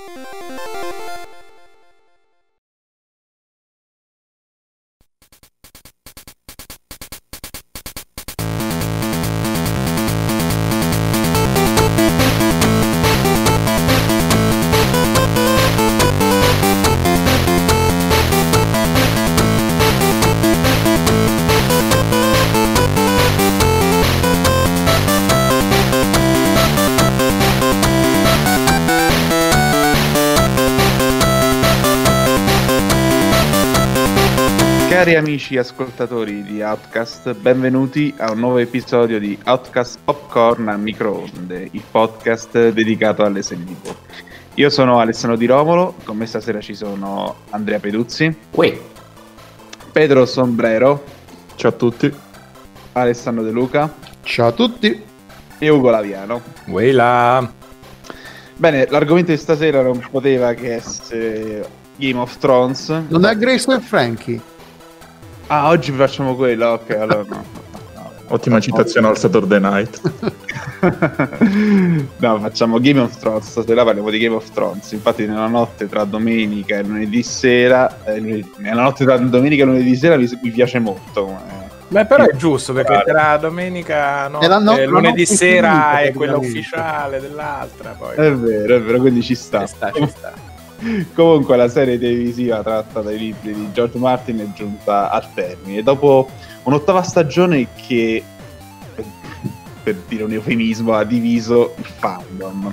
Música Cari amici ascoltatori di Outcast, benvenuti a un nuovo episodio di Outcast Popcorn a microonde, il podcast dedicato alle serie TV. Io sono Alessandro Di Romolo, con me stasera ci sono Andrea Peduzzi, Uè, Pedro Sombrero, Ciao a tutti. Alessandro De Luca Ciao a tutti. e Ugo Laviano. Weila. Bene, l'argomento di stasera non poteva che essere Game of Thrones. Non è Grace e Frankie. Ah, oggi facciamo quello, ok, allora no. Ottima citazione al Saturday Night. no, facciamo Game of Thrones. Stasera parliamo di Game of Thrones. Infatti, nella notte tra domenica e lunedì sera, eh, nella notte tra domenica e lunedì sera mi, mi piace molto. eh. Beh, però è giusto perché tra domenica, no, E la no- eh, lunedì sera è quella ufficiale dell'altra. Poi È vero, è vero, quindi ci sta. ci sta, ci sta. Comunque, la serie televisiva tratta dai libri di George Martin è giunta al termine. Dopo un'ottava stagione che, per dire un eufemismo, ha diviso il fandom.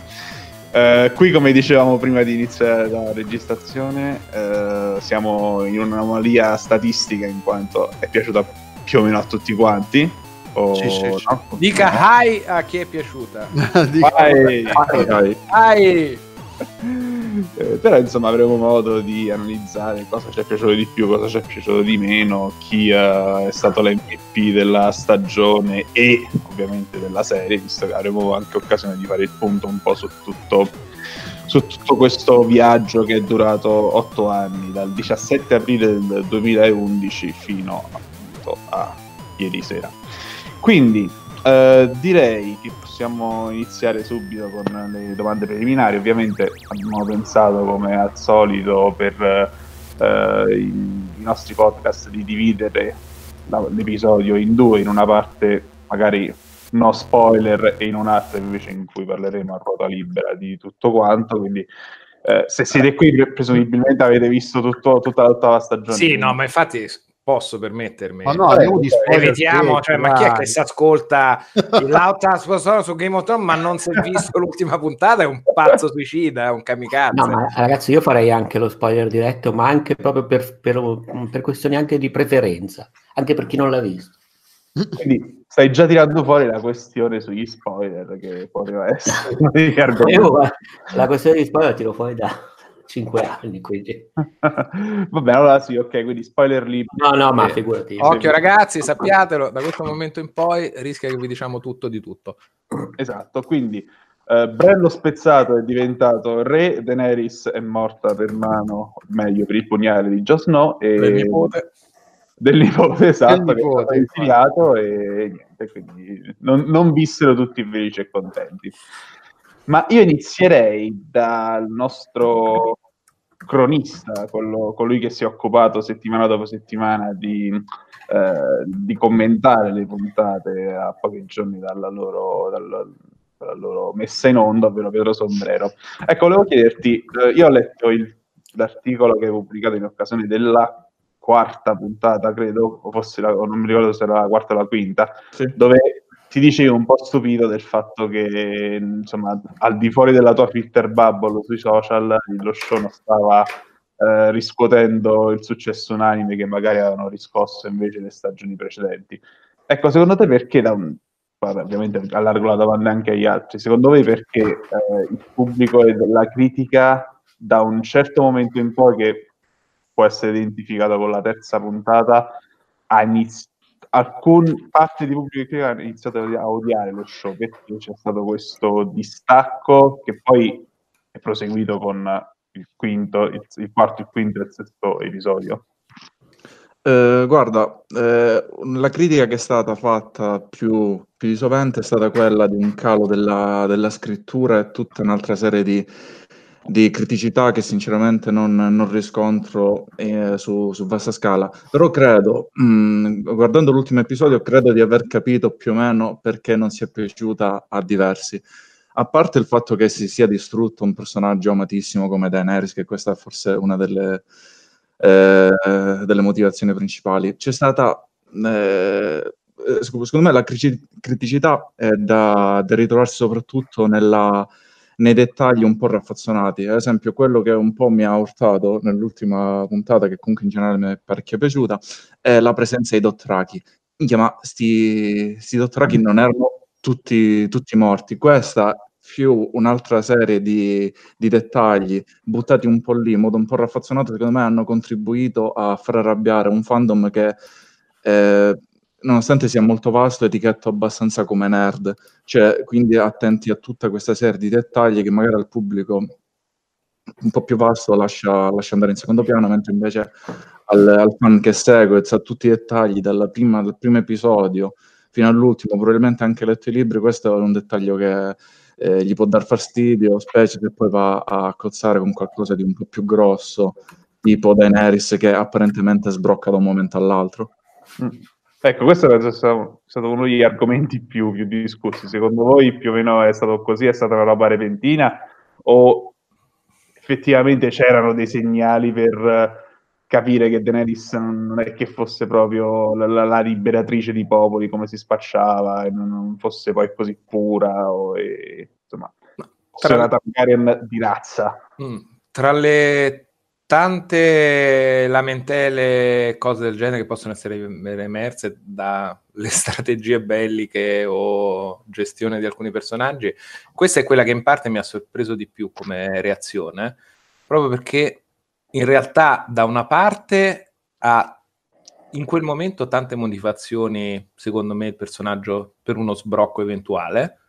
Eh, qui, come dicevamo prima di iniziare la registrazione, eh, siamo in un'anomalia statistica in quanto è piaciuta più o meno a tutti quanti. O, Sì, sì, sì. no? Dica hi a chi è piaciuta. Dico- Vai! Dai. Hi! Eh, però insomma avremo modo di analizzare cosa ci è piaciuto di più, cosa ci è piaciuto di meno, chi eh, è stato l'MVP della stagione e ovviamente della serie, visto che avremo anche occasione di fare il punto un po' su tutto, su tutto questo viaggio che è durato otto anni, dal 17 aprile del 2011 fino appunto a ieri sera. Quindi eh, direi che possiamo iniziare subito con le domande preliminari. Ovviamente abbiamo pensato, come al solito, per eh, i, i nostri podcast di dividere la- l'episodio in due, in una parte magari no spoiler e in un'altra invece in cui parleremo a ruota libera di tutto quanto. Quindi eh, se siete qui pre- presumibilmente avete visto tutto- tutta l'ottava stagione. Sì, no, ma infatti posso permettermi. Ma no, Vabbè, andiamo di spoiler Evitiamo, free, cioè, ma chi è che si ascolta l'auto su Game of Thrones ma non si è visto l'ultima puntata? È un pazzo suicida, è un kamikaze. no, ma ragazzi, io farei anche lo spoiler diretto, ma anche proprio per, per- per questioni anche di preferenza, anche per chi non l'ha visto. Quindi stai già tirando fuori la questione sugli spoiler che poteva essere la questione di spoiler la tiro fuori da 5 anni, quindi... Va bene, allora sì, ok, quindi spoiler liberi. No, no, ma figurati. Occhio ragazzi, sappiatelo, da questo momento in poi rischia che vi diciamo tutto di tutto. Esatto, quindi eh, Bran lo spezzato è diventato re, Daenerys è morta per mano, o meglio per il pugnale di Jon Snow e Del nipote. del nipote, esatto, Del che è nipote, stato e niente, quindi non, non vissero tutti felici e contenti. Ma io inizierei dal nostro cronista, quello- colui che si è occupato settimana dopo settimana di, eh, di commentare le puntate a pochi giorni dalla loro, dalla- dalla loro messa in onda, ovvero Pedro Sombrero. Ecco, volevo chiederti, eh, io ho letto il- l'articolo che hai pubblicato in occasione della quarta puntata, credo, o forse la- non mi ricordo se era la quarta o la quinta, Sì. dove ti dicevi un po' stupito del fatto che, insomma, al di fuori della tua filter bubble sui social, lo show non stava eh, riscuotendo il successo unanime che magari avevano riscosso invece le stagioni precedenti. Ecco, secondo te perché da un... vabbè, ovviamente allargo la domanda anche agli altri, secondo voi perché eh, il pubblico e la critica da un certo momento in poi che può essere identificato con la terza puntata ha iniziato alcune parti di pubblico che hanno iniziato a odiare lo show perché c'è stato questo distacco che poi è proseguito con il quinto, il, il quarto, il quinto e il sesto episodio. Eh, guarda, eh, la critica che è stata fatta più, più di sovente è stata quella di un calo della, della scrittura e tutta un'altra serie di, di criticità che sinceramente non, non riscontro eh, su, su vasta scala. Però credo, mh, guardando l'ultimo episodio, credo di aver capito più o meno perché non si è piaciuta a diversi. A parte il fatto che si sia distrutto un personaggio amatissimo come Daenerys, che questa è forse una delle, eh, delle motivazioni principali, c'è stata eh, secondo me la criticità è da, da ritrovarsi soprattutto nella, nei dettagli un po' raffazzonati. Ad esempio, quello che un po' mi ha urtato nell'ultima puntata, che comunque in generale mi è parecchio piaciuta, è la presenza dei Dothraki. Minchia, ma sti, sti Dothraki non erano tutti, tutti morti. Questa più un'altra serie di, di, dettagli buttati un po' lì in modo un po' raffazzonato, secondo me hanno contribuito a far arrabbiare un fandom che eh, nonostante sia molto vasto, etichetto abbastanza come nerd, cioè quindi attenti a tutta questa serie di dettagli che magari al pubblico un po' più vasto lascia, lascia andare in secondo piano, mentre invece al, al fan che segue sa tutti i dettagli prima, dal primo episodio fino all'ultimo, probabilmente anche letto i libri, questo è un dettaglio che eh, gli può dar fastidio, specie se poi va a cozzare con qualcosa di un po' più grosso, tipo Daenerys che apparentemente sbrocca da un momento all'altro. Mm. Ecco, questo è stato uno degli argomenti più, più, discussi. Secondo voi più o meno è stato così? È stata una roba repentina? O effettivamente c'erano dei segnali per capire che Daenerys non è che fosse proprio la, la, la liberatrice di popoli come si spacciava e non, fosse poi così pura o, e, insomma, tra... una Targaryen di razza. Mm. Tra le tante lamentele, cose del genere che possono essere emerse dalle strategie belliche o gestione di alcuni personaggi. Questa è quella che in parte mi ha sorpreso di più come reazione, proprio perché in realtà da una parte ha in quel momento tante motivazioni, secondo me, il personaggio per uno sbrocco eventuale,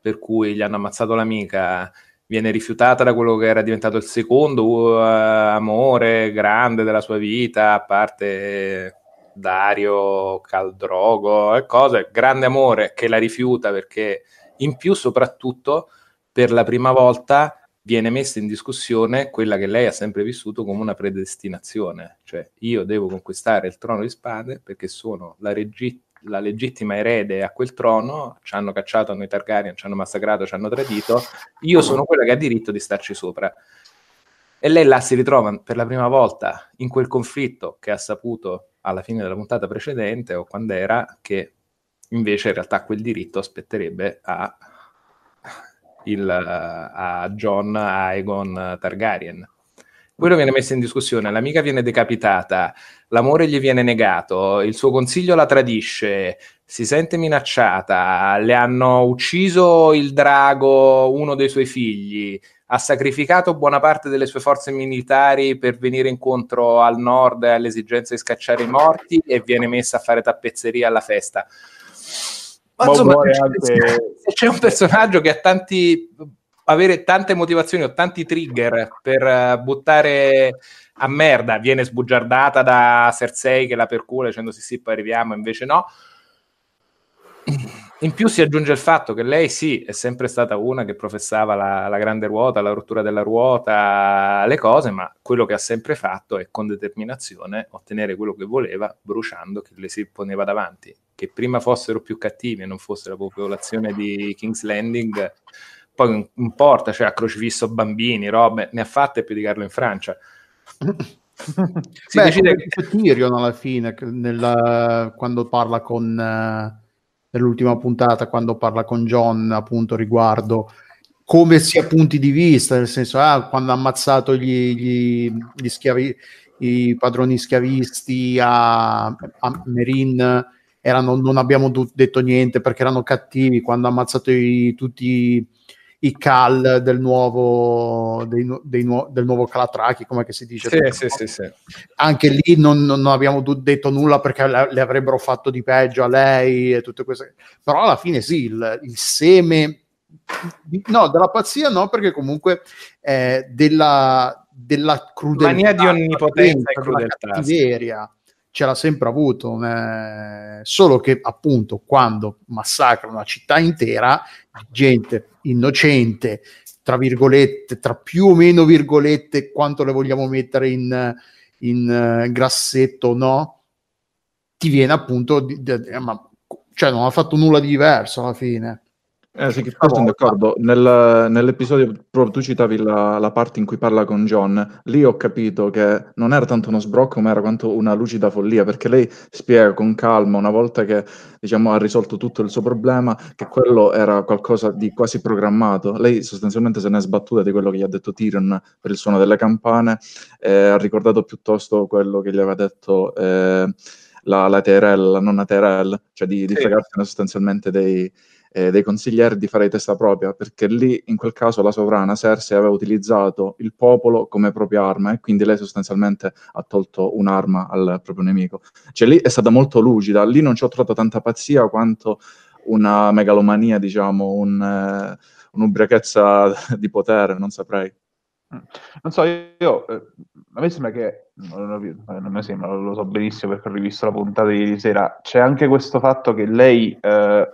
per cui gli hanno ammazzato l'amica viene rifiutata da quello che era diventato il secondo uh, amore grande della sua vita, a parte Dario, Caldrogo e cose, grande amore che la rifiuta perché in più soprattutto per la prima volta viene messa in discussione quella che lei ha sempre vissuto come una predestinazione, cioè io devo conquistare il trono di spade perché sono la, regi- la legittima erede a quel trono, ci hanno cacciato noi Targaryen, ci hanno massacrato, ci hanno tradito, io sono quella che ha diritto di starci sopra. E lei là si ritrova per la prima volta in quel conflitto che ha saputo alla fine della puntata precedente o quando era che invece in realtà quel diritto aspetterebbe a, il, a John Aegon Targaryen. Quello viene messo in discussione, l'amica viene decapitata, l'amore gli viene negato, il suo consiglio la tradisce, si sente minacciata, le hanno ucciso il drago, uno dei suoi figli, ha sacrificato buona parte delle sue forze militari per venire incontro al nord alle esigenze di scacciare i morti e viene messa a fare tappezzeria alla festa. Ma insomma, anche... se c'è un personaggio che ha tanti avere tante motivazioni o tanti trigger per uh, buttare a merda, viene sbugiardata da Cersei che la percula dicendo sì sì poi arriviamo, invece no. In più si aggiunge il fatto che lei sì, è sempre stata una che professava la, la, grande ruota, la rottura della ruota, le cose, ma quello che ha sempre fatto è con determinazione ottenere quello che voleva, bruciando chi le si poneva davanti. Che prima fossero più cattivi e non fosse la popolazione di King's Landing, poi non importa, cioè ha crocifisso bambini, robe, ne ha fatte più di Carlo in Francia. si Beh, decide che Tyrion alla fine, nella, quando parla con uh, nell'ultima puntata, quando parla con John appunto riguardo come sia punti di vista, nel senso, ah, quando ha ammazzato gli, gli, gli schiavi, i padroni schiavisti a, a Merin, erano, non abbiamo detto niente perché erano cattivi, quando ha ammazzato i, tutti i cal del nuovo, dei, dei nu- del nuovo Calatraki, come si dice. Sì, sì, sì, Anche lì non, non abbiamo d- detto nulla perché le, le, avrebbero fatto di peggio a lei e tutte queste... Però alla fine sì, il, il seme... No, della pazzia no, perché comunque eh, della, della crudeltà... Mania di onnipotenza e crudeltà. cattiveria ce l'ha sempre avuto, eh, solo che appunto quando massacra una città intera, gente innocente tra virgolette, tra più o meno virgolette, quanto le vogliamo mettere in, in uh, grassetto no, ti viene appunto, di, di, di, ma, cioè non ha fatto nulla di diverso alla fine. Eh, sì, che sono d'accordo. Nel, nell'episodio proprio tu citavi la, la, parte in cui parla con John, lì ho capito che non era tanto uno sbrocco, ma era quanto una lucida follia, perché lei spiega con calma, una volta che diciamo, ha risolto tutto il suo problema, che quello era qualcosa di quasi programmato. Lei sostanzialmente se ne è sbattuta di quello che gli ha detto Tyrion per il suono delle campane, eh, ha ricordato piuttosto quello che gli aveva detto eh, la, la TRL, la nonna TRL, cioè di, di sì. fregarsene sostanzialmente dei eh, dei consiglieri di fare testa propria, perché lì in quel caso la sovrana Cersei aveva utilizzato il popolo come propria arma e quindi lei sostanzialmente ha tolto un'arma al proprio nemico. Cioè lì è stata molto lucida, lì non ci ho trovato tanta pazzia quanto una megalomania, diciamo, un, eh, un'ubriachezza di potere, non saprei. Non so, io, eh, a me sembra che, non, non, mi sembra, lo so benissimo perché ho rivisto la puntata di ieri sera, c'è anche questo fatto che lei eh,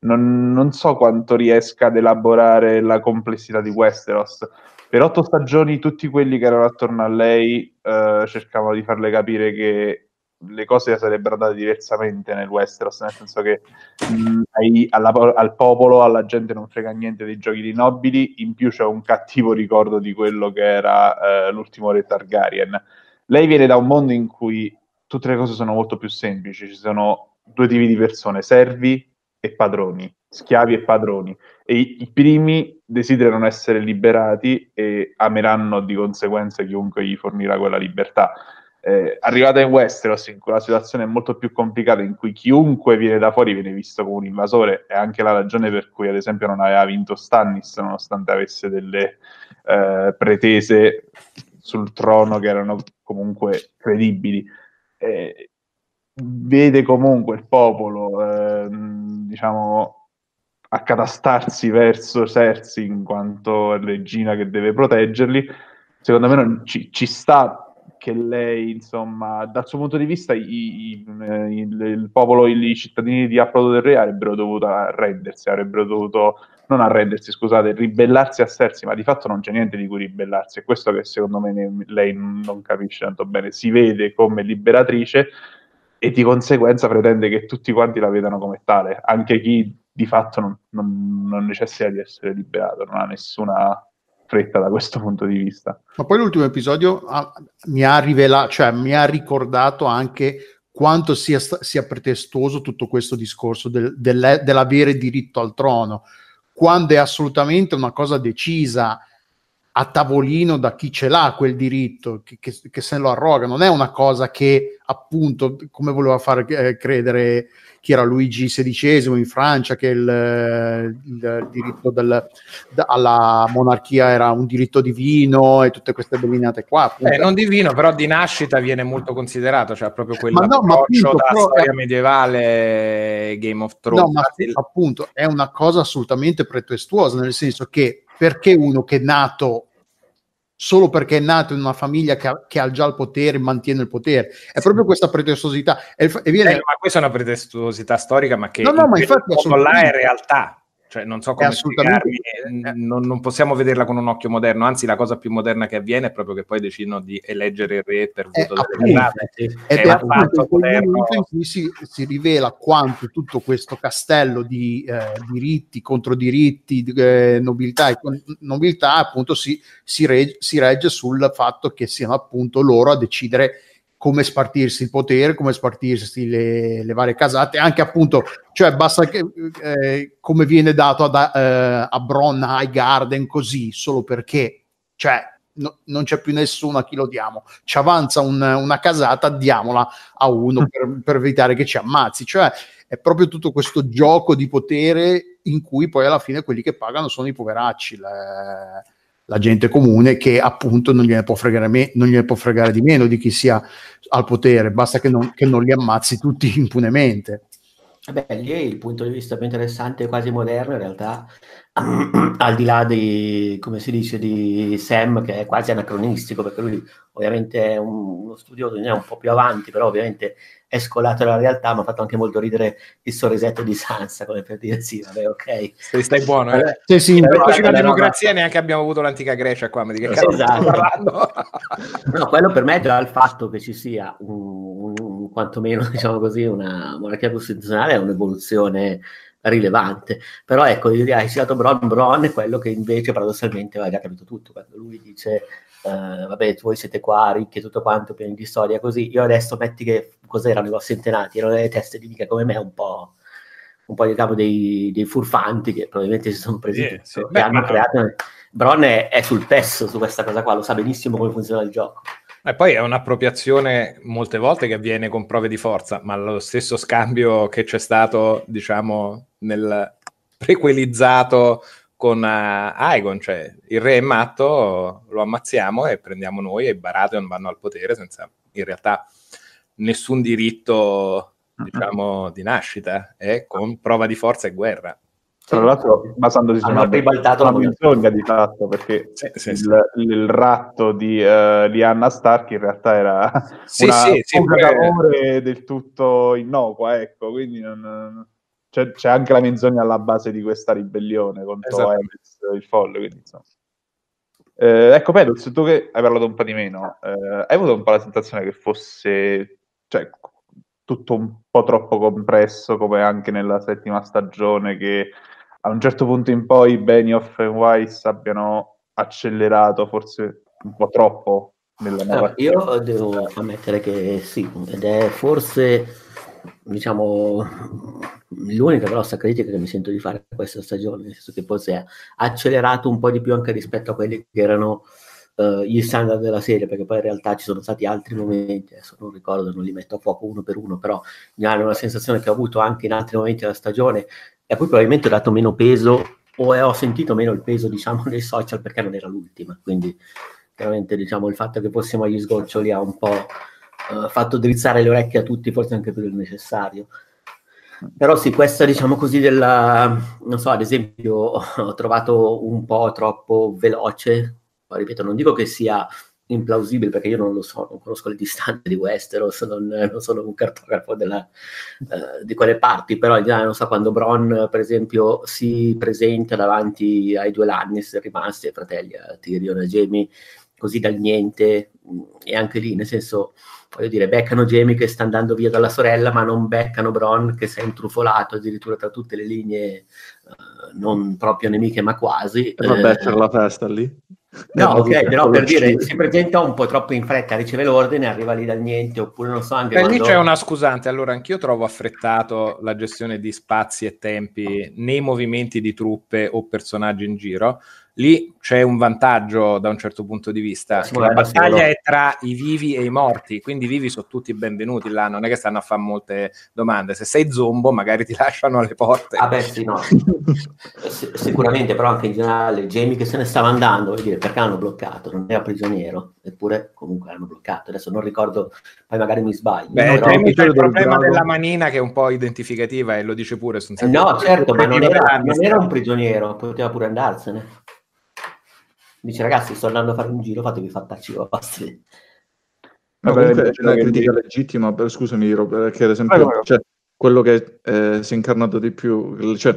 non, non, so quanto riesca ad elaborare la complessità di Westeros. Per otto stagioni tutti quelli che erano attorno a lei eh, cercavano di farle capire che le cose sarebbero andate diversamente nel Westeros, nel senso che mh, ai, alla, al popolo, alla gente non frega niente dei giochi di nobili, in più c'è un cattivo ricordo di quello che era eh, l'ultimo re Targaryen. Lei viene da un mondo in cui tutte le cose sono molto più semplici, ci sono due tipi di persone, servi e padroni, schiavi e padroni, e i, i, primi desiderano essere liberati e ameranno di conseguenza chiunque gli fornirà quella libertà. Eh, arrivata in Westeros, in cui la situazione è molto più complicata, in cui chiunque viene da fuori viene visto come un invasore, è anche la ragione per cui, ad esempio, non aveva vinto Stannis, nonostante avesse delle eh, pretese sul trono che erano comunque credibili. Eh, vede comunque il popolo, eh, diciamo, accatastarsi verso Cersei in quanto regina che deve proteggerli. Secondo me ci, ci sta che lei, insomma, dal suo punto di vista, i, i, il, il, popolo, i cittadini di Approdo del Re avrebbero dovuto arrendersi, avrebbero dovuto non arrendersi, scusate, ribellarsi a Cersei, ma di fatto non c'è niente di cui ribellarsi. È questo che secondo me ne, lei non capisce tanto bene. Si vede come liberatrice, e di conseguenza pretende che tutti quanti la vedano come tale, anche chi di fatto non, non, non necessita di essere liberato, non ha nessuna fretta da questo punto di vista. Ma poi l'ultimo episodio ha, mi ha rivelato, cioè mi ha ricordato anche quanto sia, sia pretestuoso tutto questo discorso del, del, dell'avere diritto al trono, quando è assolutamente una cosa decisa a tavolino da chi ce l'ha quel diritto, che, che, che, se lo arroga, non è una cosa che appunto, come voleva far eh, credere chi era Luigi XVI in Francia, che il, il diritto del, alla monarchia era un diritto divino e tutte queste bellinate qua. Eh, non divino, però di nascita viene molto considerato, cioè proprio quell'approccio no, appunto, da però, storia medievale Game of Thrones. No, ma appunto è una cosa assolutamente pretestuosa, nel senso che perché uno che è nato solo perché è nato in una famiglia che ha, che ha, già il potere, mantiene il potere. È proprio questa pretestuosità. E, e viene... eh, ma questa è una pretestuosità storica, ma che no, no, ma infatti, là è realtà. Cioè, non so come spiegarmi, eh, non, non, possiamo vederla con un occhio moderno, anzi la cosa più moderna che avviene è proprio che poi decidono di eleggere il re per voto eh, delle entrate. Ed è, è appunto quel momento in cui si, si, rivela quanto tutto questo castello di eh, diritti contro diritti, eh, nobiltà e nobiltà appunto si, si, reg- si regge sul fatto che siano appunto loro a decidere come spartirsi il potere, come spartirsi le, le varie casate, anche appunto, cioè basta che eh, come viene dato ad, eh, a Bron High Garden così, solo perché, cioè no, non c'è più nessuno a chi lo diamo, ci avanza un, una casata, diamola a uno per, per evitare che ci ammazzi, cioè è proprio tutto questo gioco di potere in cui poi alla fine quelli che pagano sono i poveracci. Le, la gente comune che appunto non gliene può fregare, me- non gliene può fregare di meno di chi sia al potere, basta che non, che non li ammazzi tutti impunemente. Beh, lì il punto di vista più interessante, quasi moderno, in realtà al di là di, come si dice, di Sam, che è quasi anacronistico, perché lui ovviamente è un, uno studioso, è un po' più avanti, però ovviamente è scolato dalla realtà, mi ha fatto anche molto ridere il sorrisetto di Sansa, come per dire sì, vabbè, ok. Stai, stai buono, eh? Sì, sì, no, la democrazia no. neanche abbiamo avuto l'antica Grecia qua, ma di che cazzo esatto. parlando? no, quello per me già il fatto che ci sia un, un, quantomeno, diciamo così, una monarchia costituzionale è un'evoluzione rilevante. Però ecco, hai citato Bron, Bron è quello che invece paradossalmente aveva capito tutto, quando lui dice Uh, vabbè, voi siete qua ricchi e tutto quanto, pieni di storia così. Io adesso metti che cos'erano i vostri antenati? Erano delle teste di mica come me, un po', un po' diciamo dei, dei furfanti che probabilmente si sono presi sì, sì. Beh, hanno creato. Bron è, è, sul pezzo su questa cosa qua, lo sa benissimo come funziona il gioco. E poi è un'appropriazione molte volte che avviene con prove di forza, ma lo stesso scambio che c'è stato, diciamo, nel prequelizzato con uh, Aegon, cioè il re è matto, lo ammazziamo e prendiamo noi e i Baratheon vanno al potere senza in realtà nessun diritto, diciamo, di nascita, è con prova di forza e guerra. Tra l'altro, basandosi su una, una menzogna di fatto, perché sì, sì, il, sì. il, ratto di, uh, di, Anna Stark in realtà era sì, una sì, sì, d'amore del tutto innocua, ecco, quindi non, c'è, c'è, anche la menzogna alla base di questa ribellione contro esatto. Il folle, quindi insomma. Eh, ecco, Pedro, tu che hai parlato un po' di meno, eh, hai avuto un po' la sensazione che fosse cioè, tutto un po' troppo compresso, come anche nella settima stagione, che a un certo punto in poi Benioff e Weiss abbiano accelerato forse un po' troppo nella nuova. Eh, io devo ammettere che sì, ed è forse diciamo l'unica grossa critica che mi sento di fare a questa stagione, nel senso che si è accelerato un po' di più anche rispetto a quelli che erano uh, gli standard della serie, perché poi in realtà ci sono stati altri momenti, adesso non ricordo, non li metto a fuoco uno per uno, però mi hanno una sensazione che ho avuto anche in altri momenti della stagione e a cui probabilmente ho dato meno peso o ho sentito meno il peso, diciamo, dei social perché non era l'ultima. Quindi, chiaramente, diciamo, il fatto che fossimo agli sgoccioli ha un po' uh, fatto drizzare le orecchie a tutti, forse anche più del necessario. Però sì, questa, diciamo così, della... non so, ad esempio, ho trovato un po' troppo veloce, poi ripeto, non dico che sia implausibile perché io non lo so, non conosco le distanze di Westeros, non, non sono un cartografo della, uh, di quelle parti, però non so quando Bron per esempio si presenta davanti ai due Lannister rimasti, ai fratelli, a Tyrion a Jamie, così dal niente, e anche lì nel senso voglio dire, beccano Jamie che sta andando via dalla sorella, ma non beccano Bron che si è intrufolato addirittura tra tutte le linee, uh, non proprio nemiche, ma quasi. E vabbè, eh, c'era la festa lì. No, ok, però per dire, si presenta un po' troppo in fretta, riceve l'ordine, arriva lì dal niente, oppure non so anche Beh, quando... lì c'è una scusante, allora anch'io trovo affrettato la gestione di spazi e tempi nei movimenti di truppe o personaggi in giro, lì c'è un vantaggio da un certo punto di vista. Sì, la battaglia è tra i vivi e i morti, quindi i vivi sono tutti benvenuti là, non è che stanno a fare molte domande. Se sei zombo, magari ti lasciano alle porte. Ah, beh, sì, no. sicuramente, però anche in generale, Jamie che se ne stava andando, vuol dire perché hanno bloccato, non era prigioniero, eppure comunque l'hanno bloccato. Adesso non ricordo, poi magari mi sbaglio. Beh, però... Jamie c'è il problema bravo. della manina che è un po' identificativa e lo dice pure. Eh, no, certo, ma non era, non era un prigioniero, poteva pure andarsene. Dice ragazzi sto andando a fare un giro, fatevi fattacci vostri. No, comunque è una critica di... legittima, per, scusami perché ad esempio ah, cioè, quello che eh, si è incarnato di più, cioè,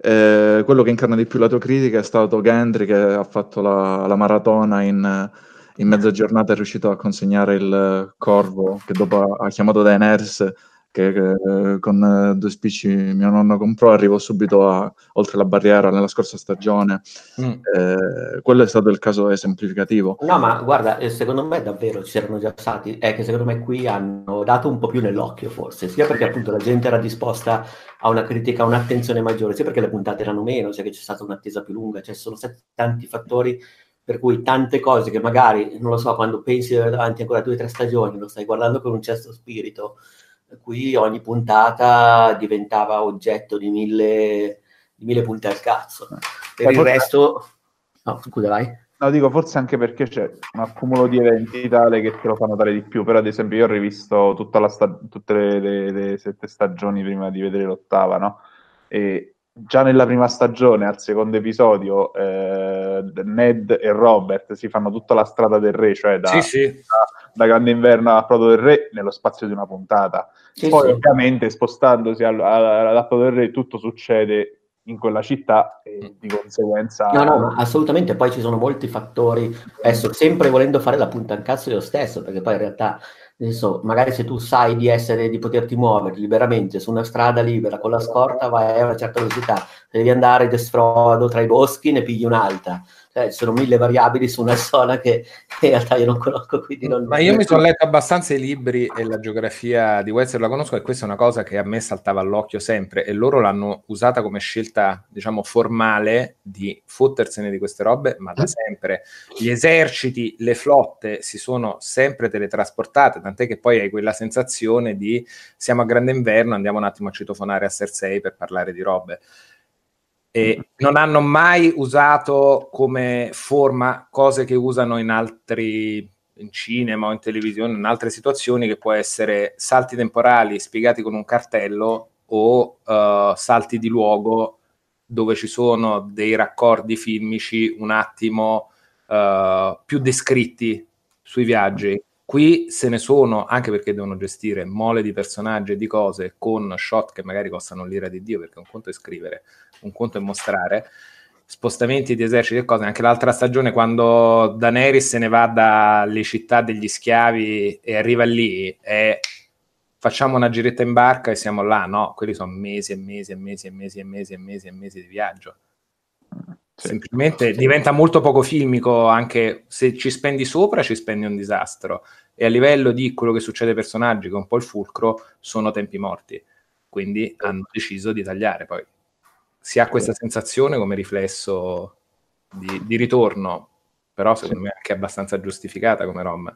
eh, quello che incarna di più la tua critica è stato Gendry che ha fatto la, la maratona in, in mezza giornata è riuscito a consegnare il corvo che dopo ha chiamato Daenerys che, che con eh, due spicci mio nonno comprò, arrivò subito a, oltre la barriera nella scorsa stagione. Mm. Eh, quello è stato il caso esemplificativo. No, ma guarda, eh, secondo me davvero c'erano già stati, è che secondo me qui hanno dato un po' più nell'occhio forse, sia perché appunto la gente era disposta a una critica, a un'attenzione maggiore, sia perché le puntate erano meno, cioè che c'è stata un'attesa più lunga, cioè sono stati tanti fattori per cui tante cose che magari, non lo so, quando pensi di avere davanti ancora due o tre stagioni, lo stai guardando con un certo spirito, qui ogni puntata diventava oggetto di mille, di mille punte al cazzo. Per il resto... No, scusa, vai. No, dico forse anche perché c'è un accumulo di eventi tale che te lo fa notare di più. Però, ad esempio, io ho rivisto sta- tutte le, le, le, sette stagioni prima di vedere l'ottava, no? E già nella prima stagione, al secondo episodio, eh, Ned e Robert si fanno tutta la strada del re, cioè da, sì, sì. da, da Grande Inverno a Proto del Re, nello spazio di una puntata. Sì, Poi, ovviamente, spostandosi ad Proto del Re, tutto succede in quella città e di conseguenza... No, no, assolutamente, poi ci sono molti fattori, adesso sempre volendo fare la punta in cazzo io stesso, perché poi in realtà adesso magari se tu sai di essere, di poterti muovere liberamente su una strada libera con la scorta vai a una certa velocità, devi andare desfrodo tra i boschi ne pigli un'altra eh, ci sono mille variabili su una zona che, in realtà io non conosco. Quindi non... Ma io mi sono letto abbastanza i libri e la geografia di Webster la conosco e questa è una cosa che a me saltava all'occhio sempre e loro l'hanno usata come scelta, diciamo, formale di fottersene di queste robe, ma da sempre. Gli eserciti, le flotte si sono sempre teletrasportate, tant'è che poi hai quella sensazione di siamo a grande inverno, andiamo un attimo a citofonare a Cersei per parlare di robe e non hanno mai usato come forma cose che usano in altri in cinema o in televisione, in altre situazioni, che può essere salti temporali spiegati con un cartello o uh, salti di luogo dove ci sono dei raccordi filmici un attimo uh, più descritti sui viaggi. Qui se ne sono, anche perché devono gestire mole di personaggi e di cose con shot che magari costano l'ira di Dio, perché un conto è scrivere, un conto è mostrare spostamenti di eserciti e cose. Anche l'altra stagione, quando Daenerys se ne va dalle città degli schiavi e arriva lì, e facciamo una giretta in barca e siamo là. No, quelli sono mesi e mesi e mesi e mesi e mesi e mesi e mesi di viaggio. Sì. Semplicemente diventa molto poco filmico, anche se ci spendi sopra, ci spendi un disastro. E a livello di quello che succede ai personaggi, che è un po' il fulcro, sono tempi morti. Quindi hanno deciso di tagliare poi si ha questa sensazione come riflesso di, di ritorno, però secondo me è anche abbastanza giustificata come roba.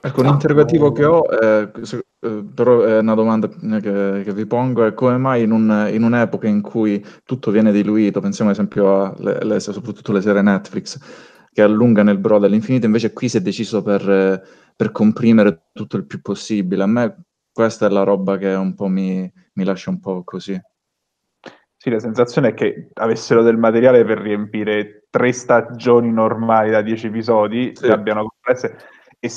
Ecco, l'interrogativo che ho, è, eh, però è una domanda che, che, vi pongo, è come mai in, un, in, un'epoca in cui tutto viene diluito, pensiamo ad esempio alle, alle, soprattutto alle serie Netflix, che allungano il brodo all'infinito, invece qui si è deciso per, per, comprimere tutto il più possibile. A me questa è la roba che un po' mi, mi lascia un po' così. Sì, la sensazione è che avessero del materiale per riempire tre stagioni normali da dieci episodi, sì. abbiano compresse. E,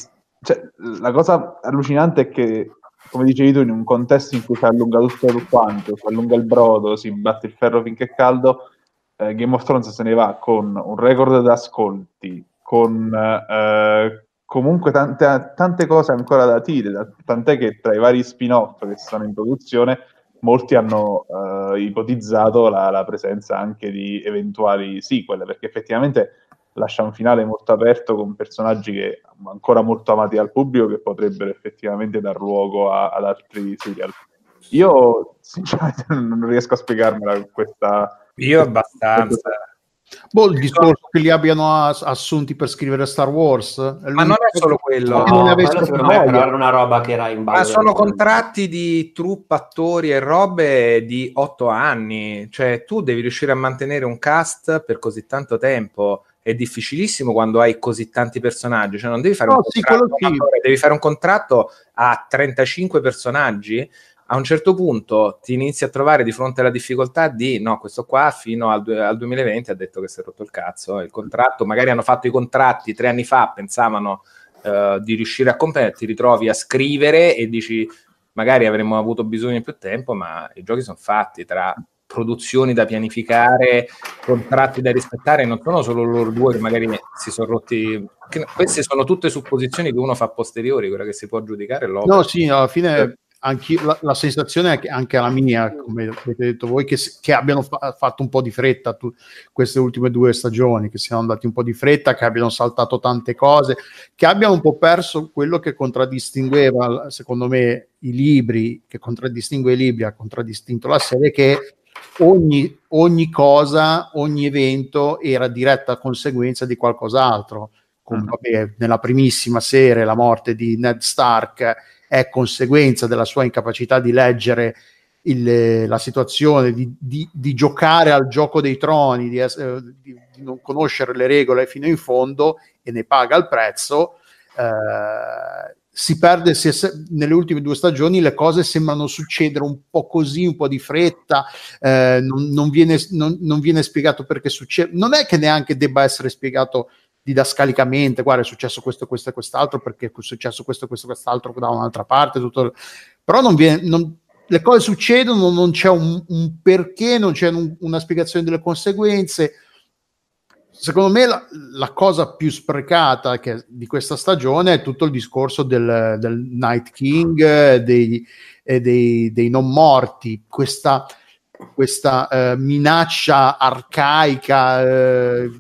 cioè, la cosa allucinante è che, come dicevi tu, in un contesto in cui si allunga tutto quanto, si allunga il brodo, si batte il ferro finché è caldo, eh, Game of Thrones se ne va con un record d'ascolti, con eh, comunque tante, tante cose ancora da dire, tant'è che tra i vari spin-off che sono in produzione molti hanno uh, ipotizzato la, la, presenza anche di eventuali sequel, perché effettivamente lascia un finale molto aperto con personaggi che ancora molto amati dal pubblico che potrebbero effettivamente dar luogo a, ad altri serial. Io sinceramente non riesco a spiegarmela questa... Io abbastanza. Boh, il discorso che li abbiano assunti per scrivere Star Wars. Ma non è solo quello. No, no, quello me, però era una roba che era in base. Ma sono contratti di troupe, attori e robe di otto anni. Cioè, tu devi riuscire a mantenere un cast per così tanto tempo. È difficilissimo quando hai così tanti personaggi. Cioè, non devi fare, no, un, sì, contratto, sì. devi fare un contratto a 35 personaggi a un certo punto ti inizi a trovare di fronte alla difficoltà di no, questo qua fino al, al 2020 ha detto che si è rotto il cazzo, il contratto, magari hanno fatto i contratti tre anni fa, pensavano uh, di riuscire a competere, ti ritrovi a scrivere e dici magari avremmo avuto bisogno di più tempo, ma i giochi sono fatti tra produzioni da pianificare, contratti da rispettare, non sono solo loro due che magari si sono rotti. Queste sono tutte supposizioni che uno fa a posteriori, quella che si può giudicare. No, sì, alla fine la, la, sensazione è che anche la mia, come avete detto voi, che, che abbiano fa- fatto un po' di fretta tu, queste ultime due stagioni, che siano andati un po' di fretta, che abbiano saltato tante cose, che abbiano un po' perso quello che contraddistingueva, secondo me, i libri, che contraddistingue i libri, ha contraddistinto la serie, che ogni, ogni cosa, ogni evento era diretta conseguenza di qualcos'altro. Come, uh-huh. vabbè, nella primissima serie, la morte di Ned Stark è conseguenza della sua incapacità di leggere il, la situazione, di, di, di, giocare al gioco dei troni, di, essere, di, non conoscere le regole fino in fondo e ne paga il prezzo. Eh, si perde si è, nelle ultime due stagioni le cose sembrano succedere un po' così, un po' di fretta, eh, non, non, viene, non, non, viene, spiegato perché succede, non è che neanche debba essere spiegato didascalicamente, guarda è successo questo, questo e quest'altro perché è successo questo, questo e quest'altro da un'altra parte, tutto, però non viene, le cose succedono, non c'è un, un perché, non c'è un, una spiegazione delle conseguenze, secondo me la, la, cosa più sprecata che, di questa stagione è tutto il discorso del, del Night King, dei, dei, dei, non morti, questa, questa eh, minaccia arcaica eh,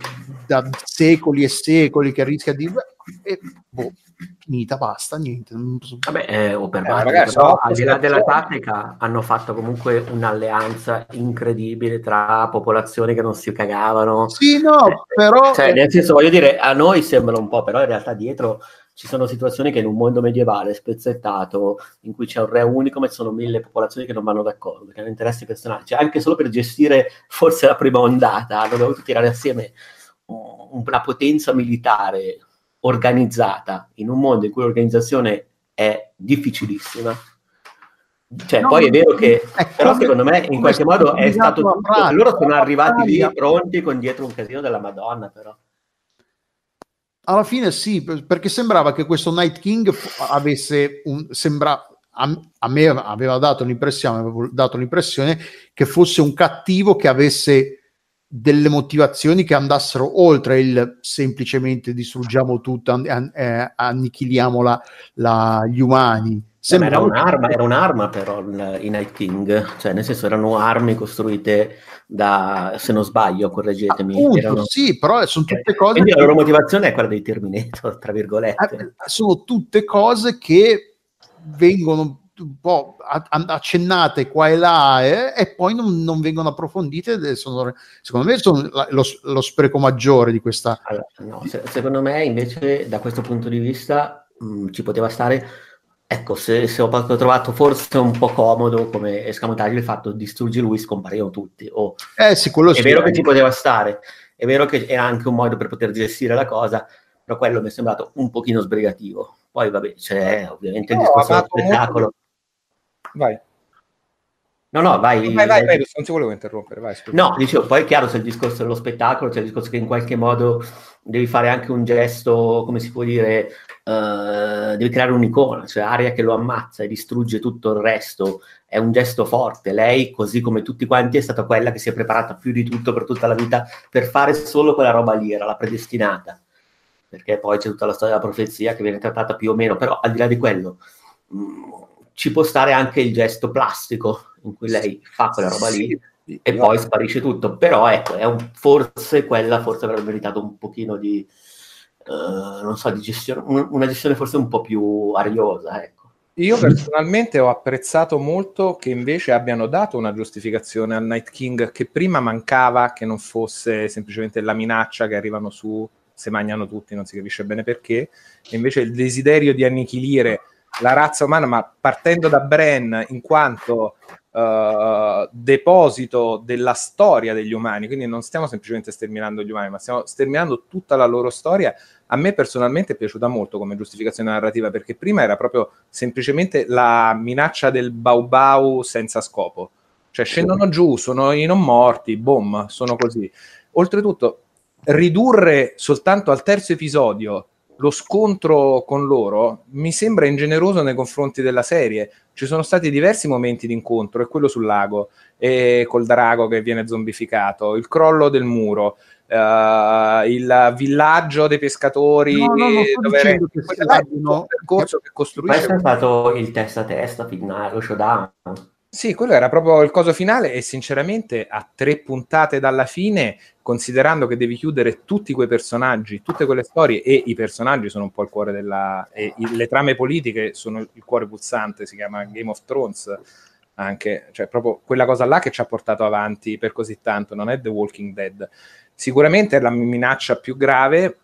da secoli e secoli che rischia di... Eh, boh, finita, basta, niente. Vabbè, eh, o per eh, ragazzi, però, al di là della tattica hanno fatto comunque un'alleanza incredibile tra popolazioni che non si cagavano. Sì, no, eh, però... Cioè, nel senso, voglio dire, a noi sembra un po', però in realtà dietro ci sono situazioni che in un mondo medievale spezzettato, in cui c'è un re unico, ma ci sono mille popolazioni che non vanno d'accordo, che hanno interessi personali. Cioè, anche solo per gestire forse la prima ondata, hanno dovuto tirare assieme una potenza militare organizzata in un mondo in cui l'organizzazione è difficilissima. Cioè, no, poi è vero che, è però secondo me in qualche modo è stato tutto, pratica, loro sono arrivati lì pronti con dietro un casino della Madonna, però. Alla fine sì, perché sembrava che questo Night King avesse un, sembra, a, a me aveva dato l'impressione, aveva dato l'impressione che fosse un cattivo che avesse delle motivazioni che andassero oltre il semplicemente distruggiamo tutto, an- eh, annichiliamo la, la, gli umani. Sembra... Era, un'arma, era un'arma però i Night King, cioè nel senso erano armi costruite da, se non sbaglio, correggetemi. Appunto, erano... Sì, però sono tutte cose... Quindi la loro motivazione è quella dei Terminator, tra virgolette. Eh, sono tutte cose che vengono un po' accennate qua e là eh, e poi non, non, vengono approfondite. Sono, secondo me sono lo, lo, spreco maggiore di questa. Allora, no, se, secondo me invece da questo punto di vista mh, mm, ci poteva stare. Ecco, se, se, ho trovato forse un po' comodo come escamotaggio il fatto distruggi lui, scomparivano tutti. Oh, eh sì, quello è sì, vero che ci poteva stare, è vero che era anche un modo per poter gestire la cosa, però quello mi è sembrato un pochino sbrigativo. Poi vabbè, c'è ovviamente il no, discorso del spettacolo. Vai. No, no, vai. Vai, vai, vai, non ti volevo interrompere, vai. No, dicevo, poi è chiaro c'è il discorso dello spettacolo, c'è il discorso che in qualche modo devi fare anche un gesto, come si può dire, uh, devi creare un'icona, cioè Aria che lo ammazza e distrugge tutto il resto, è un gesto forte. Lei, così come tutti quanti, è stata quella che si è preparata più di tutto per tutta la vita per fare solo quella roba lì, era la predestinata. Perché poi c'è tutta la storia della profezia che viene trattata più o meno, però al di là di quello... Mh, mm, ci può stare anche il gesto plastico in cui lei fa quella roba lì sì, e poi sparisce tutto. Però ecco, è un, forse quella forse avrebbe meritato un pochino di, uh, non so, di gestione, una gestione forse un po' più ariosa, ecco. Io personalmente ho apprezzato molto che invece abbiano dato una giustificazione al Night King che prima mancava, che non fosse semplicemente la minaccia che arrivano su, se mangiano tutti, non si capisce bene perché, e invece il desiderio di annichilire la razza umana, ma partendo da Bren in quanto uh, deposito della storia degli umani, quindi non stiamo semplicemente sterminando gli umani, ma stiamo sterminando tutta la loro storia. A me personalmente è piaciuta molto come giustificazione narrativa, perché prima era proprio semplicemente la minaccia del bau bau senza scopo. Cioè scendono giù, sono i non morti, boom, sono così. Oltretutto, ridurre soltanto al terzo episodio lo scontro con loro mi sembra ingeneroso nei confronti della serie. Ci sono stati diversi momenti di incontro, e quello sul lago, e col drago che viene zombificato, il crollo del muro, uh, il villaggio dei pescatori. No, no, no, dove era che il percorso che costruisce. Questo è stato il testa a testa finale, lo showdown. Sì, quello era proprio il coso finale e sinceramente a tre puntate dalla fine, considerando che devi chiudere tutti quei personaggi, tutte quelle storie e i personaggi sono un po' il cuore della... e le trame politiche sono il cuore pulsante, si chiama Game of Thrones anche, cioè proprio quella cosa là che ci ha portato avanti per così tanto, non è The Walking Dead. Sicuramente è la minaccia più grave,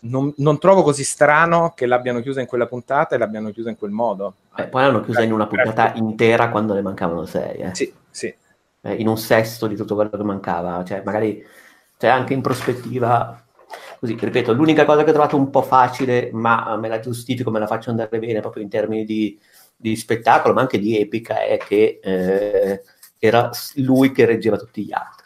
non, non, trovo così strano che l'abbiano chiusa in quella puntata e l'abbiano chiusa in quel modo. Eh, poi l'hanno chiusa in una puntata intera quando ne mancavano sei. Eh. Sì, sì. Eh, in un sesto di tutto quello che mancava. Cioè, magari cioè, anche in prospettiva così, ripeto, l'unica cosa che ho trovato un po' facile, ma me la giustifico, me la faccio andare bene proprio in termini di, di spettacolo, ma anche di epica, è che eh, era lui che reggeva tutti gli altri.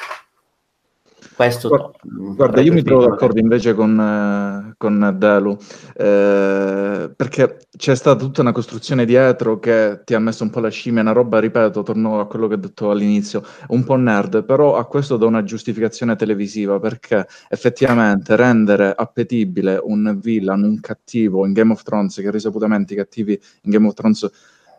Questo guarda, no. guarda io mi trovo d'accordo invece con, eh, con Delu, eh, perché c'è stata tutta una costruzione dietro che ti ha messo un po' la scimmia, una roba, ripeto, torno a quello che ho detto all'inizio, un po' nerd, però a questo do una giustificazione televisiva, perché effettivamente rendere appetibile un villain, un cattivo in Game of Thrones, che risaputamente i cattivi in Game of Thrones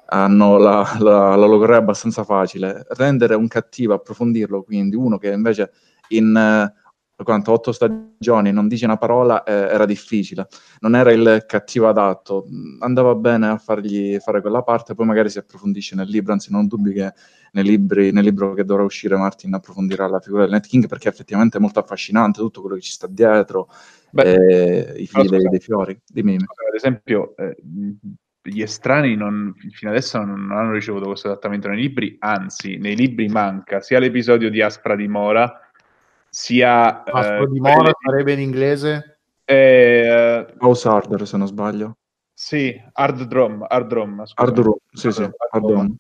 hanno la, la, la logorrea abbastanza facile, rendere un cattivo, approfondirlo, quindi uno che invece in eh, quanto otto stagioni non dice una parola eh, era difficile, non era il cattivo adatto, andava bene a fargli fare quella parte, poi magari si approfondisce nel libro, anzi non dubbi che nei libri, nel libro che dovrà uscire Martin approfondirà la figura del Night King perché effettivamente è molto affascinante tutto quello che ci sta dietro, Beh, eh, i fili dei, dei, fiori. Dimmi. Ad esempio, eh, gli estranei non, fino adesso non hanno ricevuto questo adattamento nei libri, anzi nei libri manca sia l'episodio di Aspra di Mora, sia... Aspra eh, di Mora quelle... sarebbe in inglese? Eh, House Harder se non sbaglio. Sì, Hard Drum. Hard Drum, Hard Drum, sì, sì, Hard Drum.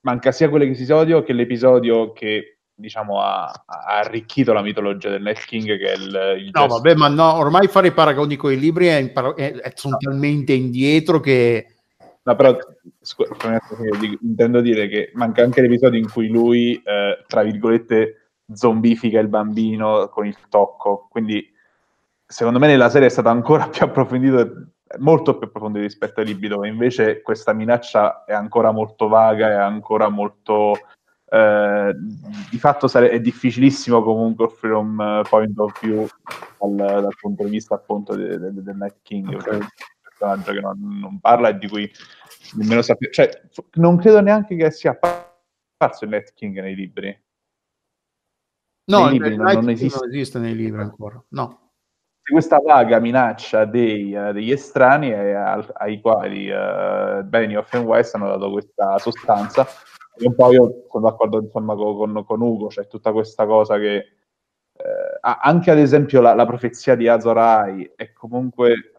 Manca sia quell'episodio che l'episodio che diciamo, ha, ha, arricchito la mitologia del Night King che è il, il no vabbè ma no ormai fare i paragoni con i libri è, impar- è, è sono talmente indietro che no però scu- intendo dire che manca anche l'episodio in cui lui eh, tra virgolette zombifica il bambino con il tocco quindi secondo me nella serie è stato ancora più approfondito molto più approfondito rispetto ai libri dove invece questa minaccia è ancora molto vaga è ancora molto eh, di fatto sare- è difficilissimo comunque offrire un uh, point of view dal, dal, punto di vista appunto del de, de Night King, okay. un personaggio che non, non, parla e di cui nemmeno sappiamo, cioè non credo neanche che sia apparso il Night King nei libri. No, nei libri non, non, esiste. non esiste nei libri ancora, no questa vaga minaccia dei, uh, degli estranei ai, ai quali uh, Benioff e West hanno dato questa sostanza e un po' io sono d'accordo insomma con, con Ugo, c'è tutta questa cosa che eh, anche ad esempio la, la profezia di Azor Ahai è comunque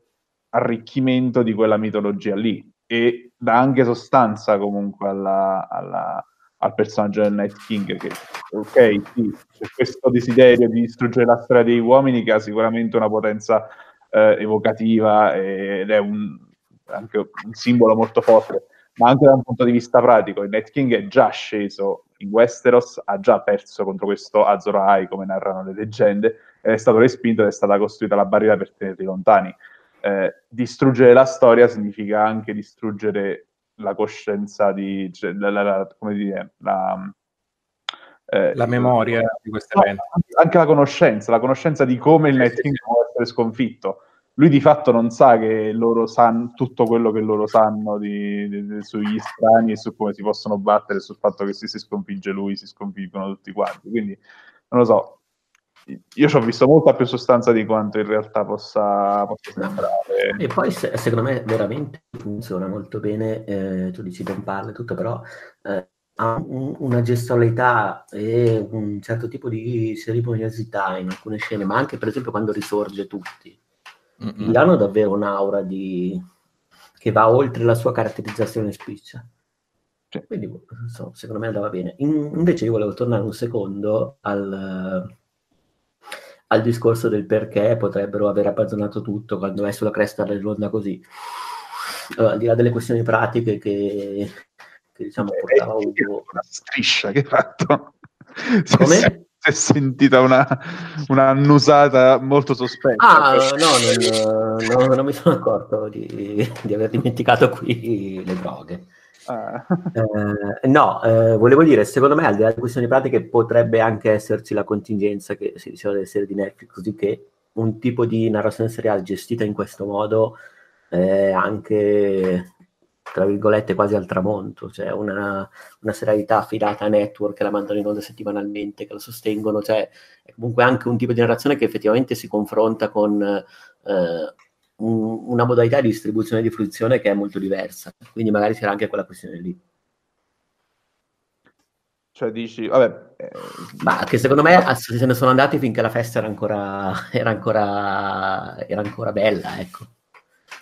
arricchimento di quella mitologia lì e dà anche sostanza comunque alla, alla, al personaggio del Night King che ok sì c'è questo desiderio di distruggere la storia dei uomini che ha sicuramente una potenza eh, evocativa ed è un, anche un simbolo molto forte ma anche da un punto di vista pratico, il Night King è già sceso in Westeros, ha già perso contro questo Azor Ahai, come narrano le leggende, ed è stato respinto ed è stata costruita la barriera per tenerli lontani. Eh, distruggere la storia significa anche distruggere la coscienza di, cioè, la, la, come dire, la, eh, la memoria di questo evento. Anche la conoscenza, la conoscenza di come il Night King può essere sconfitto lui di fatto non sa che loro sanno tutto quello che loro sanno di, di, di, sugli strani e su come si possono battere, sul fatto che se si sconfigge lui si sconfiggono tutti quanti. Quindi non lo so. Io ci ho visto molta più sostanza di quanto in realtà possa, possa sembrare. E poi se, secondo me veramente funziona molto bene, eh, tu dici non parla tutto, però eh, ha un, una gestualità e un certo tipo di cerimoniosità in alcune scene, ma anche per esempio quando risorge tutti Mm-mm. hanno davvero un'aura di... che va oltre la sua caratterizzazione spiccia. Quindi, so, secondo me andava bene. In, invece io volevo tornare un secondo al, al discorso del perché potrebbero aver abbandonato tutto quando è sulla cresta dell'onda così. Allora, al di là delle questioni pratiche che, che diciamo eh, portava Ugo... Una striscia che hai fatto. Come? è sentita una, una annusata molto sospetta. Ah, no, non, non, non mi sono accorto di, di, aver dimenticato qui le droghe. Ah. Eh, no, eh, volevo dire, secondo me al di là delle questioni pratiche potrebbe anche esserci la contingenza che si diceva delle serie di Netflix, così che un tipo di narrazione seriale gestita in questo modo è anche tra virgolette quasi al tramonto, cioè una, una serialità affidata a network che la mandano in onda settimanalmente, che la sostengono, cioè è comunque anche un tipo di narrazione che effettivamente si confronta con eh, una modalità di distribuzione di fruizione che è molto diversa, quindi magari c'era anche quella questione lì. Cioè dici, vabbè... Eh, Ma che secondo me se ne sono andati finché la festa era ancora, era ancora, era ancora bella, ecco.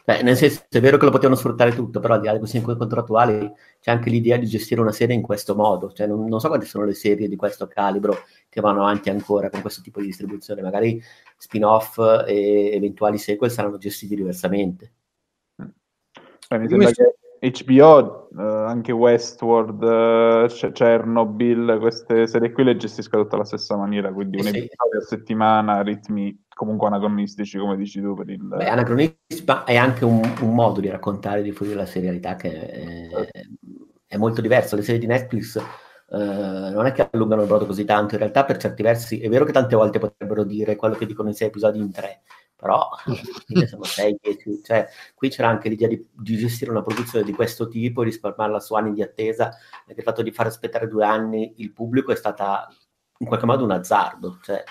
Cioè, nel senso, è vero che lo potevano sfruttare tutto, però al di là di questioni contrattuali c'è anche l'idea di gestire una serie in questo modo. Cioè, non, non, so quante sono le serie di questo calibro che vanno avanti ancora con questo tipo di distribuzione. Magari spin-off e eventuali sequel saranno gestiti diversamente. Eh, mi sembra che HBO, eh, anche Westworld, eh, Chernobyl, queste serie qui le gestisca tutta alla stessa maniera, quindi un episodio a settimana, ritmi comunque anacronistici, come dici tu. Per il... Beh, anacronistici, ma è anche un, un, modo di raccontare di fruire la serialità che è, è, molto diverso. Le serie di Netflix eh, non è che allungano il brodo così tanto, in realtà per certi versi è vero che tante volte potrebbero dire quello che dicono in sei episodi in tre, però sono sei, dieci, cioè qui c'era anche l'idea di, di, gestire una produzione di questo tipo e risparmiarla su anni di attesa, perché il fatto di far aspettare due anni il pubblico è stata in qualche modo un azzardo, cioè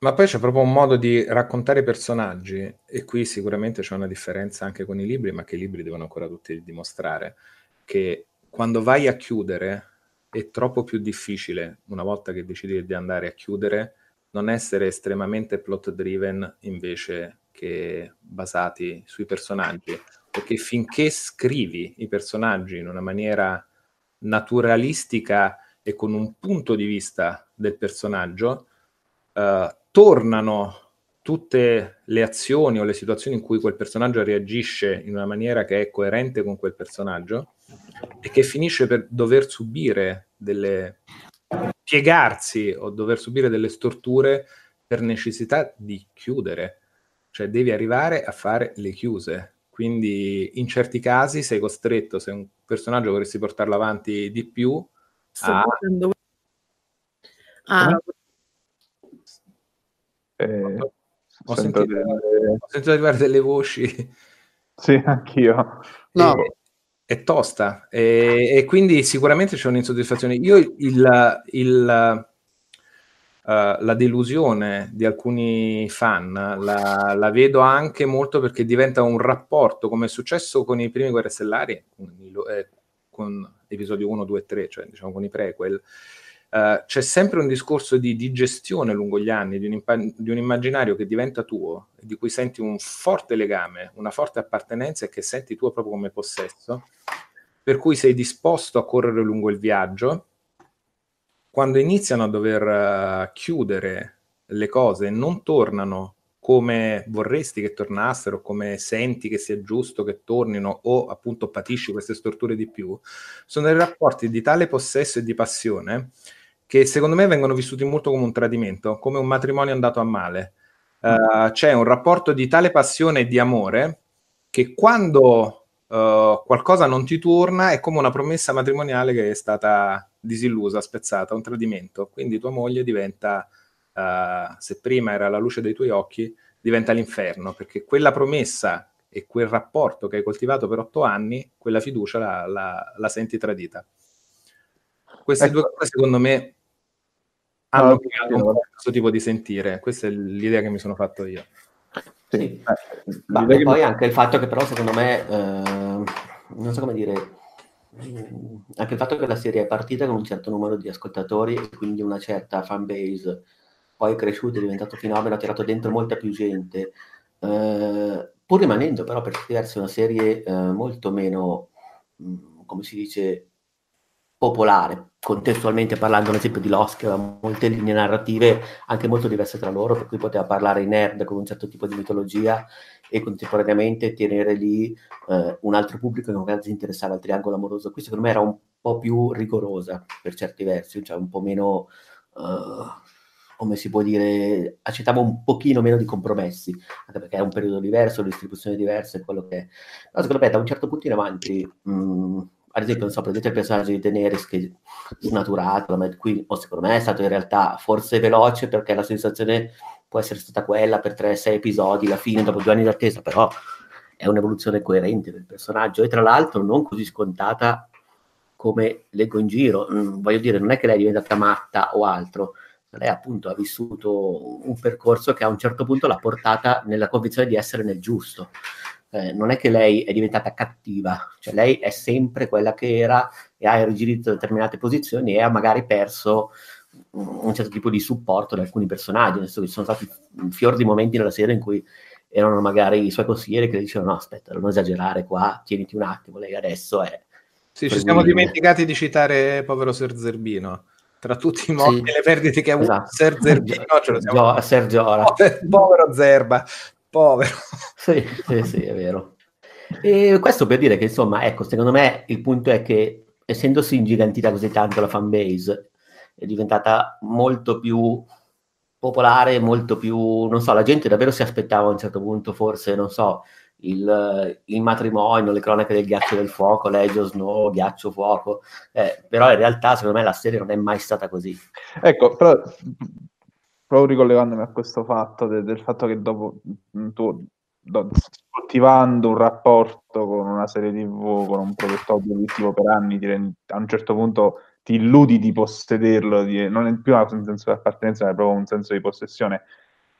ma poi c'è proprio un modo di raccontare i personaggi, e qui sicuramente c'è una differenza anche con i libri, ma che i libri devono ancora tutti dimostrare, che quando vai a chiudere è troppo più difficile, una volta che decidi di andare a chiudere, non essere estremamente plot driven invece che basati sui personaggi, perché finché scrivi i personaggi in una maniera naturalistica e con un punto di vista del personaggio, uh, tornano tutte le azioni o le situazioni in cui quel personaggio reagisce in una maniera che è coerente con quel personaggio e che finisce per dover subire delle piegarsi o dover subire delle storture per necessità di chiudere, cioè devi arrivare a fare le chiuse. Quindi in certi casi sei costretto, se un personaggio vorresti portarlo avanti di più, a... Ah, eh, ho, sentito, delle... ho, sentito, arrivare delle voci. Sì, anch'io. No. E, è tosta e, e, quindi sicuramente c'è un'insoddisfazione. Io il, il, uh, la delusione di alcuni fan la, la, vedo anche molto perché diventa un rapporto, come è successo con i primi Guerre Stellari, con, eh, con episodio 1, 2 e 3, cioè diciamo con i prequel, Uh, c'è sempre un discorso di, di, gestione lungo gli anni di un, impa- di un, immaginario che diventa tuo, di cui senti un forte legame, una forte appartenenza e che senti tuo proprio come possesso, per cui sei disposto a correre lungo il viaggio. Quando iniziano a dover uh, chiudere le cose, non tornano come vorresti che tornassero, come senti che sia giusto che tornino o appunto patisci queste storture di più, sono dei rapporti di tale possesso e di passione che secondo me vengono vissuti molto come un tradimento, come un matrimonio andato a male. Uh, c'è un rapporto di tale passione e di amore che quando uh, qualcosa non ti torna è come una promessa matrimoniale che è stata disillusa, spezzata, un tradimento. Quindi tua moglie diventa, uh, se prima era la luce dei tuoi occhi, diventa l'inferno, perché quella promessa e quel rapporto che hai coltivato per otto anni, quella fiducia la, la, la senti tradita. Queste ecco. due cose, secondo me, hanno no, creato un po' questo tipo di sentire. Questa è l'idea che mi sono fatto io. Sì. Eh, Ma poi mi... anche il fatto che però secondo me, eh, non so come dire, anche il fatto che la serie è partita con un certo numero di ascoltatori e quindi una certa fan base, poi è cresciuta, è diventato fenomeno, ha tirato dentro molta più gente, eh, pur rimanendo però per diversi una serie eh, molto meno, mh, come si dice, popolare, contestualmente parlando ad esempio di Lost che aveva molte linee narrative anche molto diverse tra loro, per cui poteva parlare in nerd con un certo tipo di mitologia e contemporaneamente tenere lì eh, un altro pubblico che magari si interessava al triangolo amoroso. Qui secondo me era un po' più rigorosa per certi versi, cioè un po' meno... Uh, come si può dire, accettava un pochino meno di compromessi, anche perché è un periodo diverso, le distribuzioni diverse, quello che è. No, secondo me da un certo punto in avanti mh, ad esempio, non so, prendete il personaggio di Daenerys che è snaturato, qui, o secondo me è stato in realtà forse veloce perché la sensazione può essere stata quella per 3-6 episodi, la fine dopo due anni d'attesa, però è un'evoluzione coerente del personaggio e tra l'altro non così scontata come leggo in giro. Mm, voglio dire, non è che lei è diventata matta o altro, lei appunto ha vissuto un percorso che a un certo punto l'ha portata nella convinzione di essere nel giusto eh, non è che lei è diventata cattiva, cioè lei è sempre quella che era e ha irrigidito determinate posizioni e ha magari perso un certo tipo di supporto da alcuni personaggi, nel senso che ci sono stati fior di momenti nella serie in cui erano magari i suoi consiglieri che le dicevano no aspetta, non esagerare qua, tieniti un attimo, lei adesso è... Sì, ci siamo dimenticati di citare povero Ser Zerbino. Tra tutti i morti sì, e le perdite che ha avuto esatto. Ser Zerbino, ce lo siamo... Gio- Sergio povero, povero Zerba, povero. Sì, sì, sì, è vero. E questo per dire che, insomma, ecco, secondo me il punto è che essendosi ingigantita così tanto la fanbase, è diventata molto più popolare, molto più, non so, la gente davvero si aspettava a un certo punto, forse, non so, il, il matrimonio, le cronache del ghiaccio del fuoco, Legio Snow, ghiaccio fuoco, eh, però in realtà secondo me la serie non è mai stata così. Ecco, però proprio ricollegandomi a questo fatto, de, del fatto che dopo tu do, coltivando un rapporto con una serie tv, con un prodotto audiovisivo per anni, a un certo punto ti illudi di possederlo, di, non è più un senso di appartenenza, ma è proprio un senso di possessione.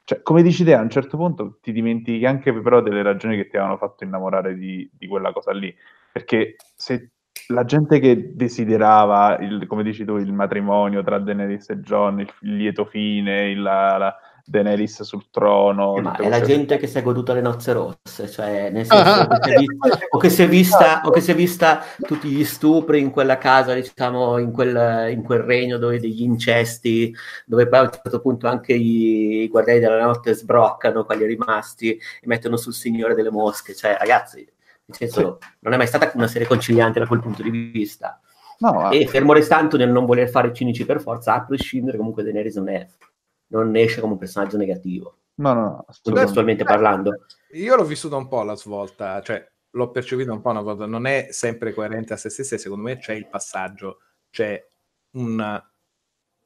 Cioè, come dici te, a un certo punto ti dimentichi anche però delle ragioni che ti avevano fatto innamorare di, di quella cosa lì. Perché se la gente che desiderava, il, come dici tu, il matrimonio tra Daenerys e John, il, il lieto fine, il, la, la, Daenerys sul trono. Eh, ma è la gente che si è goduta le nozze rosse, cioè nel senso che vista, o, che si è vista, o che si è vista tutti gli stupri in quella casa, diciamo, in quel, in quel regno dove degli incesti, dove poi a un certo punto anche i, i guardiani della notte sbroccano quelli rimasti e mettono sul Signore delle Mosche, cioè ragazzi, nel senso, sì. non è mai stata una serie conciliante da quel punto di vista. No, e fermo restando nel non voler fare cinici per forza, a prescindere comunque Daenerys non è non esce come un personaggio negativo. No, no, no testualmente parlando. Io l'ho vissuto un po' la svolta, cioè l'ho percepito un po' una volta, non è sempre coerente a se stessa e secondo me c'è il passaggio, c'è un,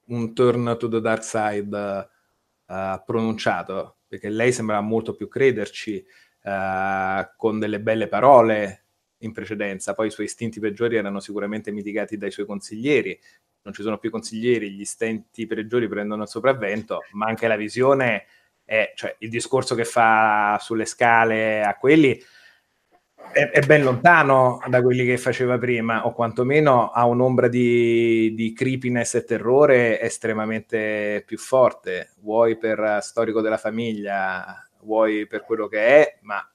un turn to the dark side uh, pronunciato, perché lei sembrava molto più crederci uh, con delle belle parole in precedenza, poi i suoi istinti peggiori erano sicuramente mitigati dai suoi consiglieri, non ci sono più consiglieri, gli stenti peggiori prendono il sopravvento, ma anche la visione, è, cioè il discorso che fa sulle scale a quelli è, è, ben lontano da quelli che faceva prima, o quantomeno ha un'ombra di, di creepiness e terrore estremamente più forte, vuoi per storico della famiglia, vuoi per quello che è, ma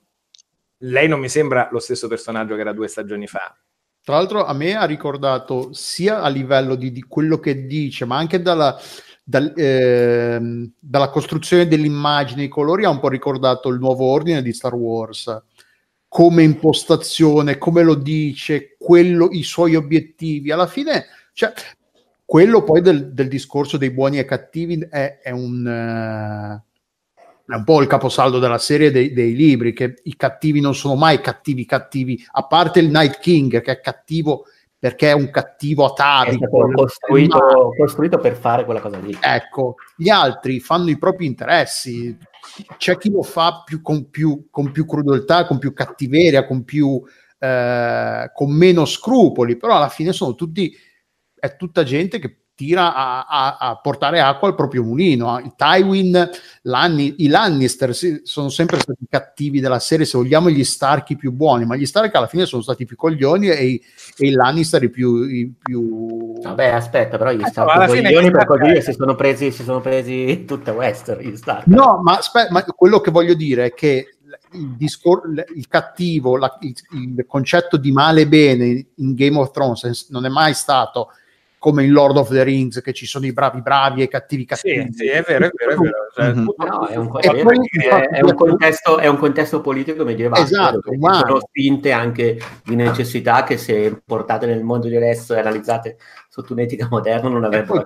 lei non mi sembra lo stesso personaggio che era due stagioni fa. Tra l'altro a me ha ricordato sia a livello di, di quello che dice, ma anche dalla, dal, eh, dalla costruzione dell'immagine, i colori, ha un po' ricordato il nuovo ordine di Star Wars come impostazione, come lo dice, quello, i suoi obiettivi. Alla fine, cioè, quello poi del, del discorso dei buoni e cattivi è, è un... È un po' il caposaldo della serie dei, dei, libri, che i cattivi non sono mai cattivi cattivi, a parte il Night King che è cattivo perché è un cattivo atavico. Costruito, costruito, per fare quella cosa lì. Ecco, gli altri fanno i propri interessi, c'è chi lo fa più, con, più, con, più, crudeltà, con più cattiveria, con, più, eh, con meno scrupoli, però alla fine sono tutti, è tutta gente che tira a, a, a, portare acqua al proprio mulino. I Tywin, Lanni, i Lannister sì, sono sempre stati cattivi della serie, se vogliamo gli Stark più buoni, ma gli Stark alla fine sono stati più coglioni e i, e i Lannister i più, i più... Vabbè, aspetta, però gli Stark no, coglioni per così si sono presi, si sono presi tutte Western, gli Stark. No, ma, aspetta, ma quello che voglio dire è che il, discor- il cattivo, la, il, il concetto di male e bene in Game of Thrones non è mai stato come in Lord of the Rings che ci sono i bravi bravi e i cattivi cattivi. Sì, sì è vero, è vero, è vero. Cioè, mm-hmm. no, è, un, è, è, un contesto, è, un, contesto, politico medievale. Esatto, ma... sono spinte anche di necessità che se portate nel mondo di adesso e analizzate sotto un'etica moderna non avrebbero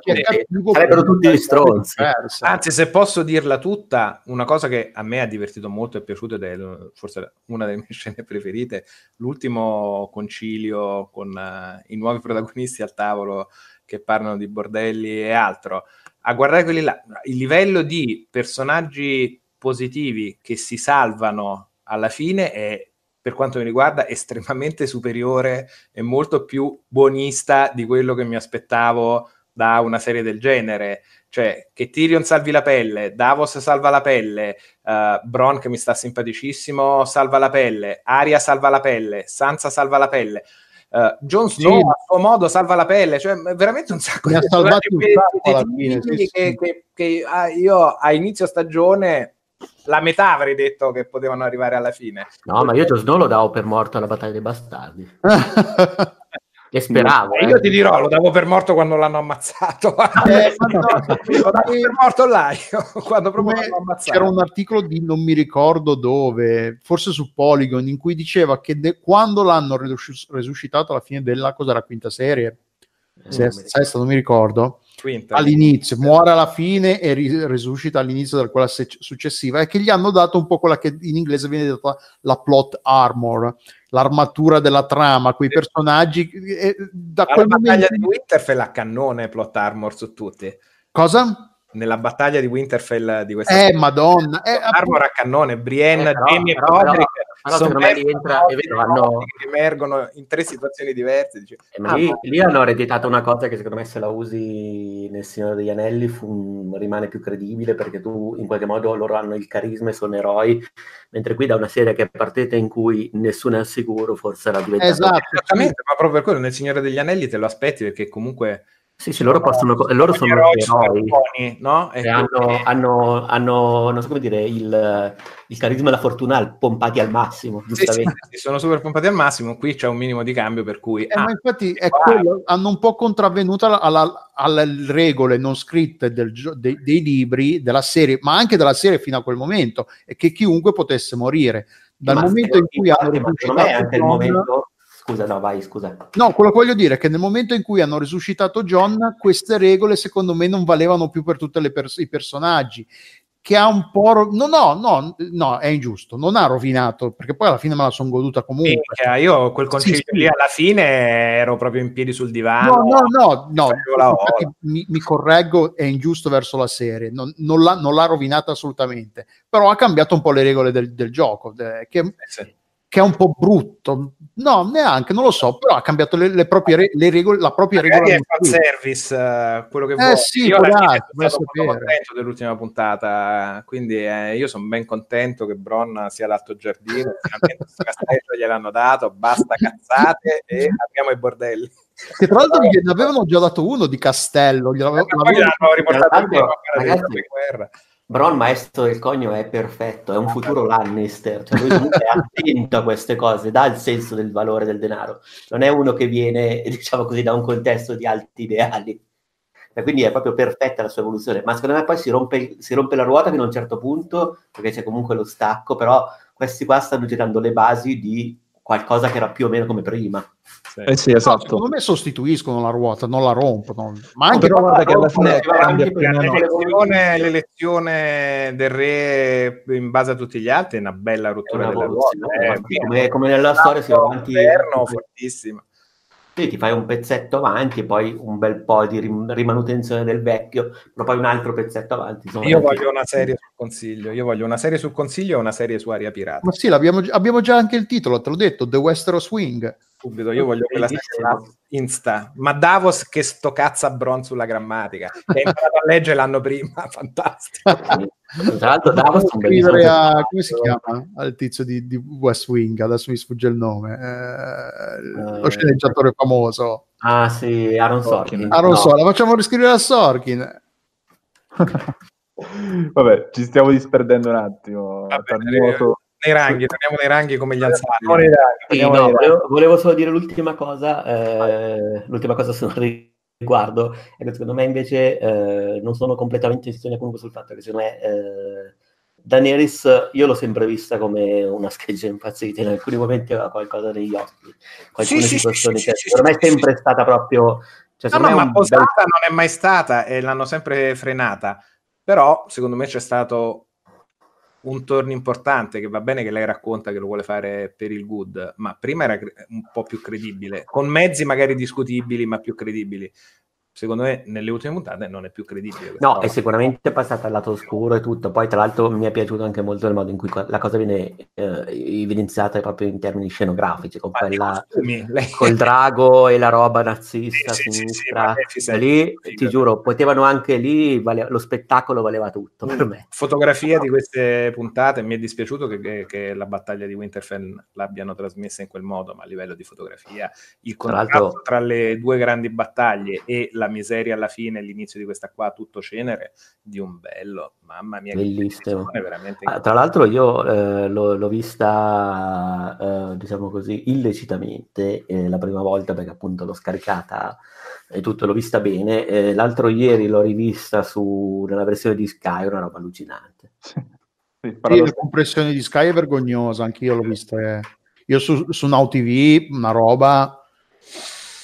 sarebbero tutti stronzi. Anzi, se posso dirla tutta, una cosa che a me ha divertito molto e piaciuto ed è forse una delle mie scene preferite, l'ultimo concilio con uh, i nuovi protagonisti al tavolo che parlano di bordelli e altro. A guardare quelli là, il livello di personaggi positivi che si salvano alla fine è per quanto mi riguarda, estremamente superiore e molto più buonista di quello che mi aspettavo da una serie del genere, cioè che Tyrion salvi la pelle, Davos salva la pelle, uh, Bron che mi sta simpaticissimo salva la pelle, Aria salva la pelle, Sansa salva la pelle. Uh, Jon Snow sì. a suo modo salva la pelle, cioè veramente un sacco mi di ha salvato che, sì. che, che ah, io a inizio stagione la metà avrei detto che potevano arrivare alla fine. No, ma io Snow lo davo per morto alla battaglia dei bastardi. che speravo. Eh. Io ti dirò, lo davo per morto quando l'hanno ammazzato. Eh, no, lo davo per morto là, quando proprio l'hanno ammazzato. C'era un articolo di non mi ricordo dove, forse su Polygon, in cui diceva che de- quando l'hanno resuscitato alla fine della cosa, la quinta serie, eh, sesta, sesta, non mi ricordo, Quinta. all'inizio, muore alla fine e ri- risuscita all'inizio della quella se- successiva, e che gli hanno dato un po' quella che in inglese viene detta la plot armor, l'armatura della trama, quei personaggi. Eh, da quel la battaglia momento... di Winterfell a cannone plot armor su tutti. Cosa? Nella battaglia di Winterfell di questa Eh, madonna. Eh, armor a cannone, Brienne, eh, Jamie e Podrick però secondo me lì entra è vero, hanno... che emergono in tre situazioni diverse. Dice, eh, ma ah, lì, lì, hanno ereditato una cosa che secondo me se la usi nel Signore degli Anelli fu, rimane più credibile perché tu in qualche modo loro hanno il carisma e sono eroi, mentre qui da una serie che è partita in cui nessuno è al sicuro forse era diventata... Esatto, esattamente, ma proprio per quello nel Signore degli Anelli te lo aspetti perché comunque sì, sì, loro possono, loro sono eroi, eroi buoni, no? E hanno, hanno, hanno, non so come dire, il, il carisma e la fortuna pompati al massimo, giustamente. Sì, sì, sono super pompati al massimo, qui c'è un minimo di cambio per cui... Eh, ah, ma infatti è quello, hanno un po' contravvenuto alla, alle regole non scritte del, dei, dei libri, della serie, ma anche della serie fino a quel momento, e che chiunque potesse morire. Dal ma momento in cui hanno riuscito... anche il momento Scusa, no, vai, scusa. No, quello che voglio dire è che nel momento in cui hanno risuscitato John, queste regole secondo me non valevano più per tutti pers- i personaggi. Che ha un po'. Ro- no, no, no, no, è ingiusto. Non ha rovinato, perché poi alla fine me la sono goduta comunque. Sì, io quel concilio sì, lì alla fine ero proprio in piedi sul divano. No, no, no, no. Mi, mi, correggo, è ingiusto verso la serie. Non, non, l'ha, non, l'ha, rovinata assolutamente. Però ha cambiato un po' le regole del, del gioco. che, eh sì che è un po' brutto. No, neanche, non lo so, però ha cambiato le, le proprie le regole, la propria regola. È service, uh, quello che eh, vuoi. Sì, io alla fine sono contento dell'ultima puntata, quindi eh, io sono ben contento che Bron sia l'alto giardino, finalmente questo castello gliel'hanno dato, basta cazzate e abbiamo i bordelli. Che tra l'altro ne avevano già dato uno di castello, gliel'avevano eh, riportato in guerra. Bron, maestro del cogno, è perfetto, è un futuro Lannister, cioè lui è attento a queste cose, dà il senso del valore del denaro, non è uno che viene, diciamo così, da un contesto di alti ideali. E quindi è proprio perfetta la sua evoluzione, ma secondo me poi si rompe, si rompe la ruota fino a un certo punto, perché c'è comunque lo stacco, però questi qua stanno girando le basi di qualcosa che era più o meno come prima. Eh sì, esatto. No, secondo me sostituiscono la ruota, non la rompono. Ma anche però guarda che alla fine l'elezione, l'elezione, del re in base a tutti gli altri è una bella rottura una della ruota. Eh, come, come, nella storia si va avanti. fortissima. Sì, ti fai un pezzetto avanti e poi un bel po' di rimanutenzione del vecchio, però poi un altro pezzetto avanti. Insomma, io voglio una serie sul consiglio, io voglio una serie sul consiglio e una serie su Aria Pirata. Ma sì, abbiamo già anche il titolo, te l'ho detto, The Westeros Swing. Subito, io voglio quella serie Insta. Ma Davos che sto cazza Bron sulla grammatica. Che è imparato a leggere l'anno prima, fantastico. Tra l'altro Davos scrivere a, come si chiama? Al tizio di, di, West Wing, adesso mi sfugge il nome. Eh, lo sceneggiatore famoso. Ah sì, Aaron Sorkin. Aaron no. Sorkin, la facciamo riscrivere a Sorkin. Vabbè, ci stiamo disperdendo un attimo. Vabbè, nei ranghi, torniamo nei ranghi come gli anziani. Sì, no, volevo, volevo, solo dire l'ultima cosa, eh, l'ultima cosa sul riguardo, è che secondo me invece eh, non sono completamente in sintonia comunque sul fatto che secondo me eh, Daenerys io l'ho sempre vista come una scheggia impazzita, in alcuni momenti aveva qualcosa negli occhi, alcune sì, situazioni sì, sì, per me è sempre stata proprio... Cioè, no, no, ma posata bel... non è mai stata e l'hanno sempre frenata, però secondo me c'è stato un torno importante che va bene che lei racconta che lo vuole fare per il good, ma prima era un po' più credibile, con mezzi magari discutibili, ma più credibili. Secondo me nelle ultime puntate non è più credibile. No, è sicuramente passata al lato oscuro e tutto. Poi, tra l'altro, mi è piaciuto anche molto il modo in cui la cosa viene eh, evidenziata proprio in termini scenografici, con quella col drago e la roba nazista sì, a sinistra. Sì, sì, lì, ti giuro, potevano anche lì, vale, lo spettacolo valeva tutto per me. Fotografia di queste puntate, mi è dispiaciuto che, che, che la battaglia di Winterfell l'abbiano trasmessa in quel modo, ma a livello di fotografia, il contrasto tra, tra le due grandi battaglie e la la miseria alla fine, l'inizio di questa qua, tutto cenere, di un bello, mamma mia, bellissimo. Ah, tra l'altro io eh, l'ho, l'ho, vista, eh, diciamo così, illecitamente eh, la prima volta perché appunto l'ho scaricata e tutto l'ho vista bene. Eh, l'altro ieri l'ho rivista su, nella versione di Sky, una roba allucinante. Sì, la compressione di Sky è vergognosa, anch'io l'ho vista. Eh. Io su, su Now TV, una roba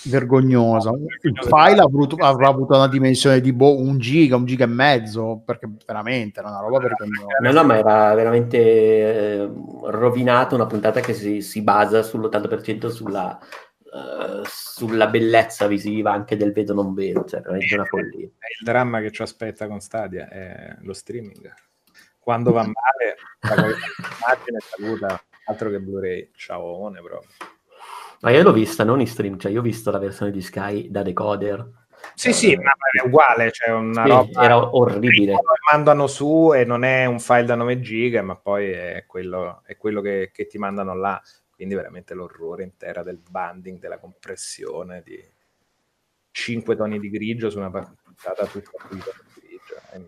vergognosa. Il file avuto, avrà avuto una dimensione di boh, un giga, un giga e mezzo, perché veramente era una roba vergognosa. No, no, ma era veramente eh, rovinato una puntata che si, si basa sull'80% sulla, uh, sulla bellezza visiva anche del vedo non vedo, cioè veramente una follia. il dramma che ci aspetta con Stadia, è lo streaming. Quando va male, la immagine saluta altro che Blu-ray, ciao, proprio. Ma io l'ho vista non in stream, cioè io ho visto la versione di Sky da decoder. Sì, sì, ma è uguale, cioè una sì, roba era orribile. Mandano su e non è un file da 9 giga, ma poi è quello, è quello che, che, ti mandano là. Quindi veramente l'orrore intera del banding, della compressione, di 5 toni di grigio su una puntata tutta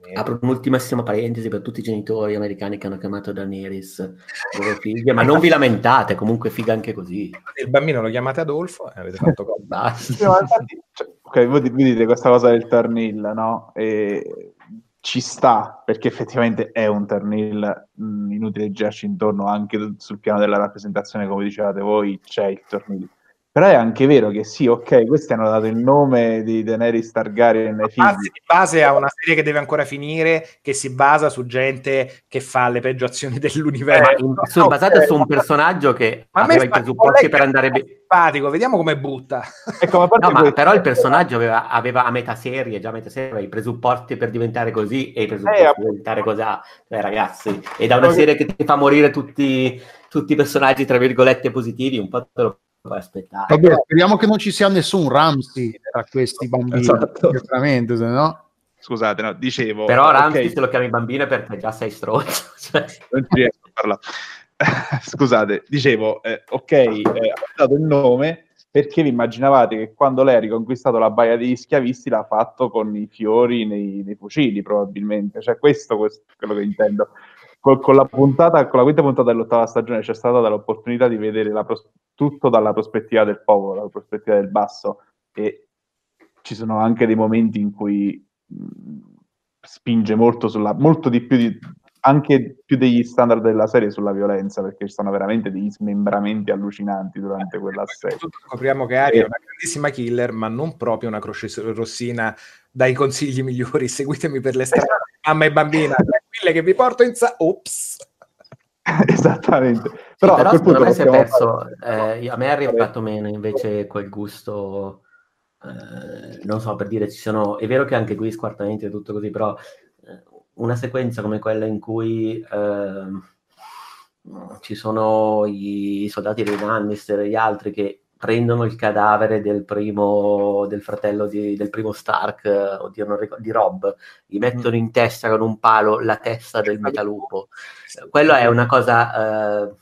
grigio. Apro un'ultimissima parentesi per tutti i genitori americani che hanno chiamato Daenerys loro figlie, ma non vi lamentate, comunque figa anche così. Il bambino lo chiamate Adolfo e avete fatto cosa. cioè, ok, voi dite questa cosa del Turnil, no? E ci sta, perché effettivamente è un Turnil, mm, inutile girarci intorno anche sul piano della rappresentazione, come dicevate voi, c'è il Turnil però è anche vero che sì, ok, questi hanno dato il nome di Daenerys Targaryen ai figli. Anzi, di base a una serie che deve ancora finire, che si basa su gente che fa le peggio azioni dell'universo. Eh, no, su, basato okay. su un personaggio che ma aveva i presupposti per andare bene. Simpatico, vediamo come butta. Ecco, no, ma però il personaggio aveva, aveva, a metà serie, già a metà serie, aveva i presupposti per diventare così e i presupposti eh, per diventare così. Cioè, ragazzi, e da una serie che ti fa morire tutti, tutti i personaggi, tra virgolette, positivi, un po' te lo aspettare. Vabbè, speriamo che non ci sia nessun Ramsey tra questi bambini, esatto. veramente, se no... Scusate, no, dicevo... Però okay. Ramsey se lo chiami bambino perché già sei stronzo. Cioè. Non ci riesco a parlare. Scusate, dicevo, eh, ok, eh, dato il nome perché vi immaginavate che quando lei ha riconquistato la baia degli schiavisti l'ha fatto con i fiori nei, nei fucili, probabilmente. Cioè, questo, questo è quello che intendo con, con, la puntata, con la quinta puntata dell'ottava stagione c'è stata l'opportunità di vedere pros- tutto dalla prospettiva del popolo, dalla prospettiva del basso e ci sono anche dei momenti in cui mh, spinge molto sulla molto di più di, anche più degli standard della serie sulla violenza perché ci sono veramente degli smembramenti allucinanti durante quella serie. Scopriamo che Aria è una grandissima killer, ma non proprio una croce rossina dai consigli migliori. Seguitemi per le strade, mamma e bambina tranquille che vi porto in sa... Ops! Esattamente. Però, sì, però secondo me si è perso, eh, a me è arrivato meno invece quel gusto, eh, non so, per dire, ci sono, è vero che anche qui squartamenti e tutto così, però eh, una sequenza come quella in cui ehm, ci sono i soldati dei Lannister e gli altri che prendono il cadavere del primo del fratello di, del primo Stark oddio, non ricordo, di Rob gli mettono in testa con un palo la testa del metalupo quello è una cosa eh,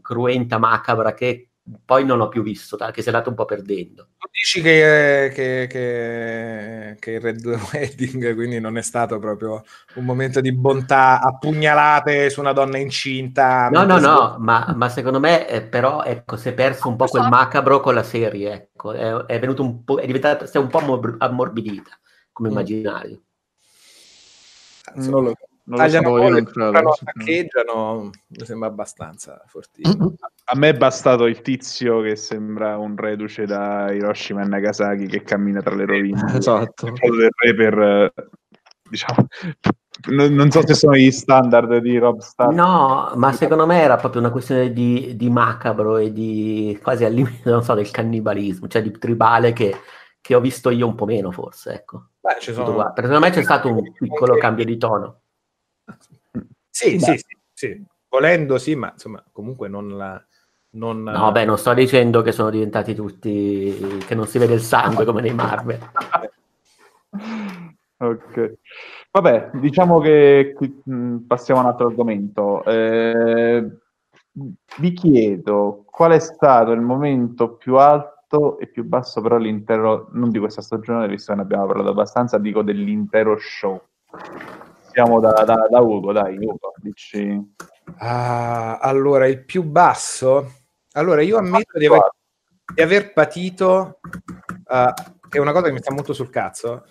cruenta macabra che poi non ho più visto, che si è andato un po' perdendo. Tu dici che, che, che, che, il Red Wedding quindi non è stato proprio un momento di bontà a pugnalate su una donna incinta? No, no, no, ma, ma, secondo me eh, però ecco, si è perso un po' quel macabro con la serie, ecco. è, è, venuto un po', è diventata è un po' ammorbidita come mm. immaginario. Non lo so non tagliano so, fuori, comprano, saccheggiano, mi sembra abbastanza fortissimo. A me è bastato il tizio che sembra un reduce da Hiroshima e Nagasaki che cammina tra le rovine. Esatto. Del re per, diciamo, non, non, so se sono gli standard di Rob Stark. No, ma secondo me era proprio una questione di, di macabro e di quasi al limite, non so, del cannibalismo, cioè di tribale che che ho visto io un po' meno, forse, ecco. Beh, ci sono... Perché secondo me c'è stato un piccolo cambio di tono. Sì, sì, sì, sì, volendo sì, ma insomma, comunque non la... Non... No, beh, non sto dicendo che sono diventati tutti... che non si vede il sangue come nei Marvel. ok. Vabbè, diciamo che passiamo a un altro argomento. Eh, vi chiedo qual è stato il momento più alto e più basso però all'intero, non di questa stagione, visto che ne abbiamo parlato abbastanza, dico dell'intero show. Siamo da, da, da Ugo, dai, Ugo, dici... Ah, allora, il più basso? Allora, io ammetto di aver, di aver patito, uh, è una cosa che mi sta molto sul cazzo,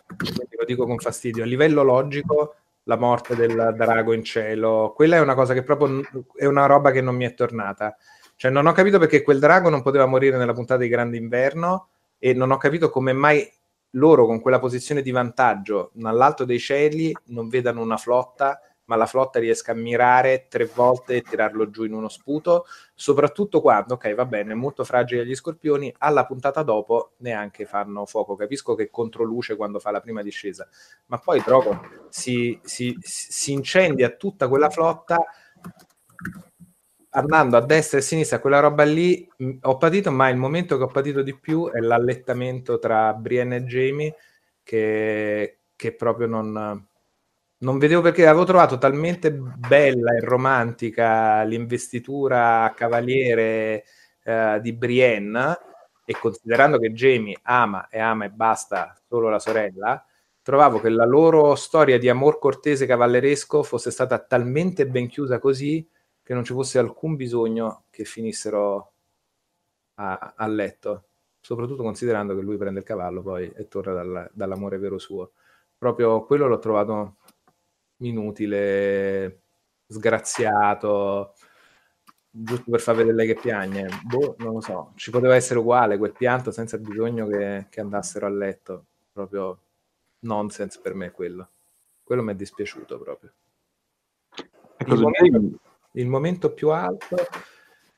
lo dico con fastidio, a livello logico la morte del drago in cielo, quella è una cosa che proprio è una roba che non mi è tornata. Cioè, non ho capito perché quel drago non poteva morire nella puntata di Grande Inverno e non ho capito come mai loro con quella posizione di vantaggio dall'alto dei cieli non vedano una flotta ma la flotta riesca a mirare tre volte e tirarlo giù in uno sputo, soprattutto quando, ok, va bene, è molto fragile agli scorpioni, alla puntata dopo neanche fanno fuoco. Capisco che controluce quando fa la prima discesa, ma poi Drogo si, si, si incendia tutta quella flotta andando a destra e a sinistra, quella roba lì ho patito, ma il momento che ho patito di più è l'allettamento tra Brienne e Jamie, che, che proprio non, non vedevo perché avevo trovato talmente bella e romantica l'investitura a cavaliere eh, di Brienne e considerando che Jamie ama e ama e basta solo la sorella, trovavo che la loro storia di amor cortese cavalleresco fosse stata talmente ben chiusa così che non ci fosse alcun bisogno che finissero a, a letto, soprattutto considerando che lui prende il cavallo poi e torna dal, dall'amore vero suo. Proprio quello l'ho trovato inutile, sgraziato, giusto per far vedere lei che piagne. Boh, non lo so, ci poteva essere uguale quel pianto senza bisogno che, che andassero a letto. Proprio nonsense per me quello. Quello mi è dispiaciuto proprio. Il momento, il momento, più alto,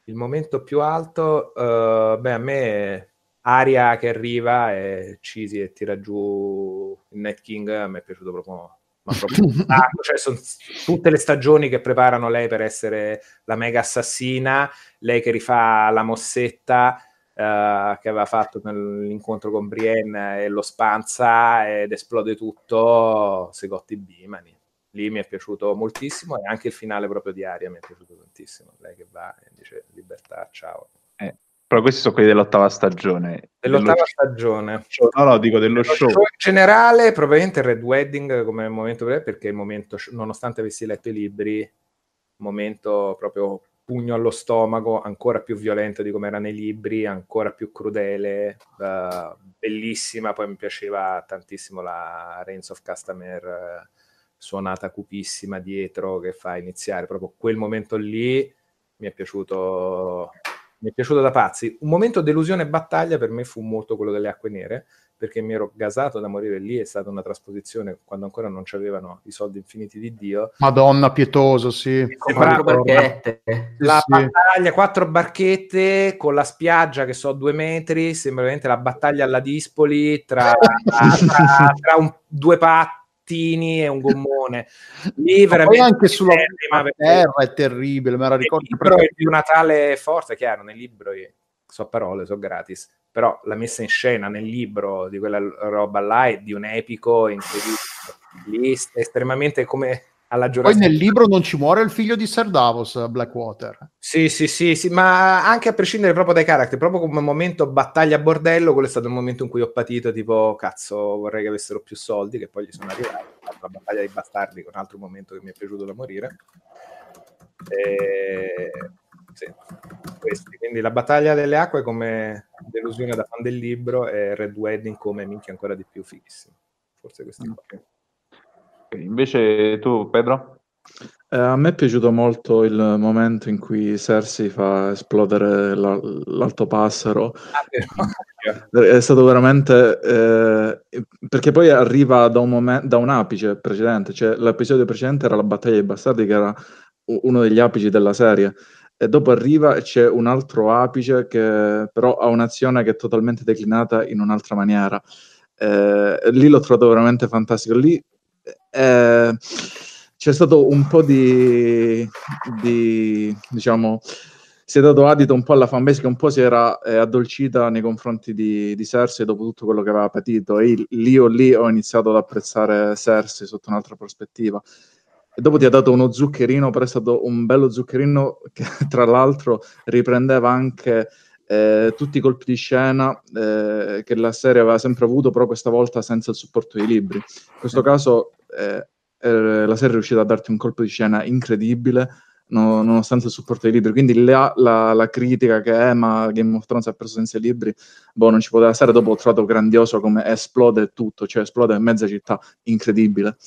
il momento più alto, uh, beh, a me Aria che arriva e Cisi e tira giù il Night King mi è piaciuto proprio ma proprio tanto, cioè sono tutte le stagioni che preparano lei per essere la mega assassina, lei che rifà la mossetta uh, che aveva fatto nell'incontro con Brienne e lo spanza ed esplode tutto, Segotti Bimani. Lì mi è piaciuto moltissimo e anche il finale proprio di Aria mi è piaciuto tantissimo. Lei che va e dice libertà, ciao. Eh, però questi sono quelli dell'ottava stagione. Dell'ottava dello stagione. Show. No, no, dico dello, show. show. In generale, probabilmente Red Wedding come momento perché il momento, nonostante avessi letto i libri, momento proprio pugno allo stomaco, ancora più violento di come era nei libri, ancora più crudele, uh, bellissima. Poi mi piaceva tantissimo la Reigns of Customer uh, suonata cupissima dietro che fa iniziare proprio quel momento lì. Mi è piaciuto mi è piaciuto da pazzi. Un momento delusione e battaglia per me fu molto quello delle acque nere, perché mi ero gasato da morire lì, è stata una trasposizione quando ancora non c'avevano i soldi infiniti di Dio. Madonna pietoso, sì. Quattro barchette. La sì, battaglia, quattro barchette con la spiaggia che so due metri, sembra veramente la battaglia alla Dispoli tra, tra, tra un, due patti pattini e un gommone. Lì veramente poi anche sulla terra è terribile, me la ricordo. Il libro è di una tale forza, chiaro, nel libro so parole, so gratis, però la messa in scena nel libro di quella roba là è di un epico incredibile. Lì è estremamente come alla Poi nel libro non ci muore il figlio di Sir Davos, Blackwater. Sì, sì, sì, sì, ma anche a prescindere proprio dai caratteri, proprio come momento battaglia a bordello, quello è stato il momento in cui ho patito, tipo, cazzo, vorrei che avessero più soldi, che poi gli sono arrivati. La battaglia dei bastardi, con un altro momento che mi è piaciuto da morire. E... Sì, questi. Quindi la battaglia delle acque come delusione da fan del libro e Red Wedding come minchia ancora di più fighissimo. Forse questi okay. Invece tu, Pedro? Eh, a me è piaciuto molto il momento in cui Cersei fa esplodere la, l'alto passero. Ah, è stato veramente eh, perché poi arriva da un, momen- da un apice precedente, cioè l'episodio precedente era la battaglia dei bastardi, che era uno degli apici della serie. e dopo arriva e c'è un altro apice che però ha un'azione che è totalmente declinata in un'altra maniera. Eh, lì l'ho trovato veramente fantastico. Lì eh, c'è stato un po' di, di diciamo, si è dato adito un po' alla fanbase che un po' si era eh, addolcita nei confronti di, di Cersei dopo tutto quello che aveva patito. E lì o lì ho iniziato ad apprezzare Cersei sotto un'altra prospettiva. E dopo ti ha dato uno zuccherino, però è stato un bello zuccherino che tra l'altro riprendeva anche eh, tutti i colpi di scena eh, che la serie aveva sempre avuto, però questa volta senza il supporto dei libri. In questo caso eh, eh la serie è riuscita a darti un colpo di scena incredibile, no, nonostante il supporto dei libri. Quindi la, la, la, critica che è, ma Game of Thrones ha preso senza i libri, boh, non ci poteva stare. Dopo ho trovato grandioso come esplode tutto, cioè esplode mezza città, incredibile.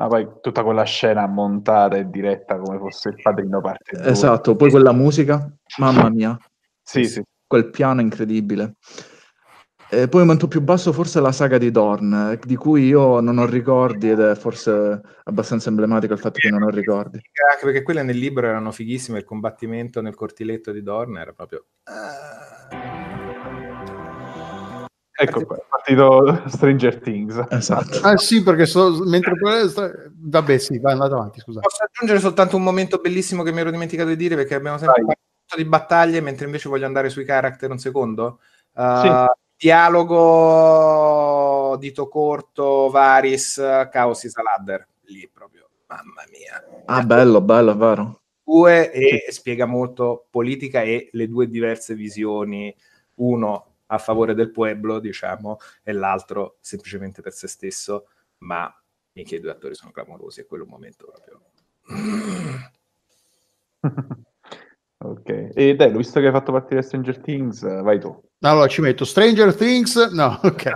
Ah, poi tutta quella scena montata e diretta come fosse il padrino parte 2. Esatto, poi quella musica, mamma mia. sì, sì. Quel piano incredibile. E poi un momento più basso forse la saga di Dorn, di cui io non ho ricordi ed è forse abbastanza emblematico il fatto che non ho ricordi. Anche perché quelle nel libro erano fighissime, il combattimento nel cortiletto di Dorn era proprio... Uh Ecco qua, è partito Stranger Things. Esatto. Ah sì, perché so, mentre... Vabbè sì, vai andate avanti, scusa. Posso aggiungere soltanto un momento bellissimo che mi ero dimenticato di dire, perché abbiamo sempre vai. Di battaglie, mentre invece voglio andare sui character un secondo. Uh, sì. Dialogo dito corto, Varis, Caos Saladder, lì proprio, mamma mia. Ah, bello, bello, vero. Due, e spiega molto politica e le due diverse visioni. Uno, a favore del pueblo, diciamo, e l'altro semplicemente per se stesso, ma minchia i due attori sono clamorosi, è quello un momento proprio... ok, e dai, visto che hai fatto partire Stranger Things, vai tu. Allora ci metto. Stranger Things, no, ok.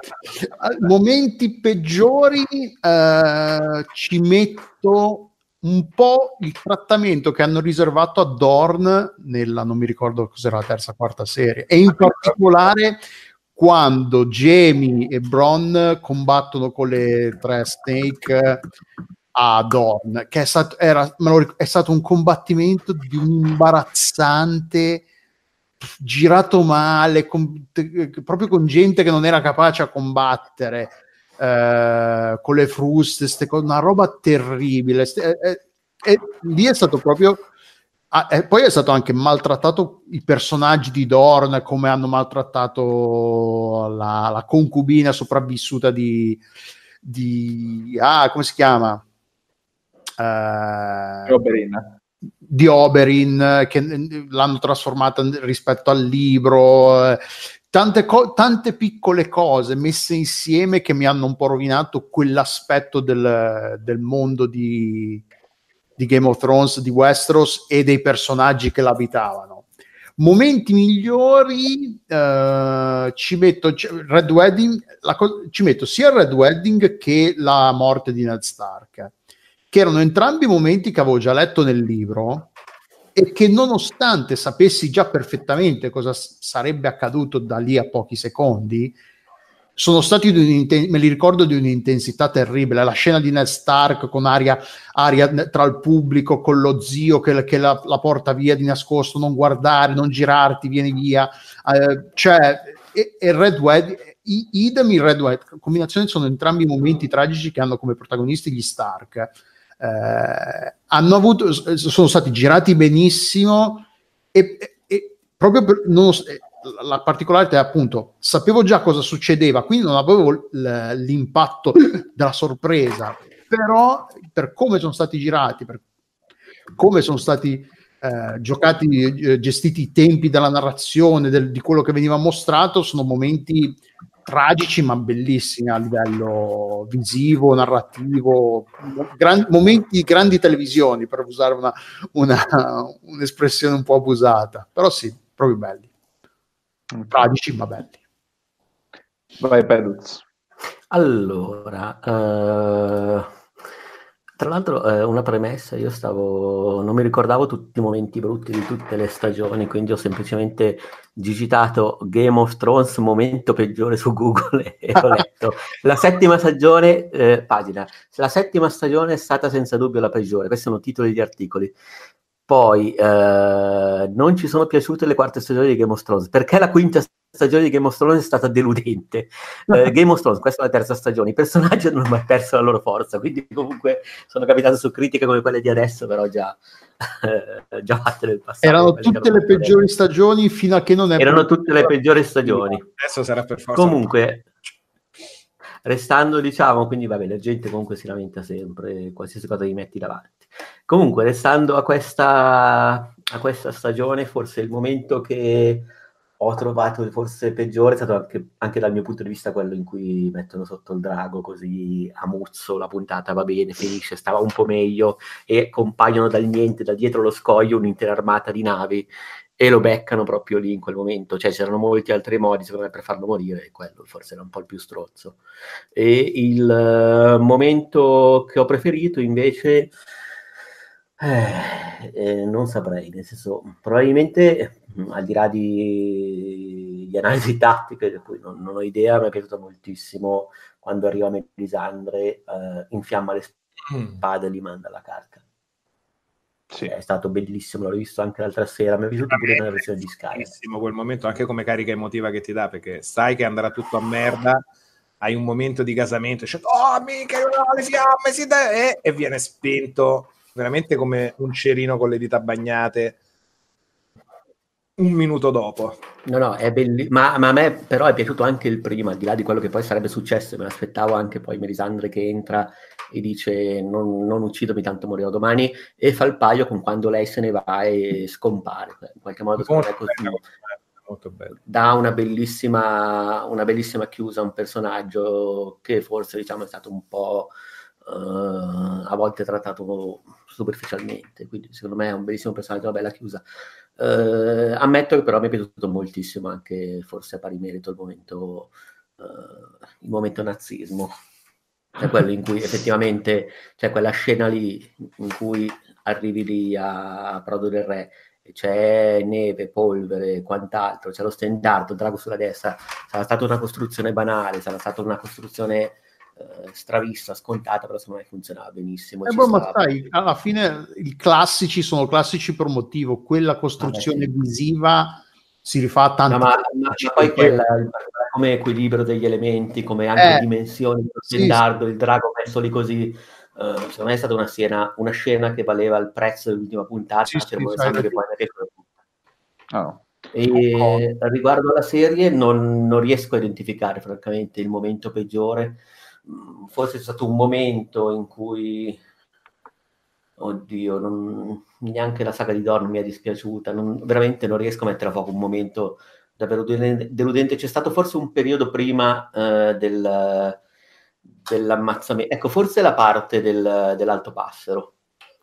Momenti peggiori, uh, ci metto un po' il trattamento che hanno riservato a Dorn nella, non mi ricordo cos'era la terza, quarta serie, e in particolare quando Jamie e Bron combattono con le tre Snake a Dorn, che è stato, era, è stato un combattimento di un imbarazzante girato male, con, proprio con gente che non era capace a combattere eh, con le fruste, cose, una roba terribile. E, e, e, lì è stato proprio. Ah, e poi è stato anche maltrattato i personaggi di Dorn, come hanno maltrattato la, la concubina sopravvissuta di, di. Ah, come si chiama? Uh, Oberyn. Di Oberyn, che l'hanno trasformata rispetto al libro. Tante, co- tante, piccole cose messe insieme che mi hanno un po' rovinato quell'aspetto del, del mondo di, di, Game of Thrones, di Westeros e dei personaggi che l'abitavano. Momenti migliori uh, ci metto Red Wedding, co- ci metto sia il Red Wedding che la morte di Ned Stark, che erano entrambi momenti che avevo già letto nel libro e che nonostante sapessi già perfettamente cosa sarebbe accaduto da lì a pochi secondi, sono stati me li ricordo di un'intensità terribile. La scena di Ned Stark con aria, aria tra il pubblico, con lo zio che, che la, la, porta via di nascosto, non guardare, non girarti, vieni via. Eh, cioè, e, e Red Wedding, idem in Red Wedding, combinazione sono entrambi momenti tragici che hanno come protagonisti gli Stark eh, hanno avuto, sono stati girati benissimo e, e proprio per, non, eh, la particolarità è appunto sapevo già cosa succedeva quindi non avevo l'impatto della sorpresa però per come sono stati girati per come sono stati eh, giocati eh, gestiti i tempi della narrazione del, di quello che veniva mostrato sono momenti tragici ma bellissimi a livello visivo, narrativo, gran, momenti di grandi televisioni per usare una, una, un'espressione un po' abusata, però sì, proprio belli, tragici ma belli. Vai Peduz. Allora, uh tra l'altro, eh, una premessa, io stavo, non mi ricordavo tutti i momenti brutti di tutte le stagioni, quindi ho semplicemente digitato Game of Thrones momento peggiore su Google e ho letto la settima stagione, eh, pagina, la settima stagione è stata senza dubbio la peggiore, questi sono titoli di articoli. Poi eh, non ci sono piaciute le quarte stagioni di Game of Thrones perché la quinta stagione di Game of Thrones è stata deludente. Eh, Game of Thrones, questa è la terza stagione, i personaggi hanno mai perso la loro forza, quindi comunque sono capitato su critiche come quelle di adesso, però già, eh, già fatte nel passato. Erano tutte le peggiori stagioni fino a che non è... Erano tutte le peggiori stagioni. Adesso sarà per forza... Comunque, restando, diciamo, quindi vabbè, la gente comunque si lamenta sempre, qualsiasi cosa gli metti davanti. Comunque, restando a questa, a questa stagione, forse il momento che ho trovato forse peggiore è stato anche, anche, dal mio punto di vista quello in cui mettono sotto il drago così a muzzo la puntata va bene, finisce, stava un po' meglio e compaiono dal niente, da dietro lo scoglio un'intera armata di navi e lo beccano proprio lì in quel momento, cioè c'erano molti altri modi secondo me per farlo morire e quello forse era un po' il più strozzo. E il uh, momento che ho preferito invece... Eh, eh, non saprei, nel senso, probabilmente al di là di, di analisi tattiche, di cui non, non, ho idea, mi è piaciuto moltissimo quando arriva Melisandre, eh, infiamma le mm. spade e li manda alla carca. Sì. È stato bellissimo, l'ho visto anche l'altra sera, mi è piaciuto pure nella versione di Sky. Bellissimo quel momento, anche come carica emotiva che ti dà, perché sai che andrà tutto a merda, hai un momento di casamento, dici, oh mica, le fiamme, si de-", e viene spento veramente come un cerino con le dita bagnate un minuto dopo. No, no, è bellissimo, ma, ma, a me però è piaciuto anche il primo, al di là di quello che poi sarebbe successo, me l'aspettavo anche poi Melisandre che entra e dice non, non uccidomi tanto morirò domani e fa il paio con quando lei se ne va e scompare, in qualche modo molto è così. Bello, molto bello. Dà una bellissima, una bellissima chiusa a un personaggio che forse diciamo è stato un po' uh, a volte trattato superficialmente, quindi secondo me è un bellissimo personaggio, una bella chiusa. Uh, ammetto che però mi è piaciuto moltissimo anche forse a pari merito il momento, uh, il momento nazismo, cioè quello in cui effettivamente c'è quella scena lì in cui arrivi lì a Prodo del Re c'è neve, polvere, quant'altro, c'è lo stendardo, il drago sulla destra, sarà stata una costruzione banale, sarà stata una costruzione stravista, scontata, però secondo me funzionava benissimo. Eh boh, ma sai, alla fine i classici sono classici per motivo, quella costruzione sì. visiva si rifà a tanti... No, ma, ma, ma, poi quella, come equilibrio degli elementi, come anche eh, dimensioni, il sì, sì. il drago messo lì così... Uh, secondo me è stata una scena, una scena che valeva il prezzo dell'ultima puntata, sì, sì, che poi oh. E riguardo alla serie non, non, riesco a identificare francamente il momento peggiore forse c'è stato un momento in cui, oddio, non, neanche la saga di Dorn mi è dispiaciuta, non, veramente non riesco a mettere a fuoco un momento davvero deludente. C'è stato forse un periodo prima eh, del, dell'ammazzamento, ecco, forse la parte del, dell'alto passero,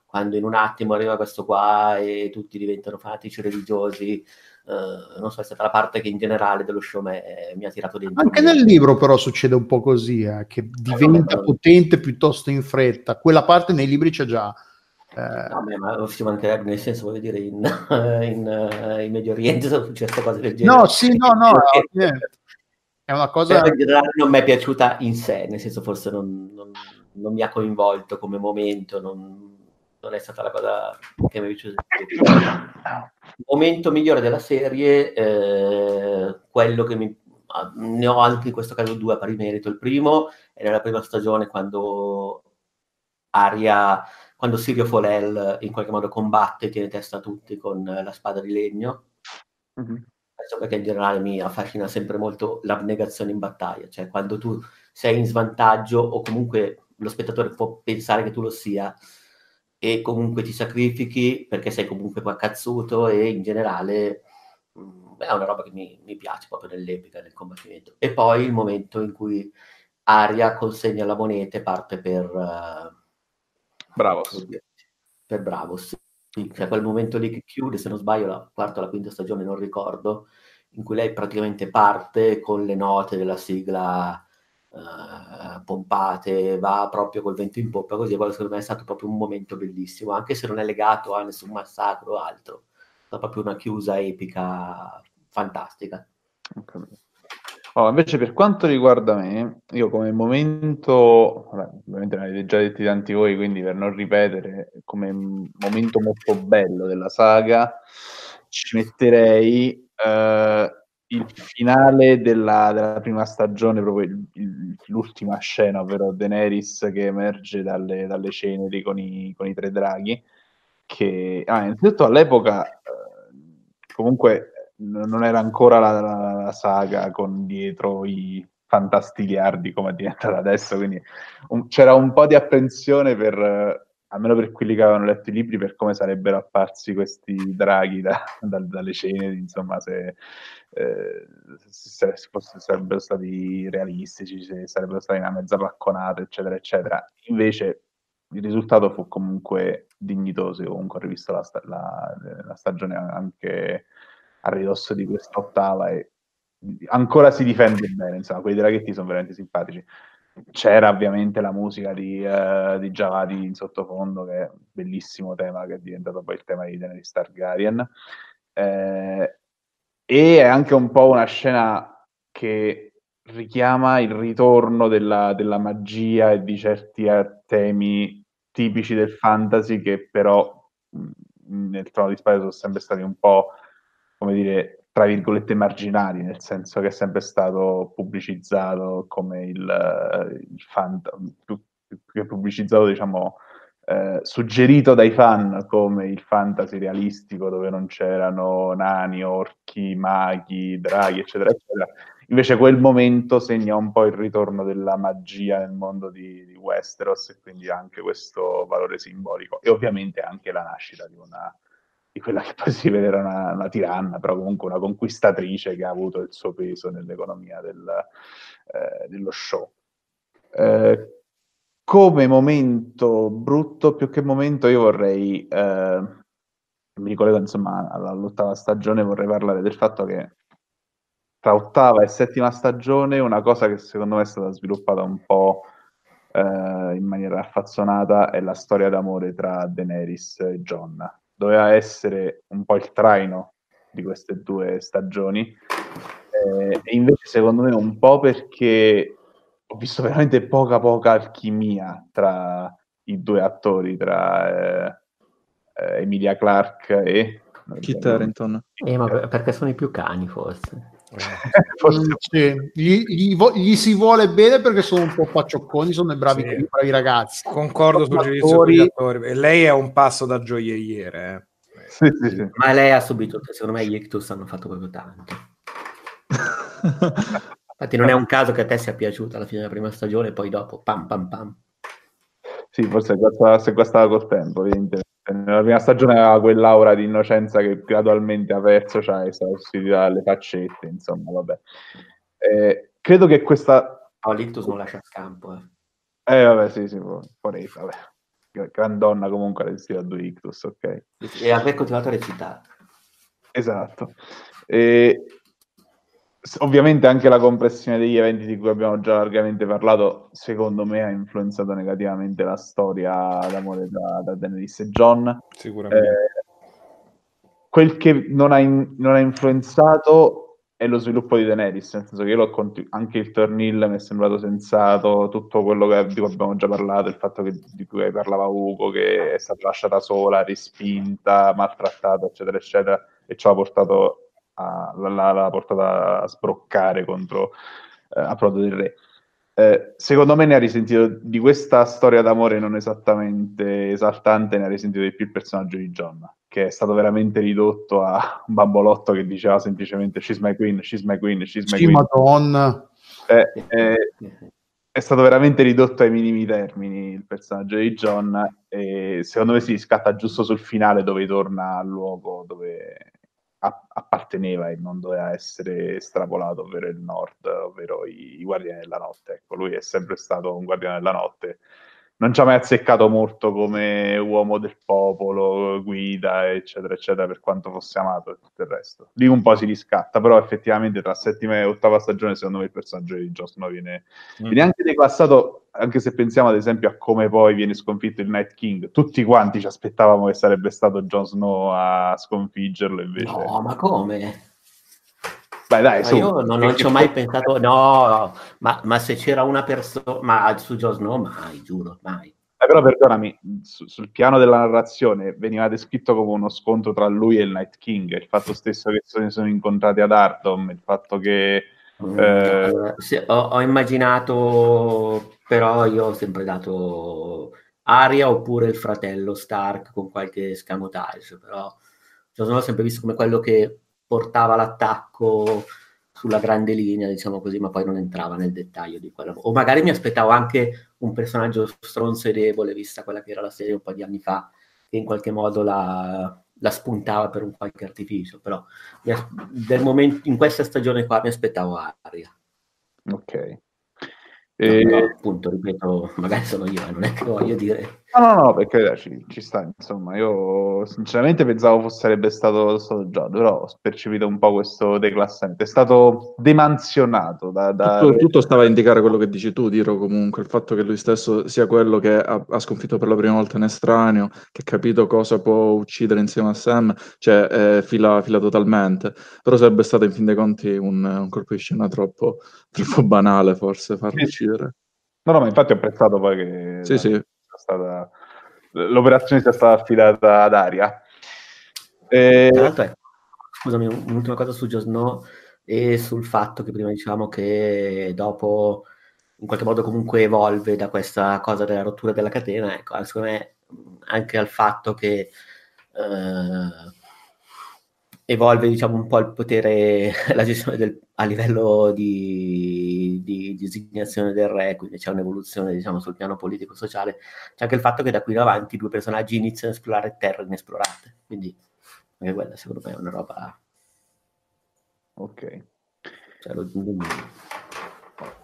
quando in un attimo arriva questo qua e tutti diventano fanatici religiosi Uh, non so, è stata la parte che in generale dello show me, mi ha tirato dentro. Anche nel libro però succede un po' così, eh, che diventa no, potente piuttosto in fretta. Quella parte nei libri c'è già. Eh... No, beh, ma ci mancherebbe, nel senso, voglio dire, in, in, uh, in Medio Oriente sono successe cose del genere. No, sì, no, no, è una cosa... Però in generale non mi è piaciuta in sé, nel senso forse non, non, non mi ha coinvolto come momento, non, non è stata la cosa che mi è piaciuta. Il momento migliore della serie, eh, quello che mi... Ah, ne ho anche in questo caso due a pari merito. Il primo è nella prima stagione quando Aria, quando Sirio Folel in qualche modo combatte e tiene testa a tutti con la spada di legno. Mm-hmm. Questo perché in generale mi affascina sempre molto l'abnegazione in battaglia, cioè quando tu sei in svantaggio o comunque lo spettatore può pensare che tu lo sia, e comunque ti sacrifichi perché sei comunque qua cazzuto e in generale mh, mm, è una roba che mi, mi, piace proprio nell'epica, nel combattimento. E poi il momento in cui Aria consegna la moneta e parte per... Uh, Bravos. Per Bravos. Sì, cioè quel momento lì che chiude, se non sbaglio, la quarta o la quinta stagione, non ricordo, in cui lei praticamente parte con le note della sigla uh, pompate, va proprio col vento in poppa, così quello secondo me è stato proprio un momento bellissimo, anche se non è legato a nessun massacro o altro, è proprio una chiusa epica fantastica. Oh, invece per quanto riguarda me, io come momento, ovviamente ne avete già detti tanti voi, quindi per non ripetere, come momento molto bello della saga, ci metterei eh, il finale della, della, prima stagione, proprio il, il, l'ultima scena, ovvero Daenerys che emerge dalle, dalle ceneri con i, con i, tre draghi, che ah, innanzitutto all'epoca eh, comunque non era ancora la, la, la, saga con dietro i fantastiliardi come è diventata adesso, quindi un, c'era un po' di apprensione per, almeno per quelli che avevano letto i libri, per come sarebbero apparsi questi draghi da, da, dalle ceneri, insomma, se, eh, se, se fosse, sarebbero stati realistici, se sarebbero stati una mezza pacconata, eccetera, eccetera. Invece il risultato fu comunque dignitoso, io comunque ho rivisto la, la, la stagione anche a ridosso di questa ottava e ancora si difende bene, insomma, quei draghetti sono veramente simpatici. C'era ovviamente la musica di, uh, di Javadi in sottofondo, che è un bellissimo tema, che è diventato poi il tema di Daenerys Targaryen. Eh, e è anche un po' una scena che richiama il ritorno della, della magia e di certi eh, temi tipici del fantasy che però nel Trono di Spade sono sempre stati un po' come dire, tra virgolette marginali, nel senso che è sempre stato pubblicizzato come il, il fan, più che pubblicizzato, diciamo, eh, suggerito dai fan come il fantasy realistico dove non c'erano nani, orchi, maghi, draghi, eccetera, eccetera. Invece quel momento segna un po' il ritorno della magia nel mondo di, di Westeros e quindi anche questo valore simbolico e ovviamente anche la nascita di una di quella che poi si vede una, una, tiranna, però comunque una conquistatrice che ha avuto il suo peso nell'economia del, eh, dello show. Eh, come momento brutto, più che momento, io vorrei, eh, mi ricollego insomma all'ottava stagione, vorrei parlare del fatto che tra ottava e settima stagione una cosa che secondo me è stata sviluppata un po' eh, in maniera affazzonata è la storia d'amore tra Daenerys e John doveva essere un po' il traino di queste due stagioni. Eh, e invece secondo me un po' perché ho visto veramente poca poca alchimia tra i due attori tra eh, eh, Emilia Clark e Kit Harington eh, ma perché sono i più cani forse sì. gli, gli, gli, si vuole bene perché sono un po' pacciocconi, sono bravi, sì. bravi ragazzi. Concordo sul giudizio degli attori. Lei è un passo da gioielliere. Eh. Sì, sì, Ma lei ha subito, secondo me, gli Ictus hanno fatto proprio tanto. Infatti, non è un caso che a te sia piaciuta alla fine della prima stagione e poi dopo pam pam pam. Sì, forse si è guastata col tempo, evidentemente nella prima stagione aveva quell'aura di innocenza che gradualmente ha perso, cioè è stata sostituita dalle faccette, insomma, vabbè. Eh, credo che questa... Oh, Lictus non lascia scampo, eh. Eh, vabbè, sì, sì, fuori, vabbè. Gran donna comunque ha resistito a due Ictus, ok. E aver continuato a recitare. Esatto. E ovviamente anche la compressione degli eventi di cui abbiamo già largamente parlato, secondo me ha influenzato negativamente la storia d'amore da, da Daenerys e John. Sicuramente. Eh, quel che non ha, in, non ha, influenzato è lo sviluppo di Daenerys, nel senso che io l'ho continu- anche il Tornil mi è sembrato sensato, tutto quello che, di cui abbiamo già parlato, il fatto che, di cui parlava Ugo, che è stata lasciata sola, respinta, maltrattata, eccetera, eccetera, e ci ha portato a, l'ha, l'ha portata a sbroccare contro eh, Approdo del Re. Eh, secondo me ne ha risentito di questa storia d'amore non esattamente esaltante, ne ha risentito di più il personaggio di John, che è stato veramente ridotto a un bambolotto che diceva semplicemente she's my queen, she's my queen, she's my sì, queen. Madonna. Eh, eh, è stato veramente ridotto ai minimi termini il personaggio di John e secondo me si scatta giusto sul finale dove torna al luogo dove apparteneva e non doveva essere estrapolato, ovvero il nord, ovvero i, i guardiani della notte. Ecco, lui è sempre stato un guardiano della notte non ci ha mai azzeccato molto come uomo del popolo, guida, eccetera, eccetera, per quanto fosse amato e tutto il resto. Lì un po' si riscatta, però effettivamente tra settima e ottava stagione, secondo me il personaggio di Jon Snow viene, mm. viene, anche declassato, anche se pensiamo ad esempio a come poi viene sconfitto il Night King. Tutti quanti ci aspettavamo che sarebbe stato Jon Snow a sconfiggerlo, invece... No, ma come? Beh, dai, su. io non, non ci ho mai pensato, no, ma, ma se c'era una persona, ma su Joe Snow mai, giuro, mai. Eh, però perdonami, su, sul piano della narrazione veniva descritto come uno scontro tra lui e il Night King, il fatto stesso che si sono incontrati ad Ardom, il fatto che... Mm, eh... Sì, ho, ho, immaginato, però io ho sempre dato Aria oppure il fratello Stark con qualche scamotage, però Jon l'ho sempre visto come quello che portava l'attacco sulla grande linea, diciamo così, ma poi non entrava nel dettaglio di quello. O magari mi aspettavo anche un personaggio stronzo e debole, vista quella che era la serie un po' di anni fa, che in qualche modo la, la spuntava per un qualche artificio, però momento, in questa stagione qua mi aspettavo Aria. Ok. E... No, appunto, ripeto, magari sono io, non è che voglio dire. No, no, no, perché ci, ci sta, insomma, io sinceramente pensavo fosse, sarebbe stato, stato Giorgio, però ho percepito un po' questo declassamento, è stato demansionato da... da... Tutto, tutto, stava a indicare quello che dici tu, Diro, comunque, il fatto che lui stesso sia quello che ha, ha sconfitto per la prima volta un estraneo, che ha capito cosa può uccidere insieme a Sam, cioè eh, fila, fila, totalmente, però sarebbe stato in fin dei conti un, un colpo di scena troppo, troppo banale forse farlo uccidere. No, no, ma infatti ho apprezzato poi che... Sì, sì stata, l'operazione sia stata affidata ad Aria. E... Tra l'altro, ecco, scusami, un'ultima cosa su Joe Snow e sul fatto che prima diciamo che dopo in qualche modo comunque evolve da questa cosa della rottura della catena, ecco, secondo me anche al fatto che eh, evolve diciamo un po' il potere, la gestione del, a livello di, di, designazione del re, quindi c'è un'evoluzione diciamo sul piano politico-sociale, c'è anche il fatto che da qui in avanti due personaggi iniziano a esplorare terre inesplorate, quindi anche quella secondo me è una roba... Ok. Cioè, lo,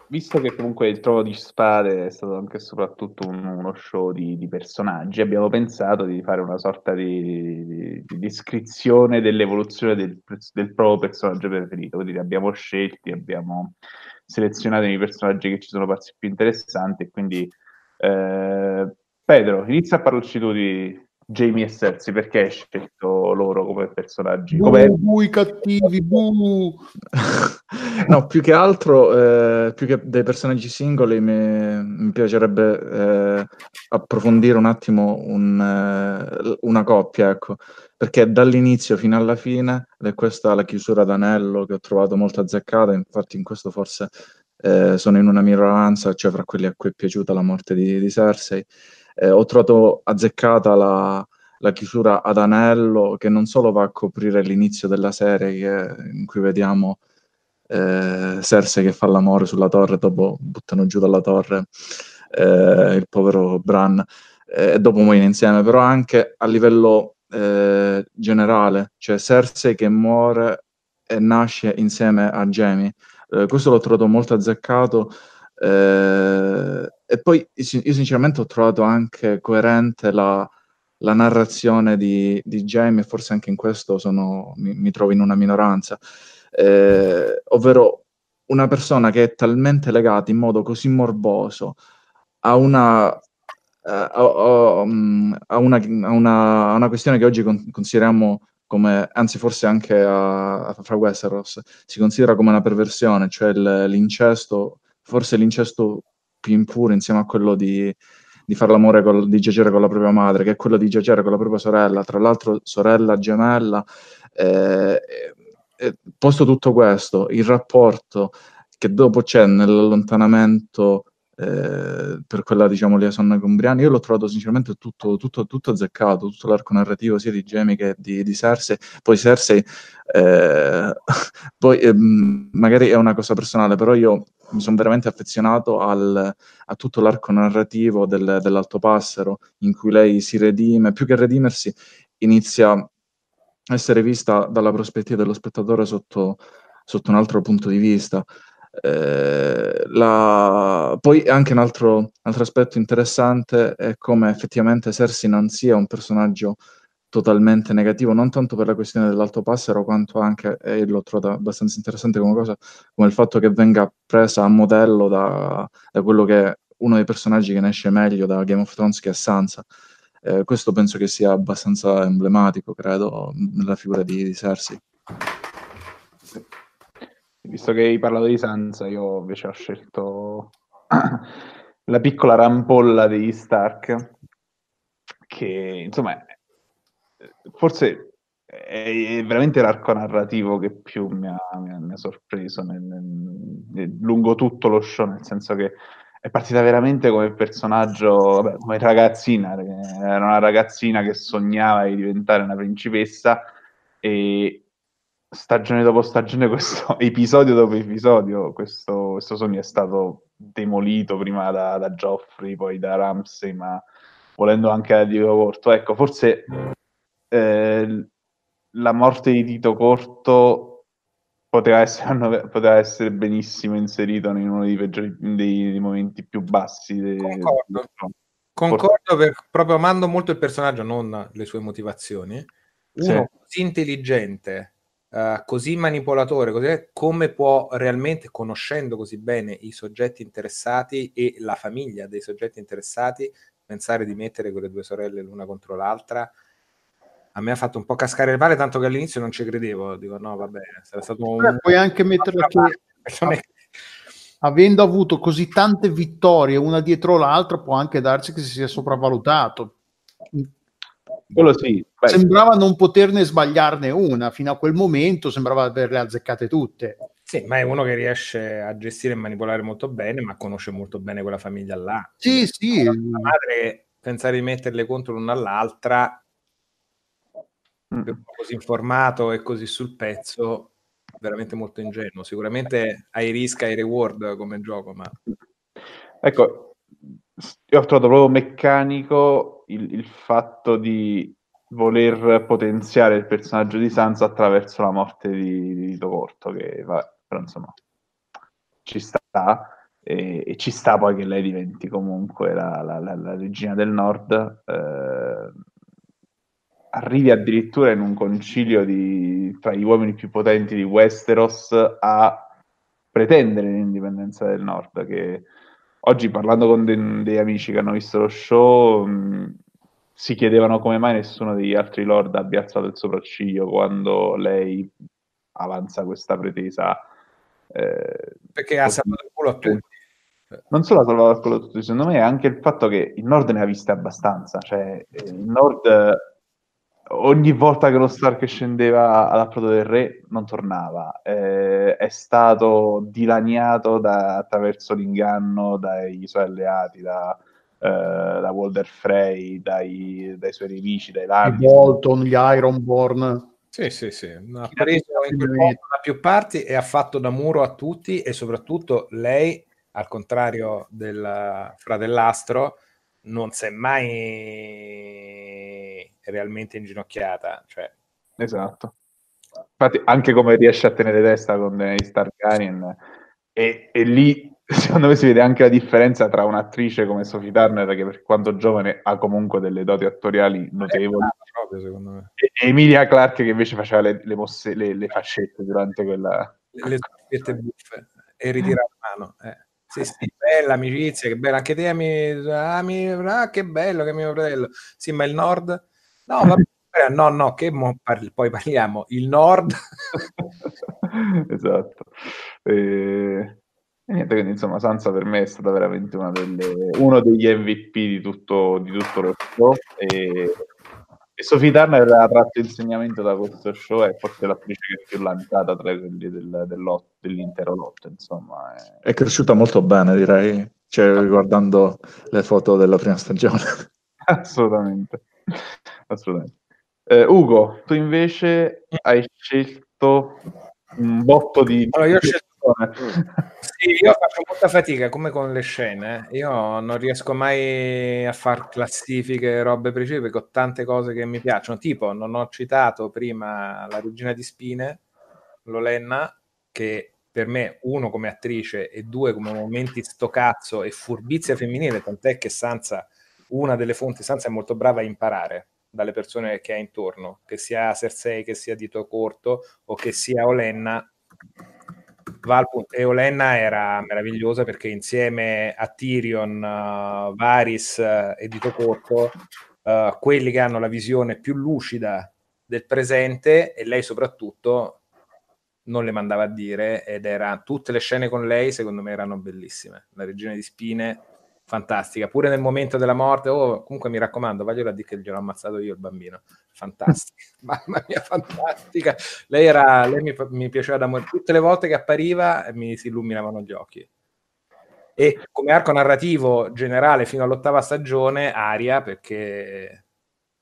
visto che comunque il trono di spade è stato anche e soprattutto un, uno show di, di, personaggi, abbiamo pensato di fare una sorta di, di, di descrizione dell'evoluzione del, del, proprio personaggio preferito. Quindi abbiamo scelti, abbiamo selezionato i personaggi che ci sono parsi più interessanti. Quindi, eh, Pedro, inizia a parlarci tu di, Jamie e Cersei, perché hai scelto loro come personaggi? Come... Buh, i cattivi, buh. no, più che altro, eh, più che dei personaggi singoli, mi, mi piacerebbe eh, approfondire un attimo un, eh, una coppia, ecco, perché dall'inizio fino alla fine, ed è questa la chiusura d'anello che ho trovato molto azzeccata, infatti in questo forse eh, sono in una minoranza, cioè fra quelli a cui è piaciuta la morte di, di Cersei, eh, ho trovato azzeccata la, la, chiusura ad anello che non solo va a coprire l'inizio della serie che, in cui vediamo eh, Cersei che fa l'amore sulla torre, dopo buttano giù dalla torre eh, il povero Bran eh, e dopo muoiono insieme, però anche a livello eh, generale, cioè Cersei che muore e nasce insieme a Jamie. Eh, questo l'ho trovato molto azzeccato eh, e poi io sinceramente ho trovato anche coerente la, la narrazione di, di, Jamie, forse anche in questo sono, mi, mi, trovo in una minoranza, eh, ovvero una persona che è talmente legata in modo così morboso a una, uh, a, a, a, una, una, una, questione che oggi con, consideriamo come, anzi forse anche a, fra Westeros, si considera come una perversione, cioè l'incesto forse l'incesto più impuro insieme a quello di, di fare l'amore col, di giacere con la propria madre, che è quello di giacere con la propria sorella, tra l'altro sorella gemella. Eh, eh, posto tutto questo, il rapporto che dopo c'è nell'allontanamento eh, per quella diciamo Liaison Combriani, io l'ho trovato sinceramente tutto, tutto, tutto azzeccato, tutto l'arco narrativo sia di Jamie che di, di Cersei, poi Cersei eh, poi eh, magari è una cosa personale, però io mi sono veramente affezionato al, a tutto l'arco narrativo del, dell'Alto Passero, in cui lei si redime, più che redimersi, inizia a essere vista dalla prospettiva dello spettatore sotto, sotto un altro punto di vista. Eh, la... Poi anche un altro, un altro, aspetto interessante è come effettivamente Cersei non sia un personaggio totalmente negativo, non tanto per la questione dell'alto passero, quanto anche, e l'ho trovato abbastanza interessante come cosa, come il fatto che venga presa a modello da, da quello che è uno dei personaggi che ne esce meglio da Game of Thrones, che è Sansa. Eh, questo penso che sia abbastanza emblematico, credo, nella figura di, di Cersei. visto che hai parlato di Sansa, io invece ho scelto la piccola rampolla degli Stark, che insomma, forse è veramente l'arco narrativo che più mi ha, mi ha, mi ha sorpreso nel, nel, lungo tutto lo show, nel senso che è partita veramente come personaggio, vabbè, come ragazzina, era una ragazzina che sognava di diventare una principessa e stagione dopo stagione, questo episodio dopo episodio, questo, questo sogno è stato demolito prima da, da Joffrey, poi da Ramsey, ma volendo anche da Dio Corto. Ecco, forse eh, la morte di Tito Corto poteva essere, poteva essere benissimo inserito in uno dei, peggiori, dei, dei momenti più bassi. De, Concordo, Concordo per, proprio amando molto il personaggio, non le sue motivazioni. Uno sì. così intelligente, uh, così manipolatore, così, come può realmente, conoscendo così bene i soggetti interessati e la famiglia dei soggetti interessati, pensare di mettere quelle due sorelle l'una contro l'altra a me ha fatto un po' cascare il vale, tanto che all'inizio non ci credevo. Dico, no, vabbè, sarà stato un... Puoi anche metterla che... Avendo avuto così tante vittorie una dietro l'altra, può anche darsi che si sia sopravvalutato. Quello sì. Beh. Sembrava non poterne sbagliarne una, fino a quel momento sembrava averle azzeccate tutte. Sì, ma è uno che riesce a gestire e manipolare molto bene, ma conosce molto bene quella famiglia là. Sì, sì. La madre, pensare di metterle contro l'una all'altra. Così informato e così sul pezzo, veramente molto ingenuo. Sicuramente hai rischi, hai reward come gioco, ma... Ecco, io ho trovato proprio meccanico il, il fatto di voler potenziare il personaggio di Sansa attraverso la morte di, di Vito Corto, che vabbè, però insomma ci sta. E, e, ci sta poi che lei diventi comunque la, la, la, la regina del nord. Eh, arrivi addirittura in un concilio di, tra gli uomini più potenti di Westeros a pretendere l'indipendenza del nord, che oggi parlando con de- dei amici che hanno visto lo show mh, si chiedevano come mai nessuno degli altri lord abbia alzato il sopracciglio quando lei avanza questa pretesa. Eh, Perché ha salvato il culo a tutti. Non solo ha salvato il culo a tutti, secondo me è anche il fatto che il nord ne ha viste abbastanza, cioè il nord ogni volta che lo Stark scendeva all'approdo del re non tornava, eh, è stato dilaniato da, attraverso l'inganno dai suoi alleati, da, eh, da Walder Frey, dai, dai, suoi nemici, dai Lannister. Bolton, gli Ironborn. Sì, sì, sì, ha preso in quel modo da più parti e ha fatto da muro a tutti e soprattutto lei, al contrario del fratellastro, non si è mai realmente inginocchiata. Cioè... Esatto. Infatti, anche come riesce a tenere testa con i Stargaryen, e, e lì secondo me si vede anche la differenza tra un'attrice come Sophie Turner, che per quanto giovane ha comunque delle doti attoriali notevoli, proprio, e, e Emilia Clarke che invece faceva le, le, mosse, le, le fascette durante quella... Le fascette buffe e ritira la mano. Eh. Sì, sì, bella amicizia, che bella. Anche te ami, ami ah, che bello che è mio fratello. Sì, ma il nord? No, vabbè, no, no, che parli, poi parliamo. Il nord? esatto. E... E niente, quindi insomma Sansa per me è stata veramente delle, uno degli MVP di tutto, di tutto lo show e e Sophie Turner aveva tratto insegnamento da questo show, è forse l'attrice che è più lanciata tra quelli del, del dell'intero lotto, insomma. È... è... cresciuta molto bene, direi, cioè, riguardando le foto della prima stagione. Assolutamente. Assolutamente. Eh, Ugo, tu invece hai scelto un botto di... Allora, io ho scelto sì, io faccio molta fatica come con le scene. Io non riesco mai a fare classifiche, robe precise perché ho tante cose che mi piacciono. Tipo, non ho citato prima la regina di spine, Lolenna, che per me, uno come attrice e due come momenti sto cazzo e furbizia femminile, tant'è che Sansa, una delle fonti, Sansa è molto brava a imparare dalle persone che ha intorno, che sia Cersei, che sia Dito Corto o che sia Olenna, Valput e Olenna era meravigliosa perché insieme a Tyrion, uh, Varys uh, e Dito Corto, uh, quelli che hanno la visione più lucida del presente e lei soprattutto non le mandava a dire ed era tutte le scene con lei secondo me erano bellissime. La regina di spine fantastica. Pure nel momento della morte oh comunque mi raccomando voglio a dire che gliel'ho ammazzato io il bambino. Fantastica. Mamma mia fantastica. Lei era lei mi, mi piaceva da morire tutte le volte che appariva mi si illuminavano gli occhi. E come arco narrativo generale fino all'ottava stagione Aria perché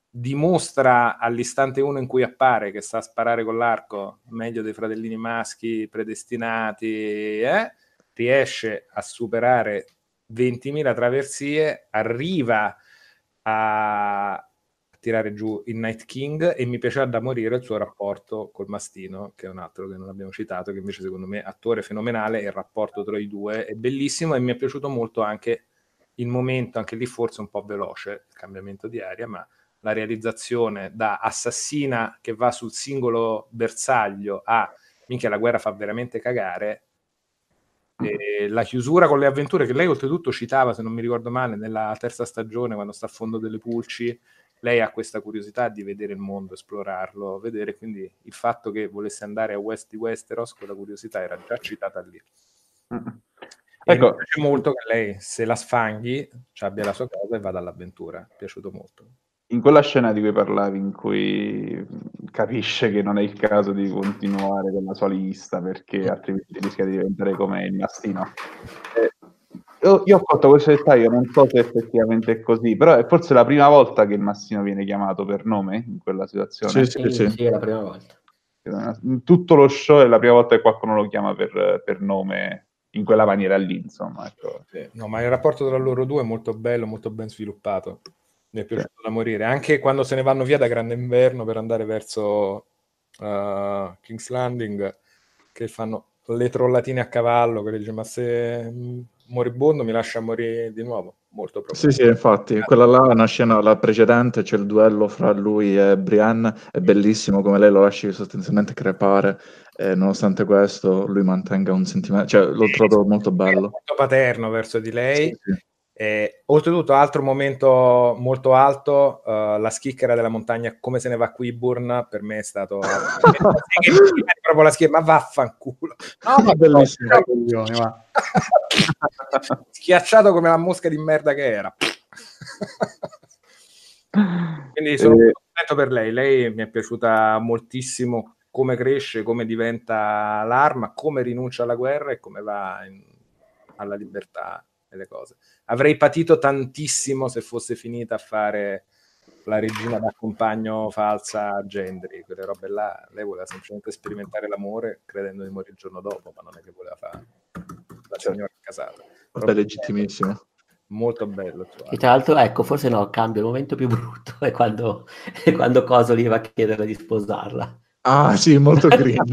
dimostra all'istante uno in cui appare che sa sparare con l'arco meglio dei fratellini maschi predestinati, eh? riesce a superare 20.000 traversie, arriva a tirare giù il Night King e mi piaceva da morire il suo rapporto col Mastino, che è un altro che non abbiamo citato, che invece secondo me attore fenomenale il rapporto tra i due è bellissimo e mi è piaciuto molto anche il momento, anche lì forse un po' veloce, il cambiamento di aria, ma la realizzazione da assassina che va sul singolo bersaglio a minchia la guerra fa veramente cagare e la chiusura con le avventure che lei oltretutto citava se non mi ricordo male nella terza stagione quando sta a fondo delle pulci lei ha questa curiosità di vedere il mondo, esplorarlo, vedere quindi il fatto che volesse andare a West di Westeros, quella curiosità era già citata lì. Mm. Ecco. Mi piace molto che lei se la sfanghi, abbia la sua cosa e vada all'avventura. Mi è piaciuto molto in quella scena di cui parlavi, in cui capisce che non è il caso di continuare con la sua lista perché altrimenti rischia di diventare come il mastino. Eh, io, io, ho fatto questo dettaglio, non so se effettivamente è così, però è forse la prima volta che il mastino viene chiamato per nome in quella situazione. Sì, sì, sì. sì è la prima volta. In tutto lo show è la prima volta che qualcuno lo chiama per, per nome in quella maniera lì, insomma. Ecco. No, ma il rapporto tra loro due è molto bello, molto ben sviluppato mi è piaciuto da morire. Anche quando se ne vanno via da Grande Inverno per andare verso uh, King's Landing, che fanno le trollatine a cavallo, che dice ma se moribondo mi lascia morire di nuovo. Molto probabile. Sì, sì, infatti, quella là è una scena, la precedente, c'è il duello fra lui e Brienne, è bellissimo come lei lo lasci sostanzialmente crepare, e nonostante questo lui mantenga un sentimento, cioè l'ho trovato molto bello. Molto paterno verso di lei, sì, sì. E, oltretutto, altro momento molto alto, uh, la schicchera della montagna, come se ne va Quiburn, per me è stato proprio la schicchera, ma vaffanculo. No, ma bellissimo. No, Schiacciato come la mosca di merda che era. Quindi sono eh... contento per lei. Lei mi è piaciuta moltissimo come cresce, come diventa l'arma, come rinuncia alla guerra e come va in, alla libertà e le cose avrei patito tantissimo se fosse finita a fare la regina da compagno falsa a Gendry, quelle robe là, lei voleva semplicemente sperimentare l'amore credendo di morire il giorno dopo, ma non è che voleva fare la certo. signora casata. Vabbè, legittimissimo. Molto bello. E tra l'altro, ecco, forse no, cambio, il momento più brutto è quando, è quando Coso gli va a chiedere di sposarla. Ah, sì, molto green.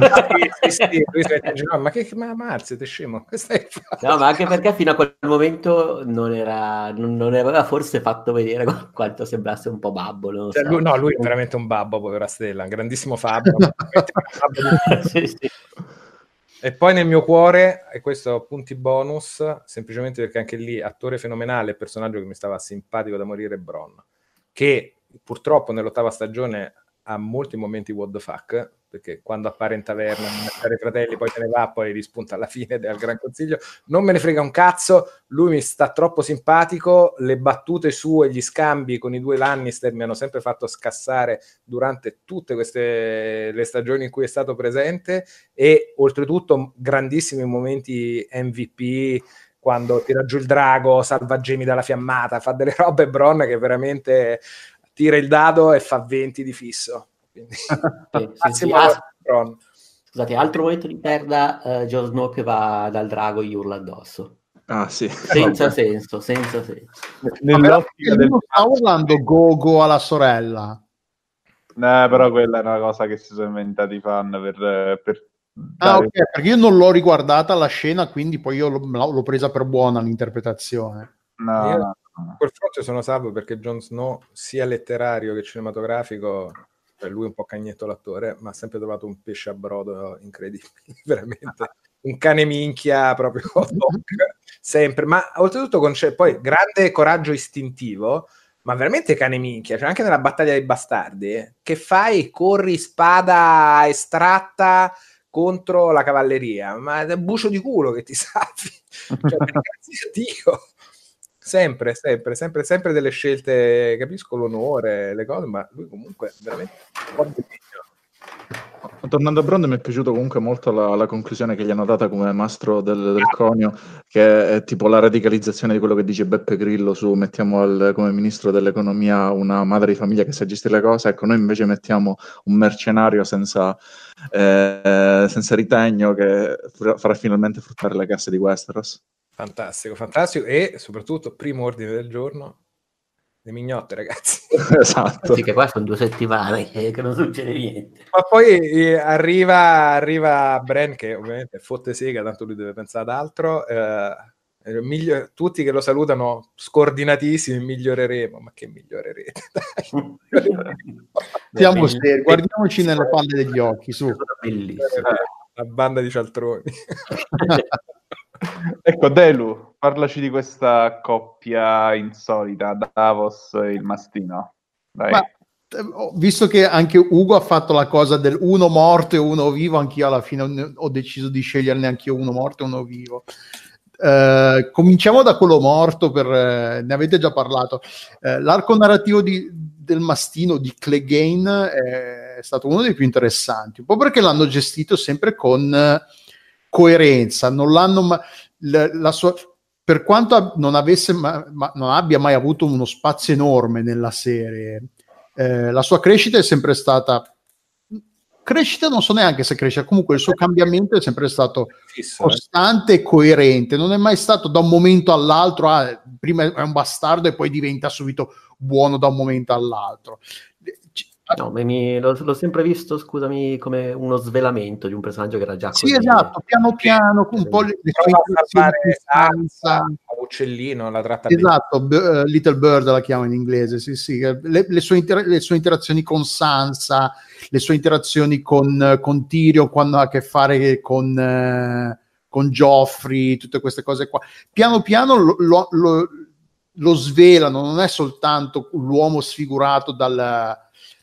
sì, sì, sì, lui ma che ma Marzio, te scemo, No, ma anche perché fino a quel momento non era non, non aveva forse fatto vedere quanto sembrasse un po' babbo, cioè, so. lui, no, lui è veramente un babbo, povera Stella, un grandissimo Fabio. sì, sì. E poi nel mio cuore, e questo punti bonus, semplicemente perché anche lì attore fenomenale, personaggio che mi stava simpatico da morire, Bron, che purtroppo nell'ottava stagione ha molti momenti what the fuck, perché quando appare in taverna, i fratelli, poi se ne va, poi rispunta alla fine del Gran Consiglio, non me ne frega un cazzo, lui mi sta troppo simpatico, le battute sue, gli scambi con i due Lannister mi hanno sempre fatto scassare durante tutte queste le stagioni in cui è stato presente e oltretutto grandissimi momenti MVP quando tira giù il drago, salva Jamie dalla fiammata, fa delle robe Bron che veramente tira il dado e fa 20 di fisso. Quindi, sì, sì, sì. Ah, scusate, altro momento di perda, uh, Jon Snow che va dal drago e gli urla addosso. Ah, sì. Senza senso, senza senso. Nell'ottica del... sta urlando Gogo alla sorella. No, però quella è una cosa che si sono inventati i fan per, per Ah, ok, perché io non l'ho riguardata la scena, quindi poi io l'ho, l'ho presa per buona l'interpretazione. No, io, no. Quel fronte sono salvo perché Jon Snow, sia letterario che cinematografico, cioè lui è un po' cagnetto l'attore, ma ha sempre trovato un pesce a brodo incredibile, veramente. Un cane minchia proprio sempre, ma oltretutto con c'è poi grande coraggio istintivo, ma veramente cane minchia, cioè anche nella battaglia dei bastardi, che fai? Corri, spada estratta, contro la cavalleria, ma è un bucio di culo che ti salvi. cioè, grazie a Dio. Sempre, sempre, sempre, sempre delle scelte, capisco l'onore, le cose, ma lui comunque veramente Tornando a Brond, mi è piaciuto comunque molto la, la, conclusione che gli hanno data come mastro del, del, conio, che è tipo la radicalizzazione di quello che dice Beppe Grillo su mettiamo al, come ministro dell'economia una madre di famiglia che sa gestire le cose, ecco noi invece mettiamo un mercenario senza, eh, senza ritegno che farà finalmente fruttare le casse di Westeros. Fantastico, fantastico e soprattutto primo ordine del giorno, le mignotte, ragazzi. esatto. Sì, che qua sono due settimane che, che non succede niente. Ma poi eh, arriva, arriva Bren, che ovviamente fotte sega, tanto lui deve pensare ad altro. Eh, miglior- tutti che lo salutano scordinatissimi, miglioreremo. Ma che migliorerete? Siamo seri, guardiamoci nelle palle degli occhi, su. Bellissimo. La banda di cialtroni. Ecco, Delu, parlaci di questa coppia insolita, Davos e il Mastino. Ma, eh, visto che anche Ugo ha fatto la cosa del uno morto e uno vivo, anch'io alla fine ho deciso di sceglierne anche uno morto e uno vivo. Uh, cominciamo da quello morto, per, uh, ne avete già parlato. Uh, l'arco narrativo di, del mastino di Clegane è stato uno dei più interessanti, un po' perché l'hanno gestito sempre con coerenza, non l'hanno ma- la, la sua, per quanto non, avesse ma, ma, non abbia mai avuto uno spazio enorme nella serie, eh, la sua crescita è sempre stata crescita non so neanche se cresce, comunque il suo cambiamento è sempre stato Fisso, eh. costante eh. e coerente, non è mai stato da un momento all'altro, ah, prima è un bastardo e poi diventa subito buono da un momento all'altro. No, mi, l'ho, l'ho, sempre visto, scusami, come uno svelamento di un personaggio che era già così. Sì, esatto, piano piano, un po' le, le sue uccellino, la tratta Esatto, b- uh, Little Bird la chiamo in inglese, sì, sì. Le, le, sue inter- le, sue interazioni con Sansa, le sue interazioni con, con Tyrion quando ha a che fare con... Uh, con Joffrey, tutte queste cose qua. Piano piano lo, lo, lo, lo svelano, non è soltanto l'uomo sfigurato dal,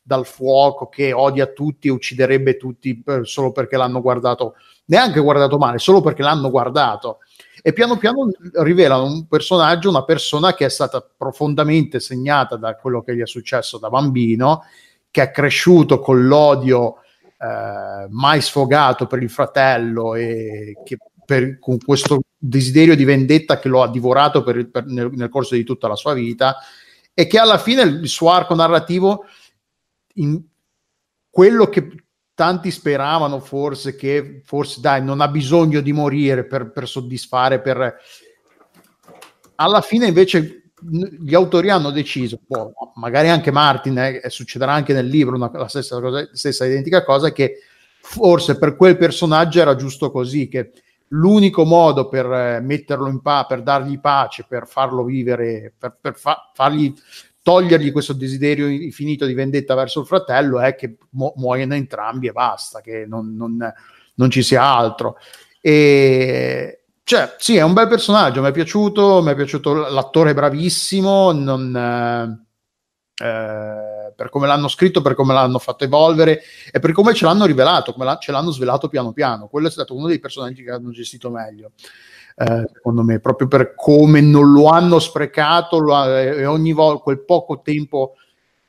dal fuoco che odia tutti e ucciderebbe tutti per, solo perché l'hanno guardato, neanche guardato male, solo perché l'hanno guardato. E piano piano rivelano un personaggio, una persona che è stata profondamente segnata da quello che gli è successo da bambino, che è cresciuto con l'odio eh, mai sfogato per il fratello e che per, con questo desiderio di vendetta che lo ha divorato per, per, nel, nel corso di tutta la sua vita e che alla fine il suo arco narrativo in quello che tanti speravano forse che forse dai non ha bisogno di morire per, per soddisfare per alla fine invece gli autori hanno deciso boh, magari anche Martin eh, succederà anche nel libro una, la stessa, cosa, stessa identica cosa che forse per quel personaggio era giusto così che l'unico modo per eh, metterlo in pace per dargli pace per farlo vivere per, per fa- fargli togliergli questo desiderio infinito di vendetta verso il fratello è che mu- muoiono entrambi e basta, che non, non, non, ci sia altro. E cioè, sì, è un bel personaggio, mi è piaciuto, mi è piaciuto l'attore bravissimo, non, eh, eh, per come l'hanno scritto, per come l'hanno fatto evolvere e per come ce l'hanno rivelato, come la, ce l'hanno svelato piano piano. Quello è stato uno dei personaggi che hanno gestito meglio eh, secondo me, proprio per come non lo hanno sprecato lo ha, e ogni volta quel poco tempo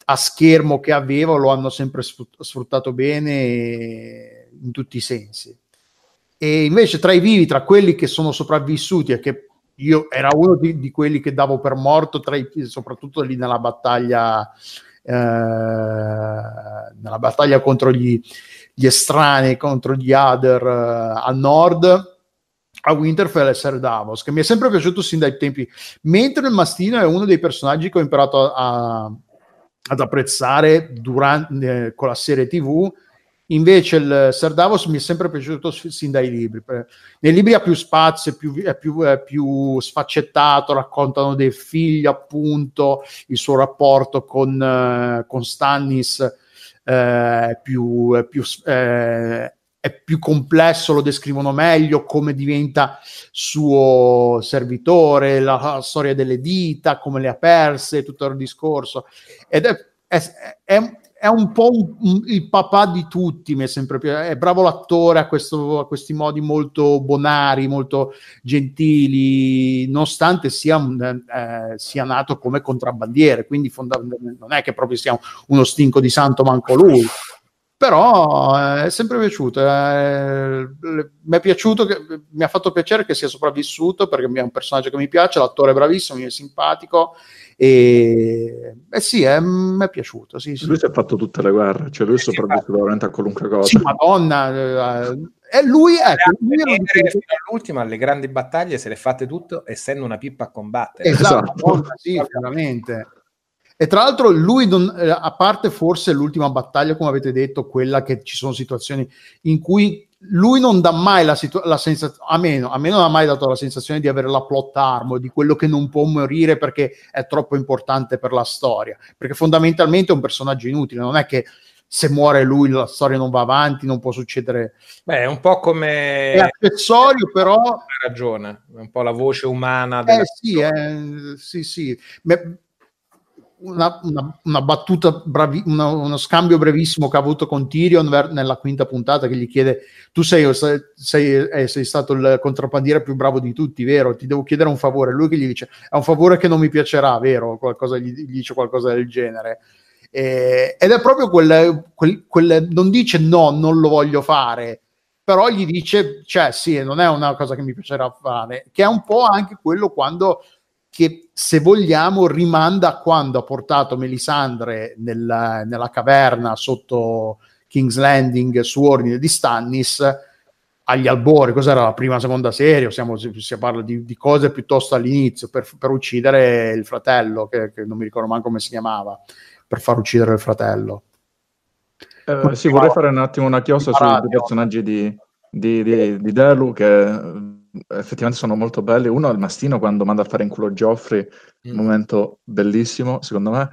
a schermo che aveva lo hanno sempre sfruttato bene in tutti i sensi. E invece tra i vivi, tra quelli che sono sopravvissuti e che io era uno di, di quelli che davo per morto, i, soprattutto lì nella battaglia, eh, nella battaglia contro gli, gli estranei, contro gli Other eh, al nord a Winterfell essere Davos, che mi è sempre piaciuto sin dai tempi, mentre il Mastino è uno dei personaggi che ho imparato a, a, ad apprezzare durante, eh, con la serie TV, invece il Ser Davos mi è sempre piaciuto sin dai libri. Nei libri ha più spazio, è più, è più, è più sfaccettato, raccontano dei figli appunto, il suo rapporto con, uh, con Stannis eh, più, più eh, è più complesso, lo descrivono meglio, come diventa suo servitore, la, la storia delle dita, come le ha perse, tutto il discorso. Ed è, è, è, è un po' un, un, il papà di tutti, mi è sempre piaciuto. È bravo l'attore, ha, questo, ha questi modi molto bonari, molto gentili, nonostante sia, eh, sia nato come contrabbandiere, quindi fondamentalmente non è che proprio sia uno stinco di santo manco lui. Però eh, è sempre piaciuto, eh, mi è piaciuto, che, mi ha fatto piacere che sia sopravvissuto perché è un personaggio che mi piace, l'attore è bravissimo, mi è simpatico e eh sì, è, mi è piaciuto. Sì, sì. Lui si è fatto tutte le guerre, cioè lui è sopravvissuto veramente a qualunque cosa. Sì, madonna. Eh, e lui, ecco, lui fino all'ultima, alle grandi battaglie se le fate tutto, essendo una pippa a combattere. Esatto, esatto. sì, veramente. E tra l'altro lui, non, eh, a parte forse l'ultima battaglia, come avete detto, quella che ci sono situazioni in cui lui non dà mai la, situ- la sensazione, a me, a me non ha mai dato la sensazione di avere la plot armor, di quello che non può morire perché è troppo importante per la storia, perché fondamentalmente è un personaggio inutile, non è che se muore lui la storia non va avanti, non può succedere. Beh, è un po' come... È accessorio, però... Hai ragione, è un po' la voce umana. Eh sì, eh, sì, sì. Me una, una, una battuta, bravi, una, uno scambio brevissimo che ha avuto con Tyrion ver- nella quinta puntata che gli chiede tu sei, sei, eh, sei, stato il contrabbandiere più bravo di tutti, vero? Ti devo chiedere un favore. Lui che gli dice è un favore che non mi piacerà, vero? Qualcosa, gli, gli dice qualcosa del genere. Eh, ed è proprio quel, quel, quel, non dice no, non lo voglio fare, però gli dice, cioè sì, non è una cosa che mi piacerà fare, che è un po' anche quello quando che se vogliamo rimanda a quando ha portato Melisandre nella, nella caverna sotto King's Landing su ordine di Stannis agli albori, cos'era la prima, seconda serie, siamo, si, si parla di, di, cose piuttosto all'inizio, per, per uccidere il fratello, che, che, non mi ricordo manco come si chiamava, per far uccidere il fratello. Eh, sì, vorrei fare un attimo una chiosa sui personaggi di, di, di, di Delu, che effettivamente sono molto belli. Uno è il mastino quando manda a fare in culo Geoffrey, mm. un momento bellissimo secondo me.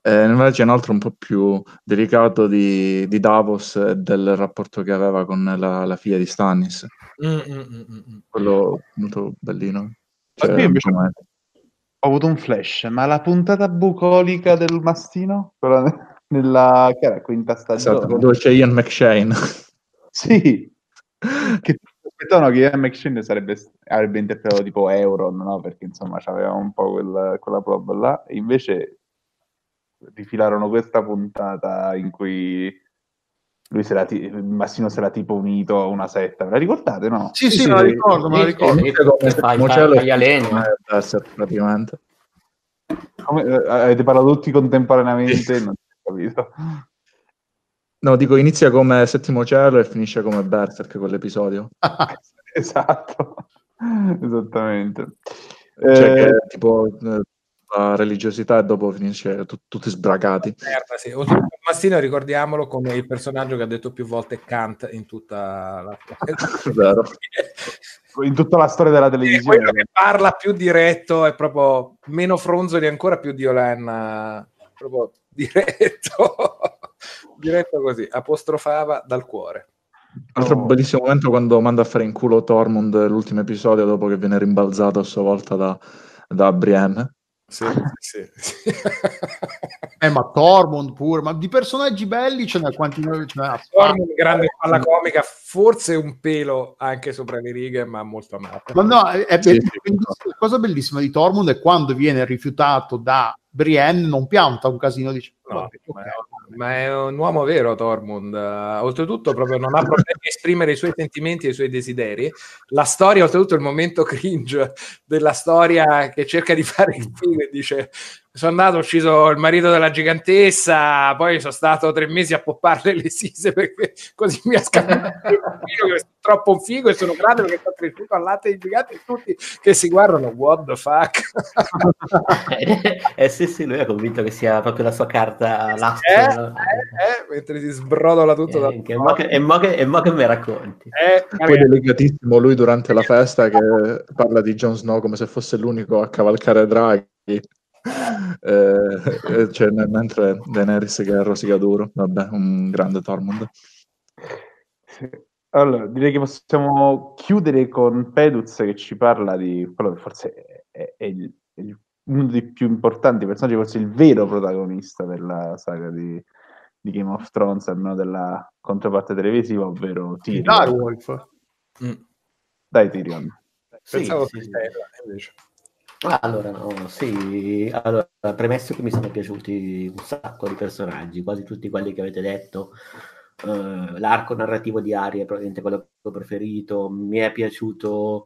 Eh, invece c'è un altro un po' più delicato di, di Davos e del rapporto che aveva con la, la figlia di Stannis. Mm, mm, mm, mm. Quello molto bellino. Cioè, invece ho avuto un flash, ma la puntata bucolica del mastino? Quella nella che era quinta stagione. Esatto, dove c'è Ian McShane. sì, che aspettavano che Ian McShane sarebbe, avrebbe interpretato tipo Euron, no? Perché insomma c'aveva un po' quella, quella prova là. E invece rifilarono questa puntata in cui lui era ti- Massimo si era tipo unito a una setta. Me la ricordate, no? Sì, sì, sì me la ricordo, me la ricordo. praticamente. Come, eh, avete parlato tutti contemporaneamente? non ho capito. No, dico inizia come Settimo Cielo e finisce come Berserk quell'episodio. esatto, esattamente. Cioè eh... che tipo eh, la religiosità e dopo finisce t- tutti sbragati. Merda, sì. Mastino ricordiamolo come il personaggio che ha detto più volte Kant in tutta la... Vero. in tutta la storia della televisione. quello che parla più diretto è proprio meno fronzoli ancora più di Olen, proprio diretto diretto così, apostrofava dal cuore. Altro oh. bellissimo momento quando manda a fare in culo Tormund l'ultimo episodio dopo che viene rimbalzato a sua volta da, da Brienne. Sì, sì, sì. eh, ma Tormund pure, ma di personaggi belli ce n'è quanti noi ce n'è. Tormund, grande palla comica, forse un pelo anche sopra le righe, ma molto amato. Ma no, è, sì, la cosa bellissima di Tormund è quando viene rifiutato da Brienne, non pianta un casino, dice no, okay ma è un uomo vero Tormund. Oltretutto, proprio non ha problemi a esprimere i suoi sentimenti e i suoi desideri. La storia, oltretutto, è il momento cringe della storia che cerca di fare il film e dice: sono andato, ho ucciso il marito della gigantessa, poi sono stato tre mesi a popparle le sise perché così mi ha scappato il figlio che è troppo un figo e sono grande perché sono cresciuto al latte di gigante e tutti che si guardano what the fuck? Eh, eh sì sì lui è convinto che sia proprio la sua carta l'astro eh, no? eh, eh, mentre si sbrodola tutto eh, che, mo che, e, mo che, e mo che mi racconti. Eh, poi delicatissimo lui durante la festa che parla di Jon Snow come se fosse l'unico a cavalcare draghi eh, cioè, mentre Daenerys che è rosica duro, vabbè, un grande Tormund. Sì. Allora, direi che possiamo chiudere con Peduz che ci parla di quello che forse è, è, il, è il, uno dei più importanti personaggi, forse il vero protagonista della saga di, di Game of Thrones, almeno della controparte televisiva, ovvero Tyrion. Direwolf. Mm. Dai Tyrion. Sì, Pensavo sì, che sì. Stella, invece. Allora, no, sì, allora, premesso che mi sono piaciuti un sacco di personaggi, quasi tutti quelli che avete detto, eh, l'arco narrativo di Ari è probabilmente quello che ho preferito, mi è piaciuto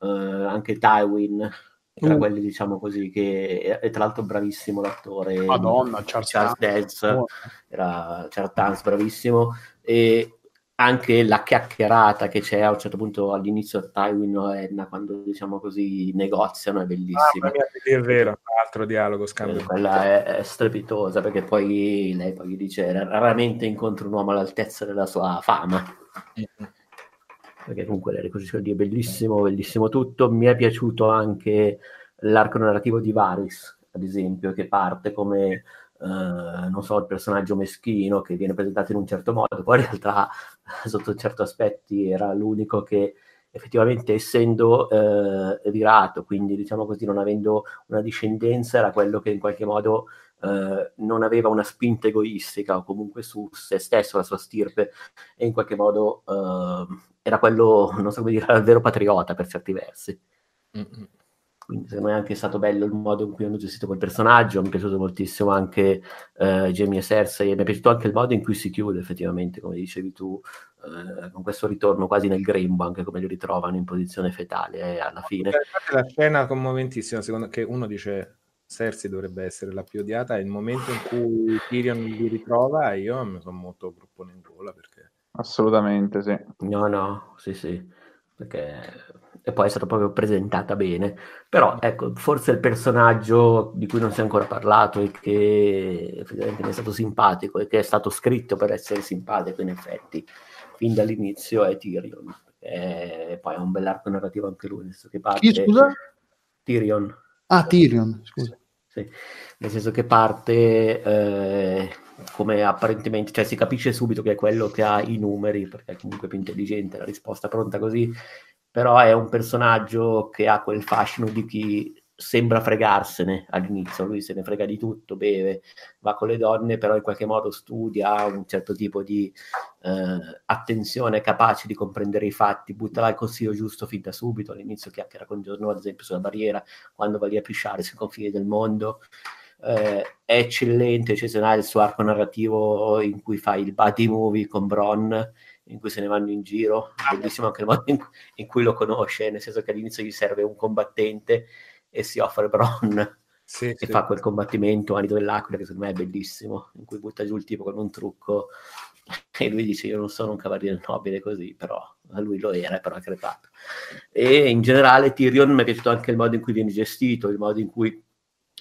eh, anche Tywin, tra Uh. quelli diciamo così, che è, è tra l'altro bravissimo l'attore, Madonna, Charles, Charles Dance. Dance, era Charles Dance bravissimo, e anche la chiacchierata che c'è a un certo punto all'inizio tra Tywin e Enna quando diciamo così negoziano è bellissima. Mia, sì, è vero, altro dialogo, Eh, scambio. quella è, è strepitosa perché poi lei poi gli dice raramente incontro un uomo all'altezza della sua fama perché comunque lei riconosce di è bellissimo bellissimo tutto mi è piaciuto anche l'arco narrativo di Varys ad esempio che parte come eh, non so il personaggio meschino che viene presentato in un certo modo poi in realtà sotto certi aspetti era l'unico che effettivamente essendo eh, virato quindi diciamo così non avendo una discendenza era quello che in qualche modo eh, non aveva una spinta egoistica o comunque su se stesso, la sua stirpe, e in qualche modo eh, era quello, non so come dire, era il vero patriota per certi versi. Mm-mm. Quindi secondo me è anche stato bello il modo in cui hanno gestito quel personaggio, mi è piaciuto moltissimo anche eh, Jamie e Cersei, e mi è piaciuto anche il modo in cui si chiude effettivamente, come dicevi tu, eh, con questo ritorno quasi nel grembo, anche come li ritrovano in posizione fetale eh, alla fine. La scena commoventissima, secondo che uno dice Cersei dovrebbe essere la più odiata, è il momento in cui Tyrion li ritrova e io mi sono molto gruppone in gola perché Assolutamente, sì. No, no, sì, sì, perché e poi è stata proprio presentata bene. Però ecco, forse il personaggio di cui non si è ancora parlato e che effettivamente mi è stato simpatico e che è stato scritto per essere simpatico in effetti fin dall'inizio è Tyrion. E poi ha un bell'arco narrativo anche lui, nel senso che parte Chi, scusa? Tyrion. Ah, Tyrion, scusa. Sì, nel senso che parte eh, come apparentemente, cioè si capisce subito che è quello che ha i numeri, perché è comunque più intelligente, la risposta pronta così, però è un personaggio che ha quel fascino di chi sembra fregarsene all'inizio, lui se ne frega di tutto, beve, va con le donne, però in qualche modo studia, un certo tipo di eh, attenzione, capace di comprendere i fatti, butta il consiglio giusto fin da subito, all'inizio chiacchiera con Giorno, ad esempio, sulla barriera, quando va lì a pisciare sui confini del mondo. Eh, è eccellente, eccezionale il suo arco narrativo in cui fa il buddy movie con Bron, in cui se ne vanno in giro, bellissimo anche il modo in, in cui lo conosce, nel senso che all'inizio gli serve un combattente e si offre Bron sì, e sì. fa quel combattimento Anido dell'Aquila che secondo me è bellissimo, in cui butta giù il tipo con un trucco e lui dice io non sono un cavaliere nobile così, però a lui lo era, però ha crepato. E in generale Tyrion mi è piaciuto anche il modo in cui viene gestito, il modo in cui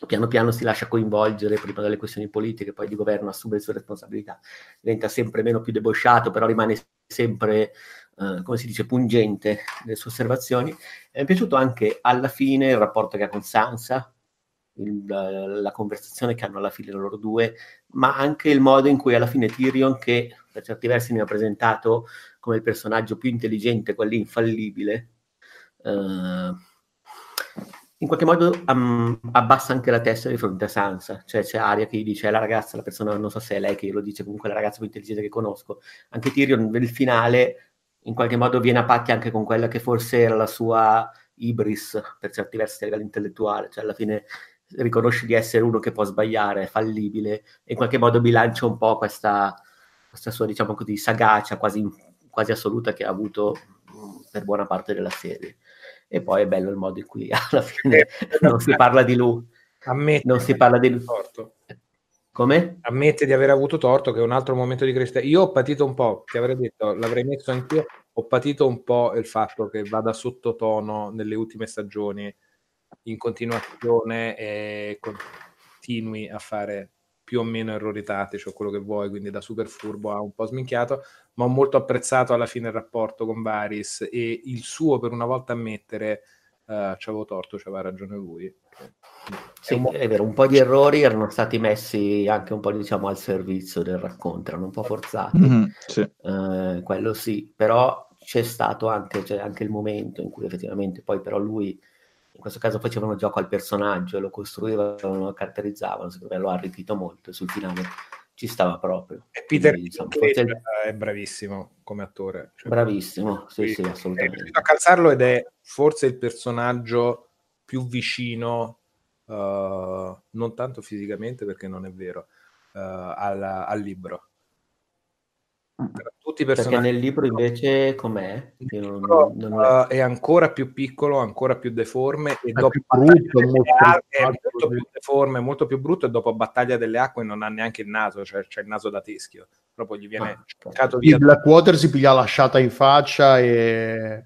piano piano si lascia coinvolgere prima dalle questioni politiche, poi di governo assume le sue responsabilità, diventa sempre meno più debosciato, però rimane sempre, eh, come si dice, pungente nelle sue osservazioni. Mi è piaciuto anche alla fine il rapporto che ha con Sansa, il, la conversazione che hanno alla fine loro due, ma anche il modo in cui alla fine Tyrion, che per certi versi mi ha presentato come il personaggio più intelligente, quello infallibile, eh, in qualche modo um, abbassa anche la testa di fronte a Sansa, cioè c'è Aria che gli dice la ragazza, la persona, non so se è lei che lo dice, comunque la ragazza più intelligente che conosco. Anche Tyrion nel finale in qualche modo viene a patti anche con quella che forse era la sua ibris per certi versi a livello intellettuale, cioè alla fine riconosce di essere uno che può sbagliare, è fallibile e in qualche modo bilancia un po' questa, questa sua diciamo così sagacia quasi, quasi assoluta che ha avuto per buona parte della serie e poi è bello il modo in cui alla fine non si parla di lui. Ammette non si parla di lui. Torto. Come? Ammette di aver avuto torto, che è un altro momento di crescita. Io ho patito un po', ti avrei detto, l'avrei messo anch'io, ho patito un po' il fatto che vada sottotono nelle ultime stagioni in continuazione e continui a fare più o meno errori tattici o quello che vuoi, quindi da super furbo a un po' sminchiato, ma ho molto apprezzato alla fine il rapporto con Varys e il suo per una volta ammettere uh, c'avevo torto, c'aveva ragione lui. Sì, è, mo- è, vero, un po' di errori erano stati messi anche un po' diciamo al servizio del racconto, erano un po' forzati, mm-hmm, sì. uh, quello sì, però c'è stato anche, cioè, anche il momento in cui effettivamente poi però lui in questo caso facevano gioco al personaggio, lo costruivano, lo caratterizzavano, secondo me lo ha arricchito molto sul finale ci stava proprio. E Peter Quindi, insomma, forse... è bravissimo come attore. Cioè, bravissimo, sì, sì, assolutamente. È a calzarlo ed è forse il personaggio più vicino, uh, non tanto fisicamente perché non è vero, uh, al, al libro tutti i personaggi. Perché nel libro invece com'è? Libro, non, non è... Uh, è... ancora più piccolo, ancora più deforme e è dopo più brutto, molto, è molto più deforme, molto più brutto e dopo Battaglia delle Acque non ha neanche il naso, cioè c'è il naso da teschio. Proprio gli viene ah, cercato via. Il Blackwater si piglia lasciata in faccia e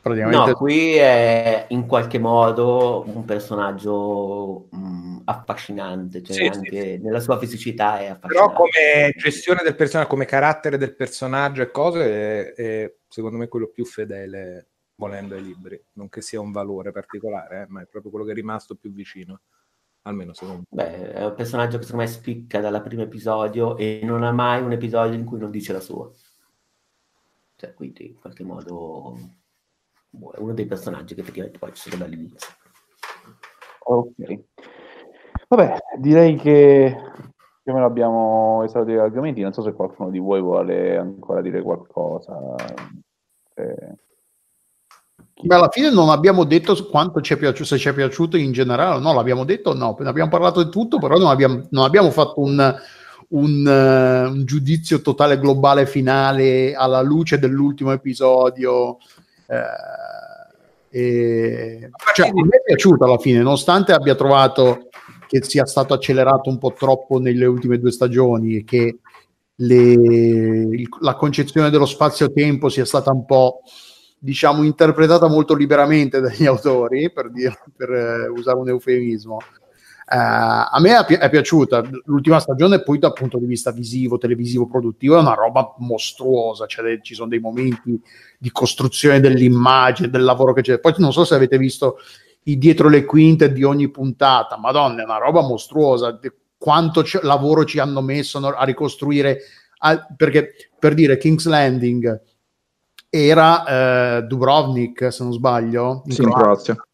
Praticamente... No, qui è in qualche modo un personaggio mh, affascinante, cioè sì, anche sì, nella sua fisicità è affascinante. Però come gestione del personaggio, come carattere del personaggio e cose, è, è secondo me quello più fedele volendo ai libri. Non che sia un valore particolare, eh, ma è proprio quello che è rimasto più vicino. Almeno secondo me. Beh, è un personaggio che secondo me spicca dal primo episodio e non ha mai un episodio in cui non dice la sua. Cioè, quindi in qualche modo è uno dei personaggi che effettivamente poi ci sono dall'inizio. Ok. Vabbè, direi che più o meno abbiamo esaurito gli argomenti. Non so se qualcuno di voi vuole ancora dire qualcosa. Eh... Beh, alla fine non abbiamo detto quanto ci è piaciuto, se ci è piaciuto in generale, no, l'abbiamo detto no, abbiamo parlato di tutto, però non abbiamo, non abbiamo fatto un, un, uh, un, giudizio totale globale finale alla luce dell'ultimo episodio e, cioè, a me è piaciuto alla fine, nonostante abbia trovato che sia stato accelerato un po' troppo nelle ultime due stagioni e che le, la concezione dello spazio-tempo sia stata un po' diciamo interpretata molto liberamente dagli autori per, dire, per eh, usare un eufemismo a me è, pi- è, piaciuta l'ultima stagione, poi dal punto di vista visivo, televisivo, produttivo, è una roba mostruosa. Cioè, ci sono dei momenti di costruzione dell'immagine, del lavoro che c'è. Poi non so se avete visto i dietro le quinte di ogni puntata, madonna, è una roba mostruosa. Quanto c- lavoro ci hanno messo a ricostruire, a- perché per dire King's Landing era eh, Dubrovnik, se non sbaglio, in sì, Croazia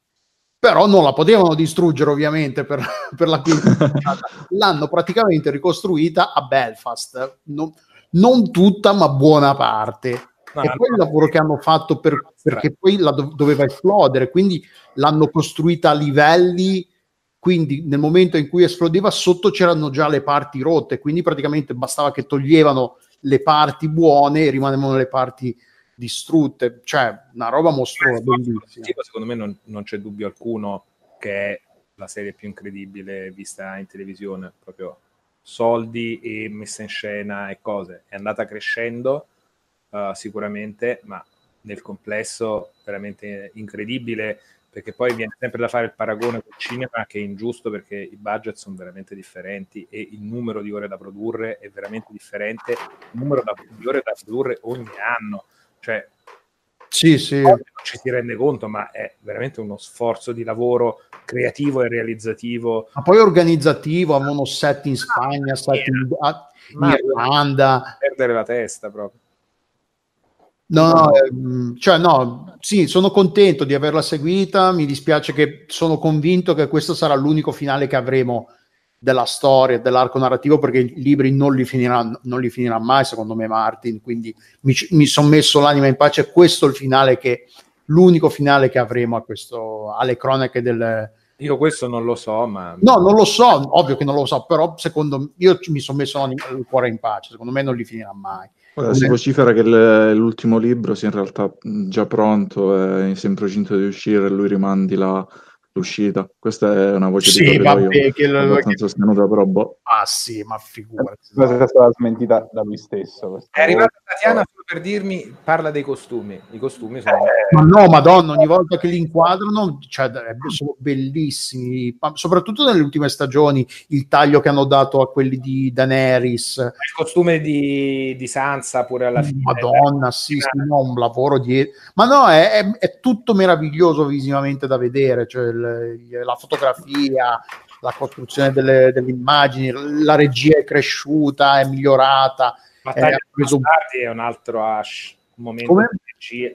però non la potevano distruggere ovviamente per, per la quinta l'hanno praticamente ricostruita a Belfast. Non, non tutta ma buona parte. E poi il lavoro che hanno fatto per, perché poi la do, doveva esplodere quindi l'hanno costruita a livelli quindi nel momento in cui esplodeva sotto c'erano già le parti rotte quindi praticamente bastava che toglievano le parti buone e rimanevano le parti distrutte, cioè una roba mostruosa, bellissima. Secondo me non, non, c'è dubbio alcuno che è la serie più incredibile vista in televisione, proprio soldi e messa in scena e cose. È andata crescendo uh, sicuramente, ma nel complesso veramente incredibile perché poi viene sempre da fare il paragone col cinema che è ingiusto perché i budget sono veramente differenti e il numero di ore da produrre è veramente differente, il numero di ore da produrre ogni anno cioè, sì, sì. non ci si rende conto, ma è veramente uno sforzo di lavoro creativo e realizzativo. Ma poi organizzativo, avevano set in Spagna, set in, in Irlanda. Perdere la testa proprio. No, no, ehm, cioè no, sì, sono contento di averla seguita, mi dispiace che sono convinto che questo sarà l'unico finale che avremo della storia, dell'arco narrativo, perché i libri non li finirà, non li finirà mai, secondo me, Martin. Quindi mi, mi sono messo l'anima in pace. Questo è il finale che l'unico finale che avremo a questo, alle cronache del. Io questo non lo so, ma. No, non lo so, ovvio che non lo so, però secondo me io mi sono messo il cuore in pace, secondo me non li finirà mai. Guarda, si vocifera che le, l'ultimo libro sia in realtà già pronto, è in procinto di uscire lui rimandi la, l'uscita. Questa è una voce sì, di vabbè, che lo, abbastanza sostenuta, però boh. Ah sì, ma figurati. Questa è stata smentita da lui stesso. È arrivata Tatiana solo per dirmi, parla dei costumi. I costumi sono... Eh, ma no, madonna, ogni volta che li inquadrano, cioè, sono bellissimi. Soprattutto nelle ultime stagioni, il taglio che hanno dato a quelli di Daenerys. Il costume di, di Sansa pure alla fine. Madonna, sì, sì, no, un lavoro dietro. Ma no, è, è, è tutto meraviglioso visivamente da vedere. Cioè, il, la fotografia, la costruzione delle, delle, immagini, la regia è cresciuta, è migliorata. Battaglia è, preso... è un altro Ash. un momento Come?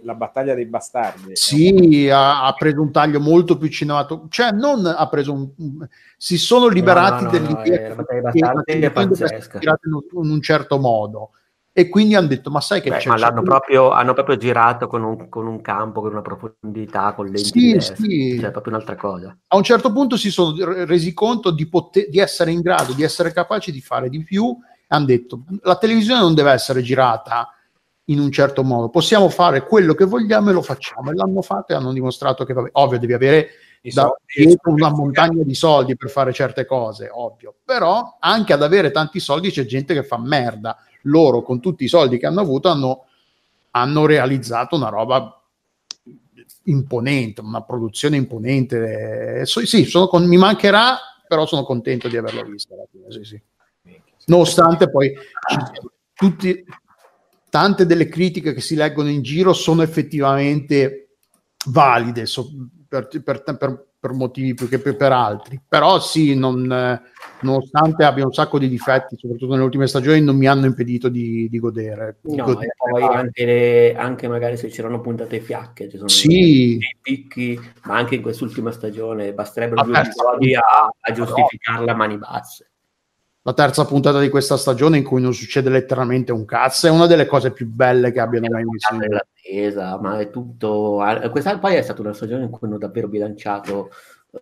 la battaglia dei bastardi. Sì, ha, ha, preso un taglio molto più cinemato, cioè non ha preso un, si sono liberati no, no, dell'idea no, che, che, che pazzesca. in un certo modo e quindi hanno detto ma sai che Beh, c'è ma l'hanno proprio, hanno proprio girato con un, con un, campo con una profondità con lenti sì, sì. cioè proprio un'altra cosa. A un certo punto si sono resi conto di, poter, di essere in grado di essere capaci di fare di più. Hanno detto la televisione non deve essere girata in un certo modo. Possiamo fare quello che vogliamo e lo facciamo. E l'hanno fatto e hanno dimostrato che vabbè, ovvio devi avere da dietro una montagna di soldi per fare certe cose ovvio però anche ad avere tanti soldi c'è gente che fa merda loro con tutti i soldi che hanno avuto hanno, hanno realizzato una roba imponente, una produzione imponente. So, sì, con, mi mancherà, però sono contento di averlo visto alla fine, sì, sì. Nonostante poi tutti, tante delle critiche che si leggono in giro sono effettivamente valide so, per, per, per, per motivi più che per, per altri. Però sì, non, nonostante abbia un sacco di difetti, soprattutto nelle ultime stagioni, non mi hanno impedito di, di godere. Di no, godere. e poi anche, le, anche, magari se c'erano puntate fiacche, ci sono sì. dei picchi, ma anche in quest'ultima stagione basterebbero due episodi a, a giustificarla a mani basse la terza puntata di questa stagione in cui non succede letteralmente un cazzo è una delle cose più belle che abbiano mai visto l'attesa ma è tutto questa poi è stata una stagione in cui hanno davvero bilanciato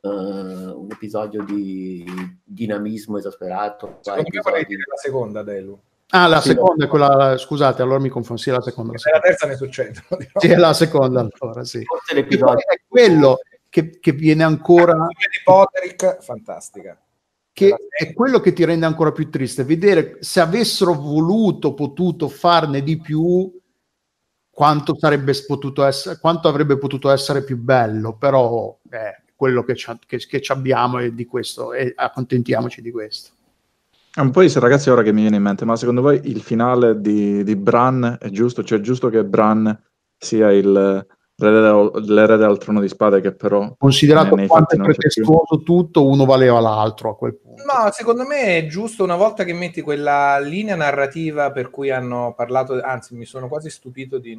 uh, un episodio di dinamismo esasperato secondo me vorrei dire la seconda Delu Ah, la sì, seconda è quella, scusate, allora mi confondo, sì, la seconda. La, seconda. la terza ne succede. Sì, è la seconda allora, sì. Forse l'episodio. È quello che, che viene ancora... La di Poteric, fantastica che è quello che ti rende ancora più triste, vedere se avessero voluto, potuto farne di più, quanto, sarebbe potuto essere, quanto avrebbe potuto essere più bello, però è quello che, che, che abbiamo e di questo, e accontentiamoci di questo. Un po' ragazzi, ora che mi viene in mente, ma secondo voi il finale di, di Bran è giusto? Cioè è giusto che Bran sia il, l'erede al trono di spade che però considerato quanto è pretestuoso tutto uno valeva l'altro a quel punto. No secondo me è giusto una volta che metti quella linea narrativa per cui hanno parlato anzi mi sono quasi stupito di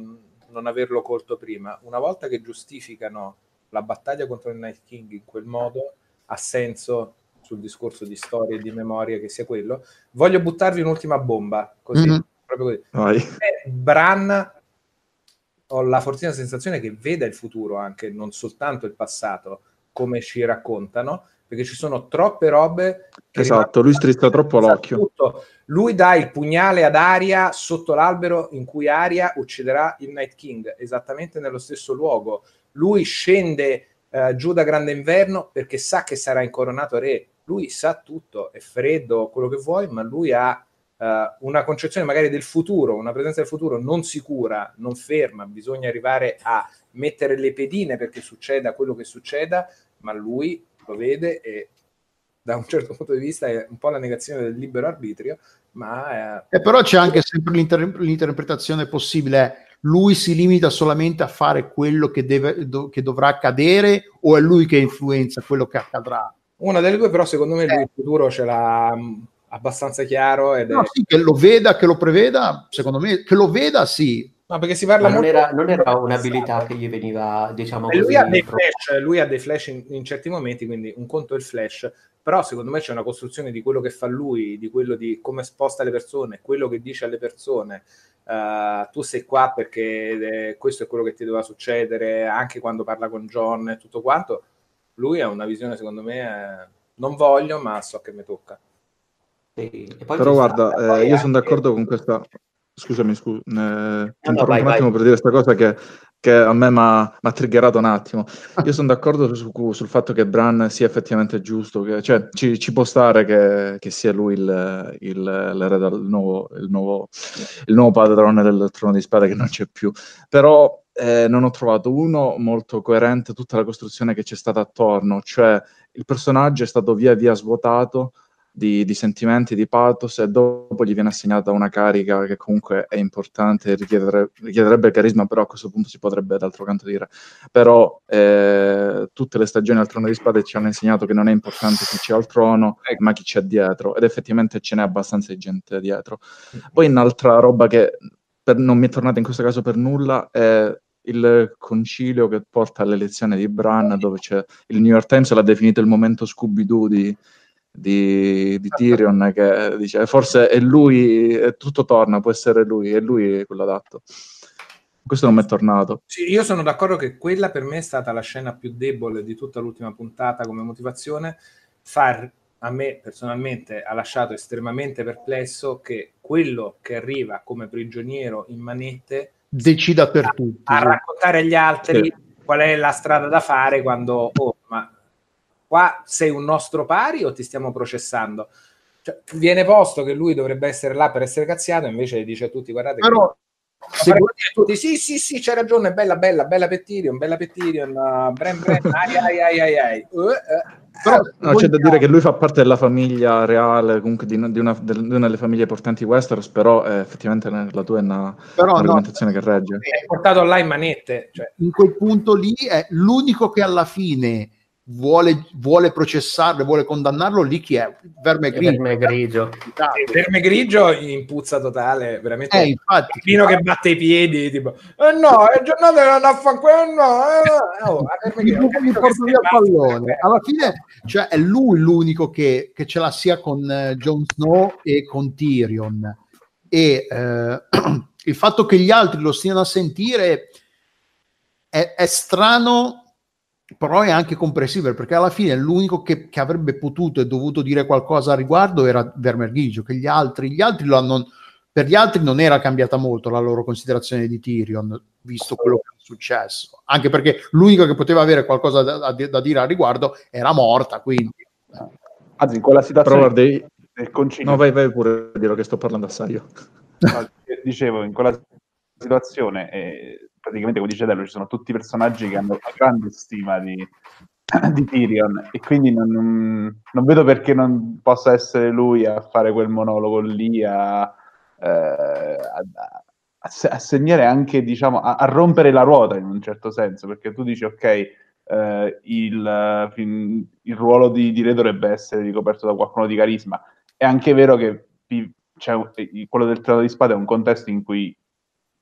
non averlo colto prima. Una volta che giustificano la battaglia contro il Night King in quel modo ha senso sul discorso di storia e di memoria che sia quello. Voglio buttarvi un'ultima bomba così mm-hmm. proprio così. Bran ho la fortuna sensazione che veda il futuro anche, non soltanto il passato, come ci raccontano, perché ci sono troppe robe. esatto, lui strizza troppo l'occhio. Tutto. Lui dà il pugnale ad Aria sotto l'albero in cui Aria ucciderà il Night King, esattamente nello stesso luogo. Lui scende eh, giù da Grande Inverno perché sa che sarà incoronato re. Lui sa tutto, è freddo, quello che vuoi, ma lui ha uh, una concezione magari del futuro, una presenza del futuro non sicura, non ferma, bisogna arrivare a mettere le pedine perché succeda quello che succeda, ma lui lo vede e da un certo punto di vista è un po' la negazione del libero arbitrio, ma... È... Eh, però c'è anche sempre l'inter- l'interpretazione possibile, lui si limita solamente a fare quello che, deve, do- che dovrà accadere o è lui che influenza quello che accadrà? Una delle due, però secondo me lui eh. il futuro ce l'ha abbastanza chiaro. Ed no, è... sì, che lo veda, che lo preveda, secondo me, che lo veda sì. No, perché si parla non, era, non era un'abilità che gli veniva, diciamo così, lui ha dei flash, lui ha dei flash in, in, certi momenti, quindi un conto è il flash, però secondo me c'è una costruzione di quello che fa lui, di quello di come sposta le persone, quello che dice alle persone. Uh, tu sei qua perché eh, questo è quello che ti doveva succedere, anche quando parla con John e tutto quanto. Lui ha una visione, secondo me, eh, non voglio, ma so che mi tocca. Però guarda, eh, io sono d'accordo con questa... Scusami, scusa, eh, ti no, no, vai, un attimo vai. per dire questa cosa che, che a me mi ha triggerato un attimo. Io sono d'accordo su, sul fatto che Bran sia effettivamente giusto, che, cioè ci, ci, può stare che, che sia lui il, il, l'erede, il, nuovo, il, nuovo, il nuovo padrone del trono di spade che non c'è più. Però eh, non ho trovato uno molto coerente tutta la costruzione che c'è stata attorno, cioè il personaggio è stato via via svuotato di, di, sentimenti, di pathos e dopo gli viene assegnata una carica che comunque è importante, richiederebbe, richiederebbe carisma, però a questo punto si potrebbe d'altro canto dire. Però eh, tutte le stagioni al trono di spade ci hanno insegnato che non è importante chi c'è al trono, ma chi c'è dietro ed effettivamente ce n'è abbastanza di gente dietro. Poi un'altra roba che per, non mi è tornata in questo caso per nulla, è il concilio che porta all'elezione di Bran, dove c'è il New York Times l'ha definito il momento Scooby-Doo di, di, di Tyrion, che dice forse è lui, è tutto torna, può essere lui, è lui quello adatto. Questo non mi è tornato. Sì, io sono d'accordo che quella per me è stata la scena più debole di tutta l'ultima puntata come motivazione. Far a me personalmente ha lasciato estremamente perplesso che quello che arriva come prigioniero in manette decida per a, tutti. A raccontare agli altri sì. qual è la strada da fare quando, oh, ma qua sei un nostro pari o ti stiamo processando? Cioè, viene posto che lui dovrebbe essere là per essere cazziato, invece dice a tutti: Guardate, però, se tutti, sì, sì, sì, c'è ragione, bella, bella, bella Pettirion, bella Pettirion, uh, Bren, Bren, ai, ai, ai, ai, ai. Uh, uh. Però no, c'è da dire che lui fa parte della famiglia reale, comunque di, di, una, di una, delle famiglie importanti Westeros, però eh, effettivamente la tua è una, però un'argomentazione no, che regge. È portato là in manette. Cioè. In quel punto lì è l'unico che alla fine vuole, vuole processarlo, vuole condannarlo, lì chi è? Verme grigio. Verme grigio. Sì, verme grigio in puzza totale, veramente. Eh, infatti. Fino che batte i piedi, tipo, eh no, è giornata non a fare quello, no, eh, oh, mi porto via il pallone. Alla fine, cioè, è lui l'unico che, che ce l'ha sia con uh, Jon Snow e con Tyrion. E uh, il fatto che gli altri lo stiano a sentire è, è strano però è anche comprensibile perché alla fine l'unico che, che, avrebbe potuto e dovuto dire qualcosa a riguardo era Vermerghigio, che gli altri, gli altri lo hanno, per gli altri non era cambiata molto la loro considerazione di Tyrion, visto quello che è successo, anche perché l'unico che poteva avere qualcosa da, da, dire a riguardo era morta, quindi... Anzi, in quella situazione Però, guarda, del concilio... No, vai, vai pure a dire che sto parlando assai io. Dicevo, in quella situazione... Eh praticamente come dice Dello ci sono tutti personaggi che hanno una grande stima di, di Tyrion e quindi non, non, vedo perché non possa essere lui a fare quel monologo lì a, eh, a, a, a segnare anche diciamo a, rompere la ruota in un certo senso perché tu dici ok eh, il, il, ruolo di, di Re dovrebbe essere ricoperto da qualcuno di carisma. È anche vero che cioè, quello del Trono di Spade è un contesto in cui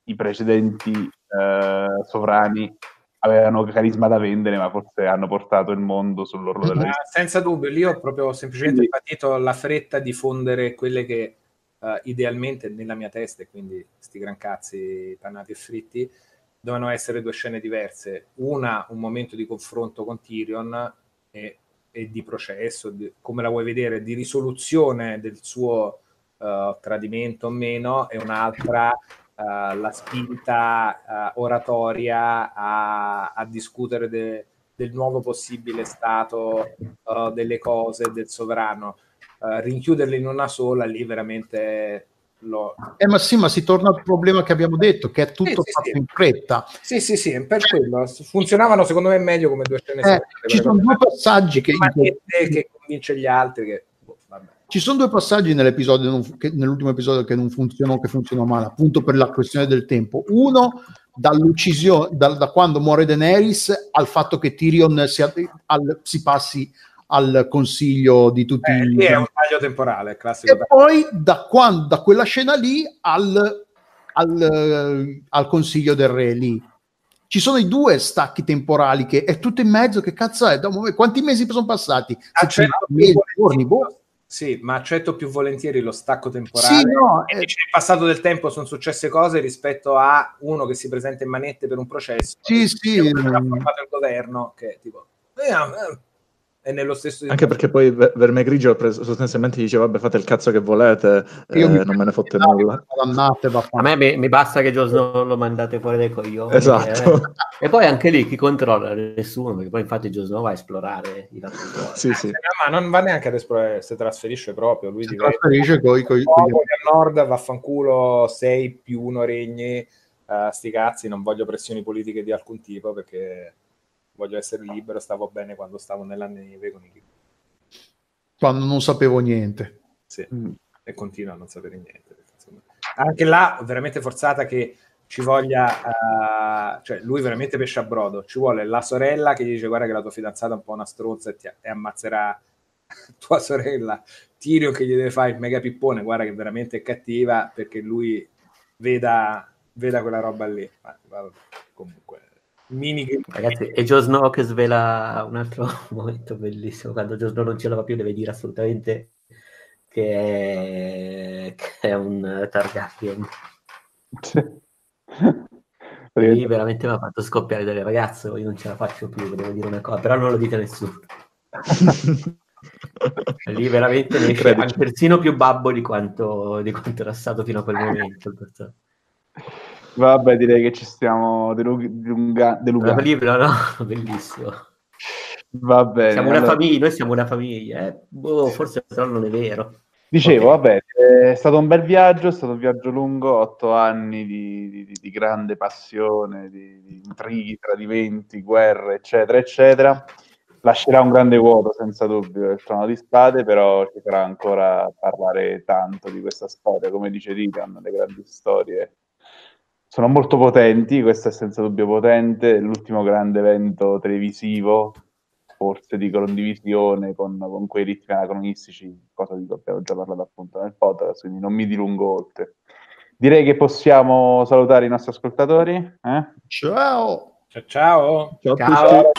i precedenti eh, sovrani avevano carisma da vendere, ma forse hanno portato il mondo sull'orlo della vita. Senza dubbio, lì ho proprio semplicemente quindi... patito la fretta di fondere quelle che uh, idealmente nella mia testa, e quindi sti gran cazzi pannati e fritti, dovevano essere due scene diverse. Una, un momento di confronto con Tyrion e, e di processo, di, come la vuoi vedere, di risoluzione del suo uh, tradimento o meno, e un'altra uh, la spinta uh, oratoria a, a discutere de, del nuovo possibile stato uh, delle cose, del sovrano. rinchiuderle in una sola, lì veramente lo... Eh, ma sì, ma si torna al problema che abbiamo detto, che è tutto sì, fatto sì, in fretta. Sì, sì, sì, per quello. Funzionavano secondo me meglio come due scene. Eh, ci sono due passaggi che... che convince gli altri che ci sono due passaggi nell'episodio che, nell'ultimo episodio che non funzionano, che funzionano male, appunto per la questione del tempo. Uno, dall'uccisione, da, da quando muore Daenerys al fatto che Tyrion si, al, si passi al consiglio di tutti eh, i... È un taglio temporale, classico. E poi da, quando, da quella scena lì al, al, al consiglio del re lì. Ci sono i due stacchi temporali che è tutto in mezzo, che cazzo è? Quanti mesi sono passati? Accetto, mesi, giorni, boh. Sì, ma accetto più volentieri lo stacco temporale. Sì, no, eh... nel passato del tempo sono successe cose rispetto a uno che si presenta in manette per un processo. Sì, sì. Ha formato il governo che tipo... Eh, eh, è nello stesso anche perché poi Verme Grigio sostanzialmente diceva vabbè fate il cazzo che volete Io eh, non me ne fotte nulla a me mi, mi, basta che Joe lo mandate fuori dai coglioni esatto. Eh. e poi anche lì chi controlla? Nessuno perché poi infatti Joe va a esplorare i sì, sì. ma non va neanche ad esplorare si trasferisce proprio lui si trasferisce coi, coi, coi... a nord vaffanculo 6 più 1 regni uh, sti cazzi non voglio pressioni politiche di alcun tipo perché voglio essere libero, stavo bene quando stavo nella neve con i. Quando non sapevo niente. Sì, mm. e continuo a non sapere niente. Anche là, veramente forzata che ci voglia, uh, cioè lui veramente pesce a brodo, ci vuole la sorella che gli dice guarda che la tua fidanzata è un po' una stronza e, ti, e ammazzerà tua sorella, Tirio che gli deve fare il mega pippone, guarda che veramente è cattiva perché lui veda veda quella roba lì. Ma, ma, comunque, mini Ragazzi, è Joe Snow che svela un altro momento bellissimo. Quando Joe Snow non ce la fa più, deve dire assolutamente che è, che è un Targaryen. Lì veramente mi ha fatto scoppiare delle ragazze, io non ce la faccio più, devo dire una cosa, però non lo dite a nessuno. Lì veramente ne esce persino più babbo di quanto, di quanto era stato fino a quel momento. Vabbè, direi che ci stiamo delunga- delugando. libro, no? Bellissimo. Va bene. Siamo una famiglia, noi siamo una famiglia. Eh? Boh, forse però non è vero. Dicevo, okay. vabbè, è stato un bel viaggio, è stato un viaggio lungo, otto anni di, di, di grande passione, di, di, intrighi, tradimenti, guerre, eccetera, eccetera. Lascerà un grande vuoto, senza dubbio, il trono di spade, però ci farà ancora parlare tanto di questa storia. Come dice Titan, le grandi storie sono molto potenti, questo è senza dubbio potente, l'ultimo grande evento televisivo forse di condivisione con, con quei ritmi anacronistici, cosa di cui abbiamo già parlato appunto nel podcast, quindi non mi dilungo oltre. Direi che possiamo salutare i nostri ascoltatori. Eh? Ciao! Ciao ciao! Ciao, ciao.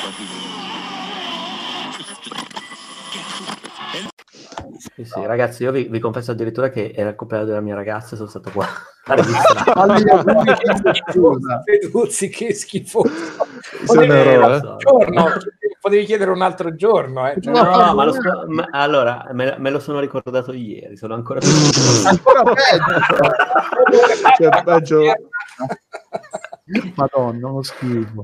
Sì, sì, ragazzi, io vi, vi, confesso addirittura che era il compleanno della mia ragazza e sono stato qua a registrare. Che schifo. Potevi, giorno, potevi chiedere un altro giorno. Eh. Cioè, no, no, ma, lo so, ma allora me, me, lo sono ricordato ieri, sono ancora più... ancora peggio. cioè, peggio. Madonna, uno schifo.